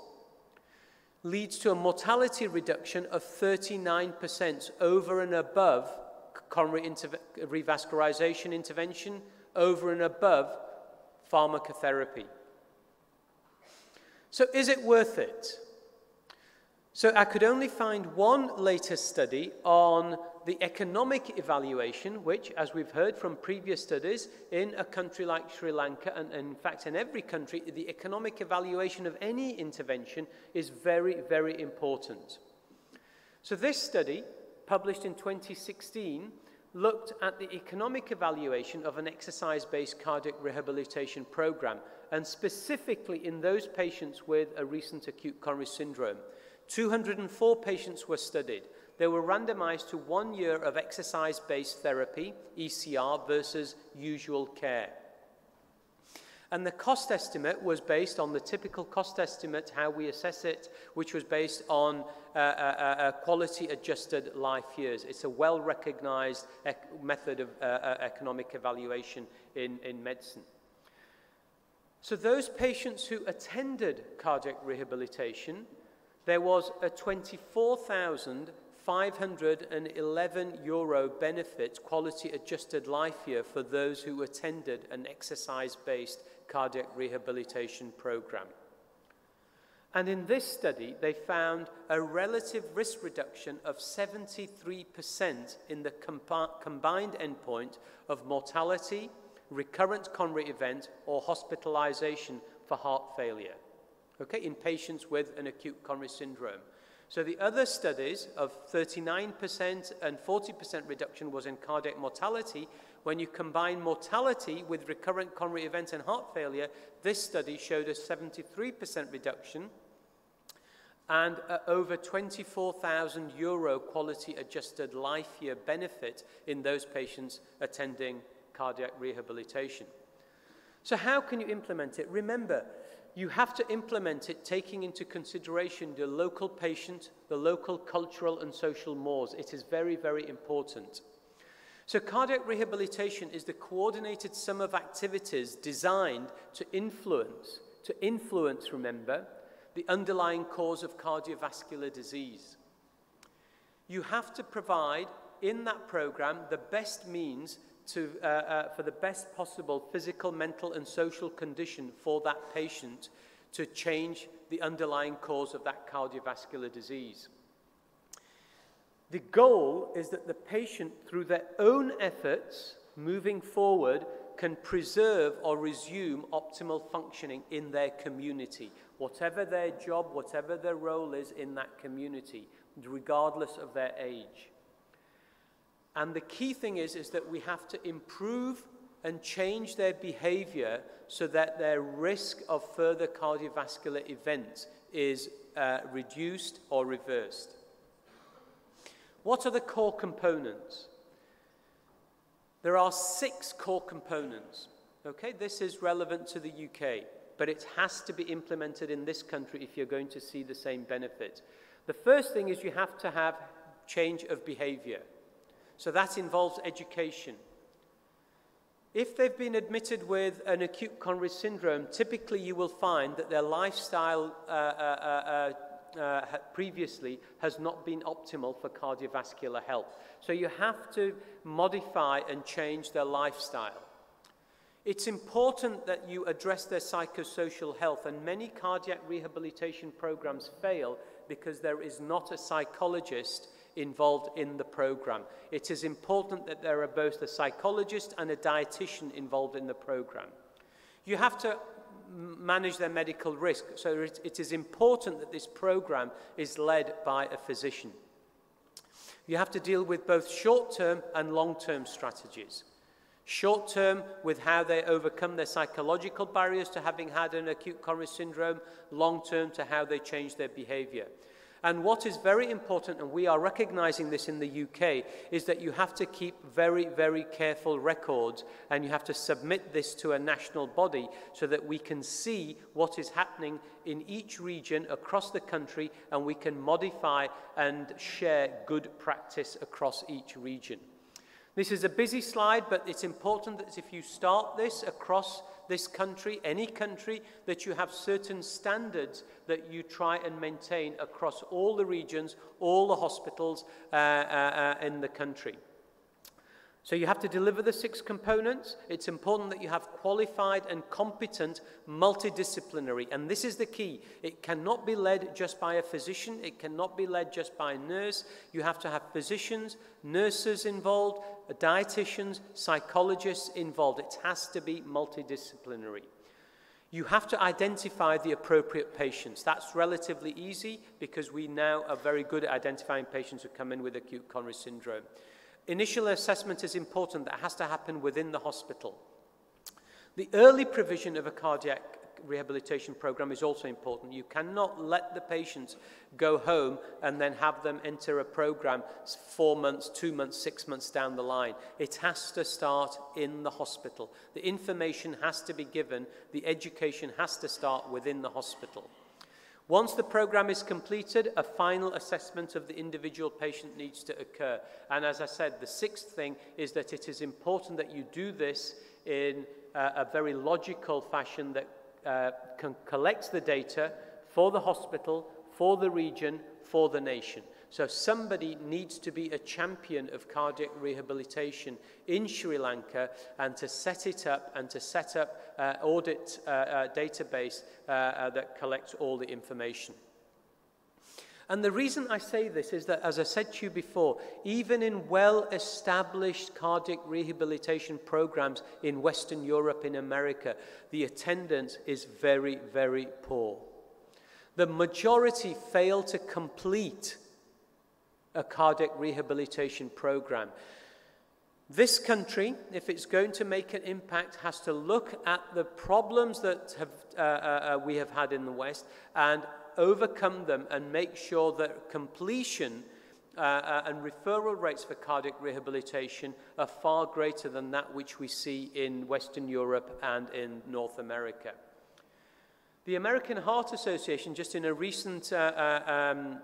leads to a mortality reduction of 39% over and above coronary interve revascularization intervention, over and above pharmacotherapy. So is it worth it? So I could only find one latest study on the economic evaluation, which, as we've heard from previous studies, in a country like Sri Lanka, and, and in fact in every country, the economic evaluation of any intervention is very, very important. So this study, published in 2016, looked at the economic evaluation of an exercise-based cardiac rehabilitation program, and specifically in those patients with a recent acute coronary syndrome. 204 patients were studied. They were randomized to one year of exercise-based therapy, ECR, versus usual care. And the cost estimate was based on the typical cost estimate, how we assess it, which was based on uh, uh, uh, quality adjusted life years. It's a well recognized method of uh, uh, economic evaluation in, in medicine. So, those patients who attended cardiac rehabilitation, there was a 24,000 511 euro benefit quality adjusted life year for those who attended an exercise based cardiac rehabilitation program. And in this study, they found a relative risk reduction of 73% in the combined endpoint of mortality, recurrent coronary event, or hospitalization for heart failure, okay, in patients with an acute coronary syndrome. So the other studies of 39% and 40% reduction was in cardiac mortality. When you combine mortality with recurrent coronary events and heart failure, this study showed a 73% reduction and over 24,000 euro quality adjusted life year benefit in those patients attending cardiac rehabilitation. So how can you implement it? Remember, you have to implement it taking into consideration the local patient, the local cultural and social mores. It is very, very important. So cardiac rehabilitation is the coordinated sum of activities designed to influence, to influence, remember, the underlying cause of cardiovascular disease. You have to provide in that program the best means to, uh, uh, for the best possible physical, mental, and social condition for that patient to change the underlying cause of that cardiovascular disease. The goal is that the patient, through their own efforts moving forward, can preserve or resume optimal functioning in their community, whatever their job, whatever their role is in that community, regardless of their age. And the key thing is, is that we have to improve and change their behavior so that their risk of further cardiovascular events is uh, reduced or reversed. What are the core components? There are six core components. Okay, this is relevant to the UK, but it has to be implemented in this country if you're going to see the same benefit. The first thing is you have to have change of behavior. So that involves education. If they've been admitted with an acute coronary syndrome, typically you will find that their lifestyle uh, uh, uh, uh, previously has not been optimal for cardiovascular health. So you have to modify and change their lifestyle. It's important that you address their psychosocial health, and many cardiac rehabilitation programs fail because there is not a psychologist involved in the program. It is important that there are both a psychologist and a dietitian involved in the program. You have to manage their medical risk. So it, it is important that this program is led by a physician. You have to deal with both short-term and long-term strategies. Short term, with how they overcome their psychological barriers to having had an acute coronary syndrome, long term, to how they change their behavior. And what is very important, and we are recognizing this in the UK, is that you have to keep very, very careful records and you have to submit this to a national body so that we can see what is happening in each region across the country and we can modify and share good practice across each region. This is a busy slide, but it's important that if you start this across this country, any country, that you have certain standards that you try and maintain across all the regions, all the hospitals uh, uh, uh in the country. So you have to deliver the six components. It's important that you have qualified and competent multidisciplinary. And this is the key. It cannot be led just by a physician. It cannot be led just by a nurse. You have to have physicians, nurses involved, dietitians, psychologists involved. It has to be multidisciplinary. You have to identify the appropriate patients. That's relatively easy because we now are very good at identifying patients who come in with acute coronary syndrome. Initial assessment is important, that has to happen within the hospital. The early provision of a cardiac rehabilitation program is also important. You cannot let the patients go home and then have them enter a program four months, two months, six months down the line. It has to start in the hospital. The information has to be given, the education has to start within the hospital. Once the program is completed, a final assessment of the individual patient needs to occur. And as I said, the sixth thing is that it is important that you do this in uh, a very logical fashion that uh, can collects the data for the hospital, for the region, for the nation. So somebody needs to be a champion of cardiac rehabilitation in Sri Lanka and to set it up and to set up uh, audit uh, uh, database uh, uh, that collects all the information. And the reason I say this is that, as I said to you before, even in well established cardiac rehabilitation programs in Western Europe, in America, the attendance is very, very poor. The majority fail to complete a cardiac rehabilitation program. This country, if it's going to make an impact, has to look at the problems that have, uh, uh, uh we have had in the West and overcome them and make sure that completion uh, uh, and referral rates for cardiac rehabilitation are far greater than that which we see in Western Europe and in North America. The American Heart Association, just in a recent uh, um,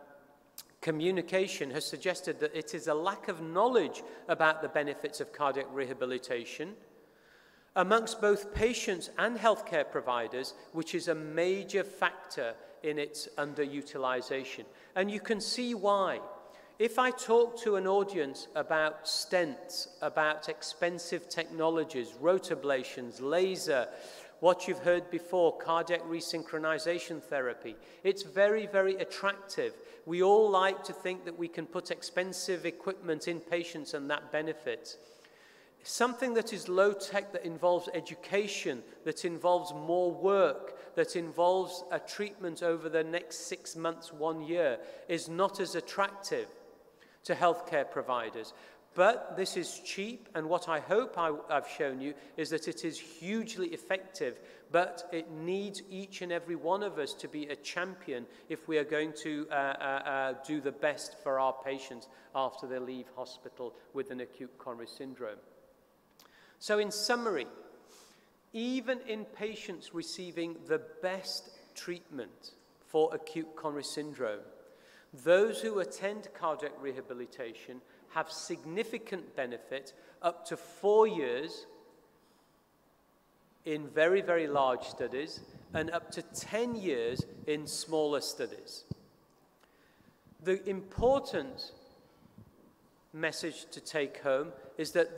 communication, has suggested that it is a lack of knowledge about the benefits of cardiac rehabilitation amongst both patients and healthcare providers, which is a major factor in its underutilization. And you can see why. If I talk to an audience about stents, about expensive technologies, rotablations, laser, what you've heard before, cardiac resynchronization therapy, it's very, very attractive. We all like to think that we can put expensive equipment in patients and that benefits something that is low tech, that involves education, that involves more work, that involves a treatment over the next six months, one year, is not as attractive to healthcare providers. But this is cheap, and what I hope I, have shown you is that it is hugely effective, but it needs each and every one of us to be a champion if we are going to uh, uh, uh, do the best for our patients after they leave hospital with an acute coronary syndrome. So, in summary, even in patients receiving the best treatment for acute coronary syndrome, those who attend cardiac rehabilitation have significant benefit up to four years in very, very large studies and up to 10 years in smaller studies. The important message to take home is that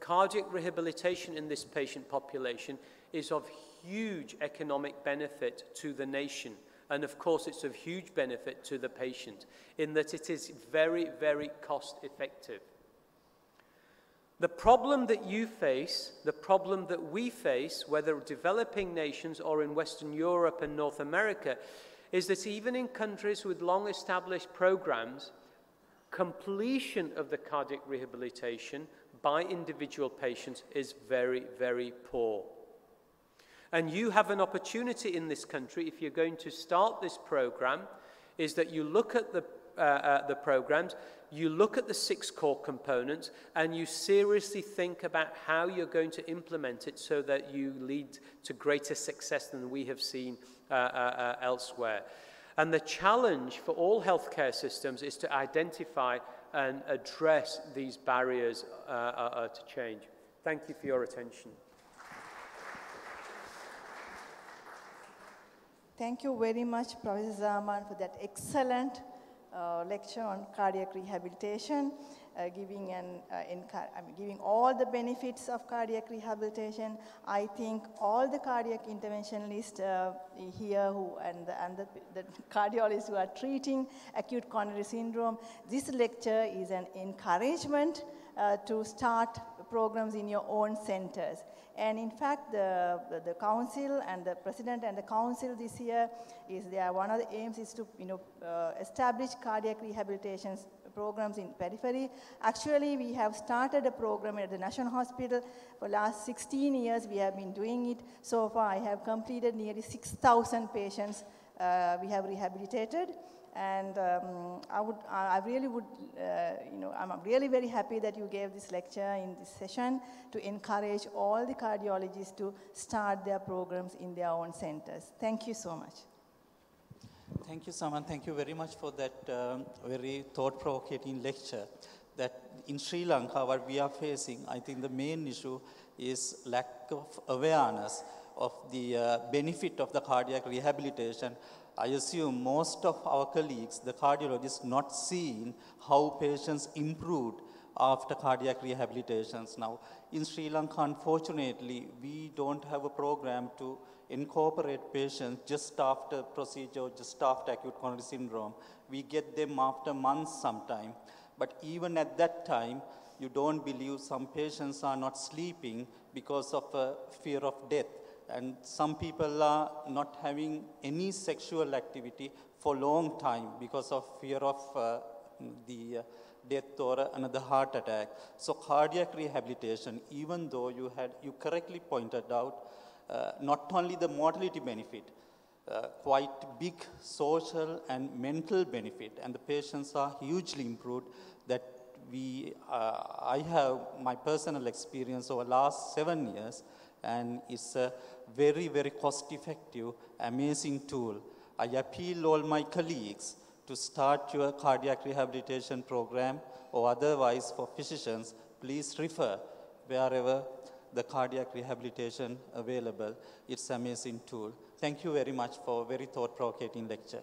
cardiac rehabilitation in this patient population is of huge economic benefit to the nation. And of course, it's of huge benefit to the patient in that it is very, very cost effective. The problem that you face, the problem that we face, whether developing nations or in Western Europe and North America, is that even in countries with long established programs, completion of the cardiac rehabilitation by individual patients is very, very poor. And you have an opportunity in this country, if you're going to start this program, is that you look at the, uh, uh, the programs, you look at the six core components, and you seriously think about how you're going to implement it so that you lead to greater success than we have seen uh, uh, uh, elsewhere. And the challenge for all healthcare systems is to identify and address these barriers uh, uh, uh to change. Thank you for your attention. Thank you very much, Professor Zaman, for that excellent uh, lecture on cardiac rehabilitation, uh, giving, an, uh, I mean, giving all the benefits of cardiac rehabilitation. I think all the cardiac interventionalists uh, here who, and, the, and the, the cardiologists who are treating acute coronary syndrome, this lecture is an encouragement uh, to start programs in your own centers. And in fact, the, the, the, council and the president and the council this year is there. One of the aims is to you know, uh, establish cardiac rehabilitation programs in periphery. Actually, we have started a program at the National Hospital. For last 16 years, we have been doing it. So far, I have completed nearly 6,000 patients uh, we have rehabilitated. And um, I, would, I really would, uh, you know, I'm really very happy that you gave this lecture in this session to encourage all the cardiologists to start their programs in their own centers. Thank you so much. Thank you, Saman. Thank you very much for that um, very thought-provoking lecture. That in Sri Lanka, what we are facing, I think the main issue is lack of awareness of the uh, benefit of the cardiac rehabilitation. I assume most of our colleagues, the cardiologists, not seeing how patients improved after cardiac rehabilitations. Now, in Sri Lanka, unfortunately, we don't have a program to incorporate patients just after procedure, just after acute coronary syndrome. We get them after months sometime. But even at that time, you don't believe some patients are not sleeping because of a fear of death. And some people are not having any sexual activity for a long time because of fear of uh, the uh, death or another heart attack. So cardiac rehabilitation, even though you had, you correctly pointed out, uh, not only the mortality benefit, uh, quite big social and mental benefit, and the patients are hugely improved that we, uh, I have my personal experience over last seven years, and it's a very, very cost-effective, amazing tool. I appeal all my colleagues to start your cardiac rehabilitation program or otherwise for physicians, please refer wherever the cardiac rehabilitation available. It's amazing tool. Thank you very much for a very thought-provoking lecture.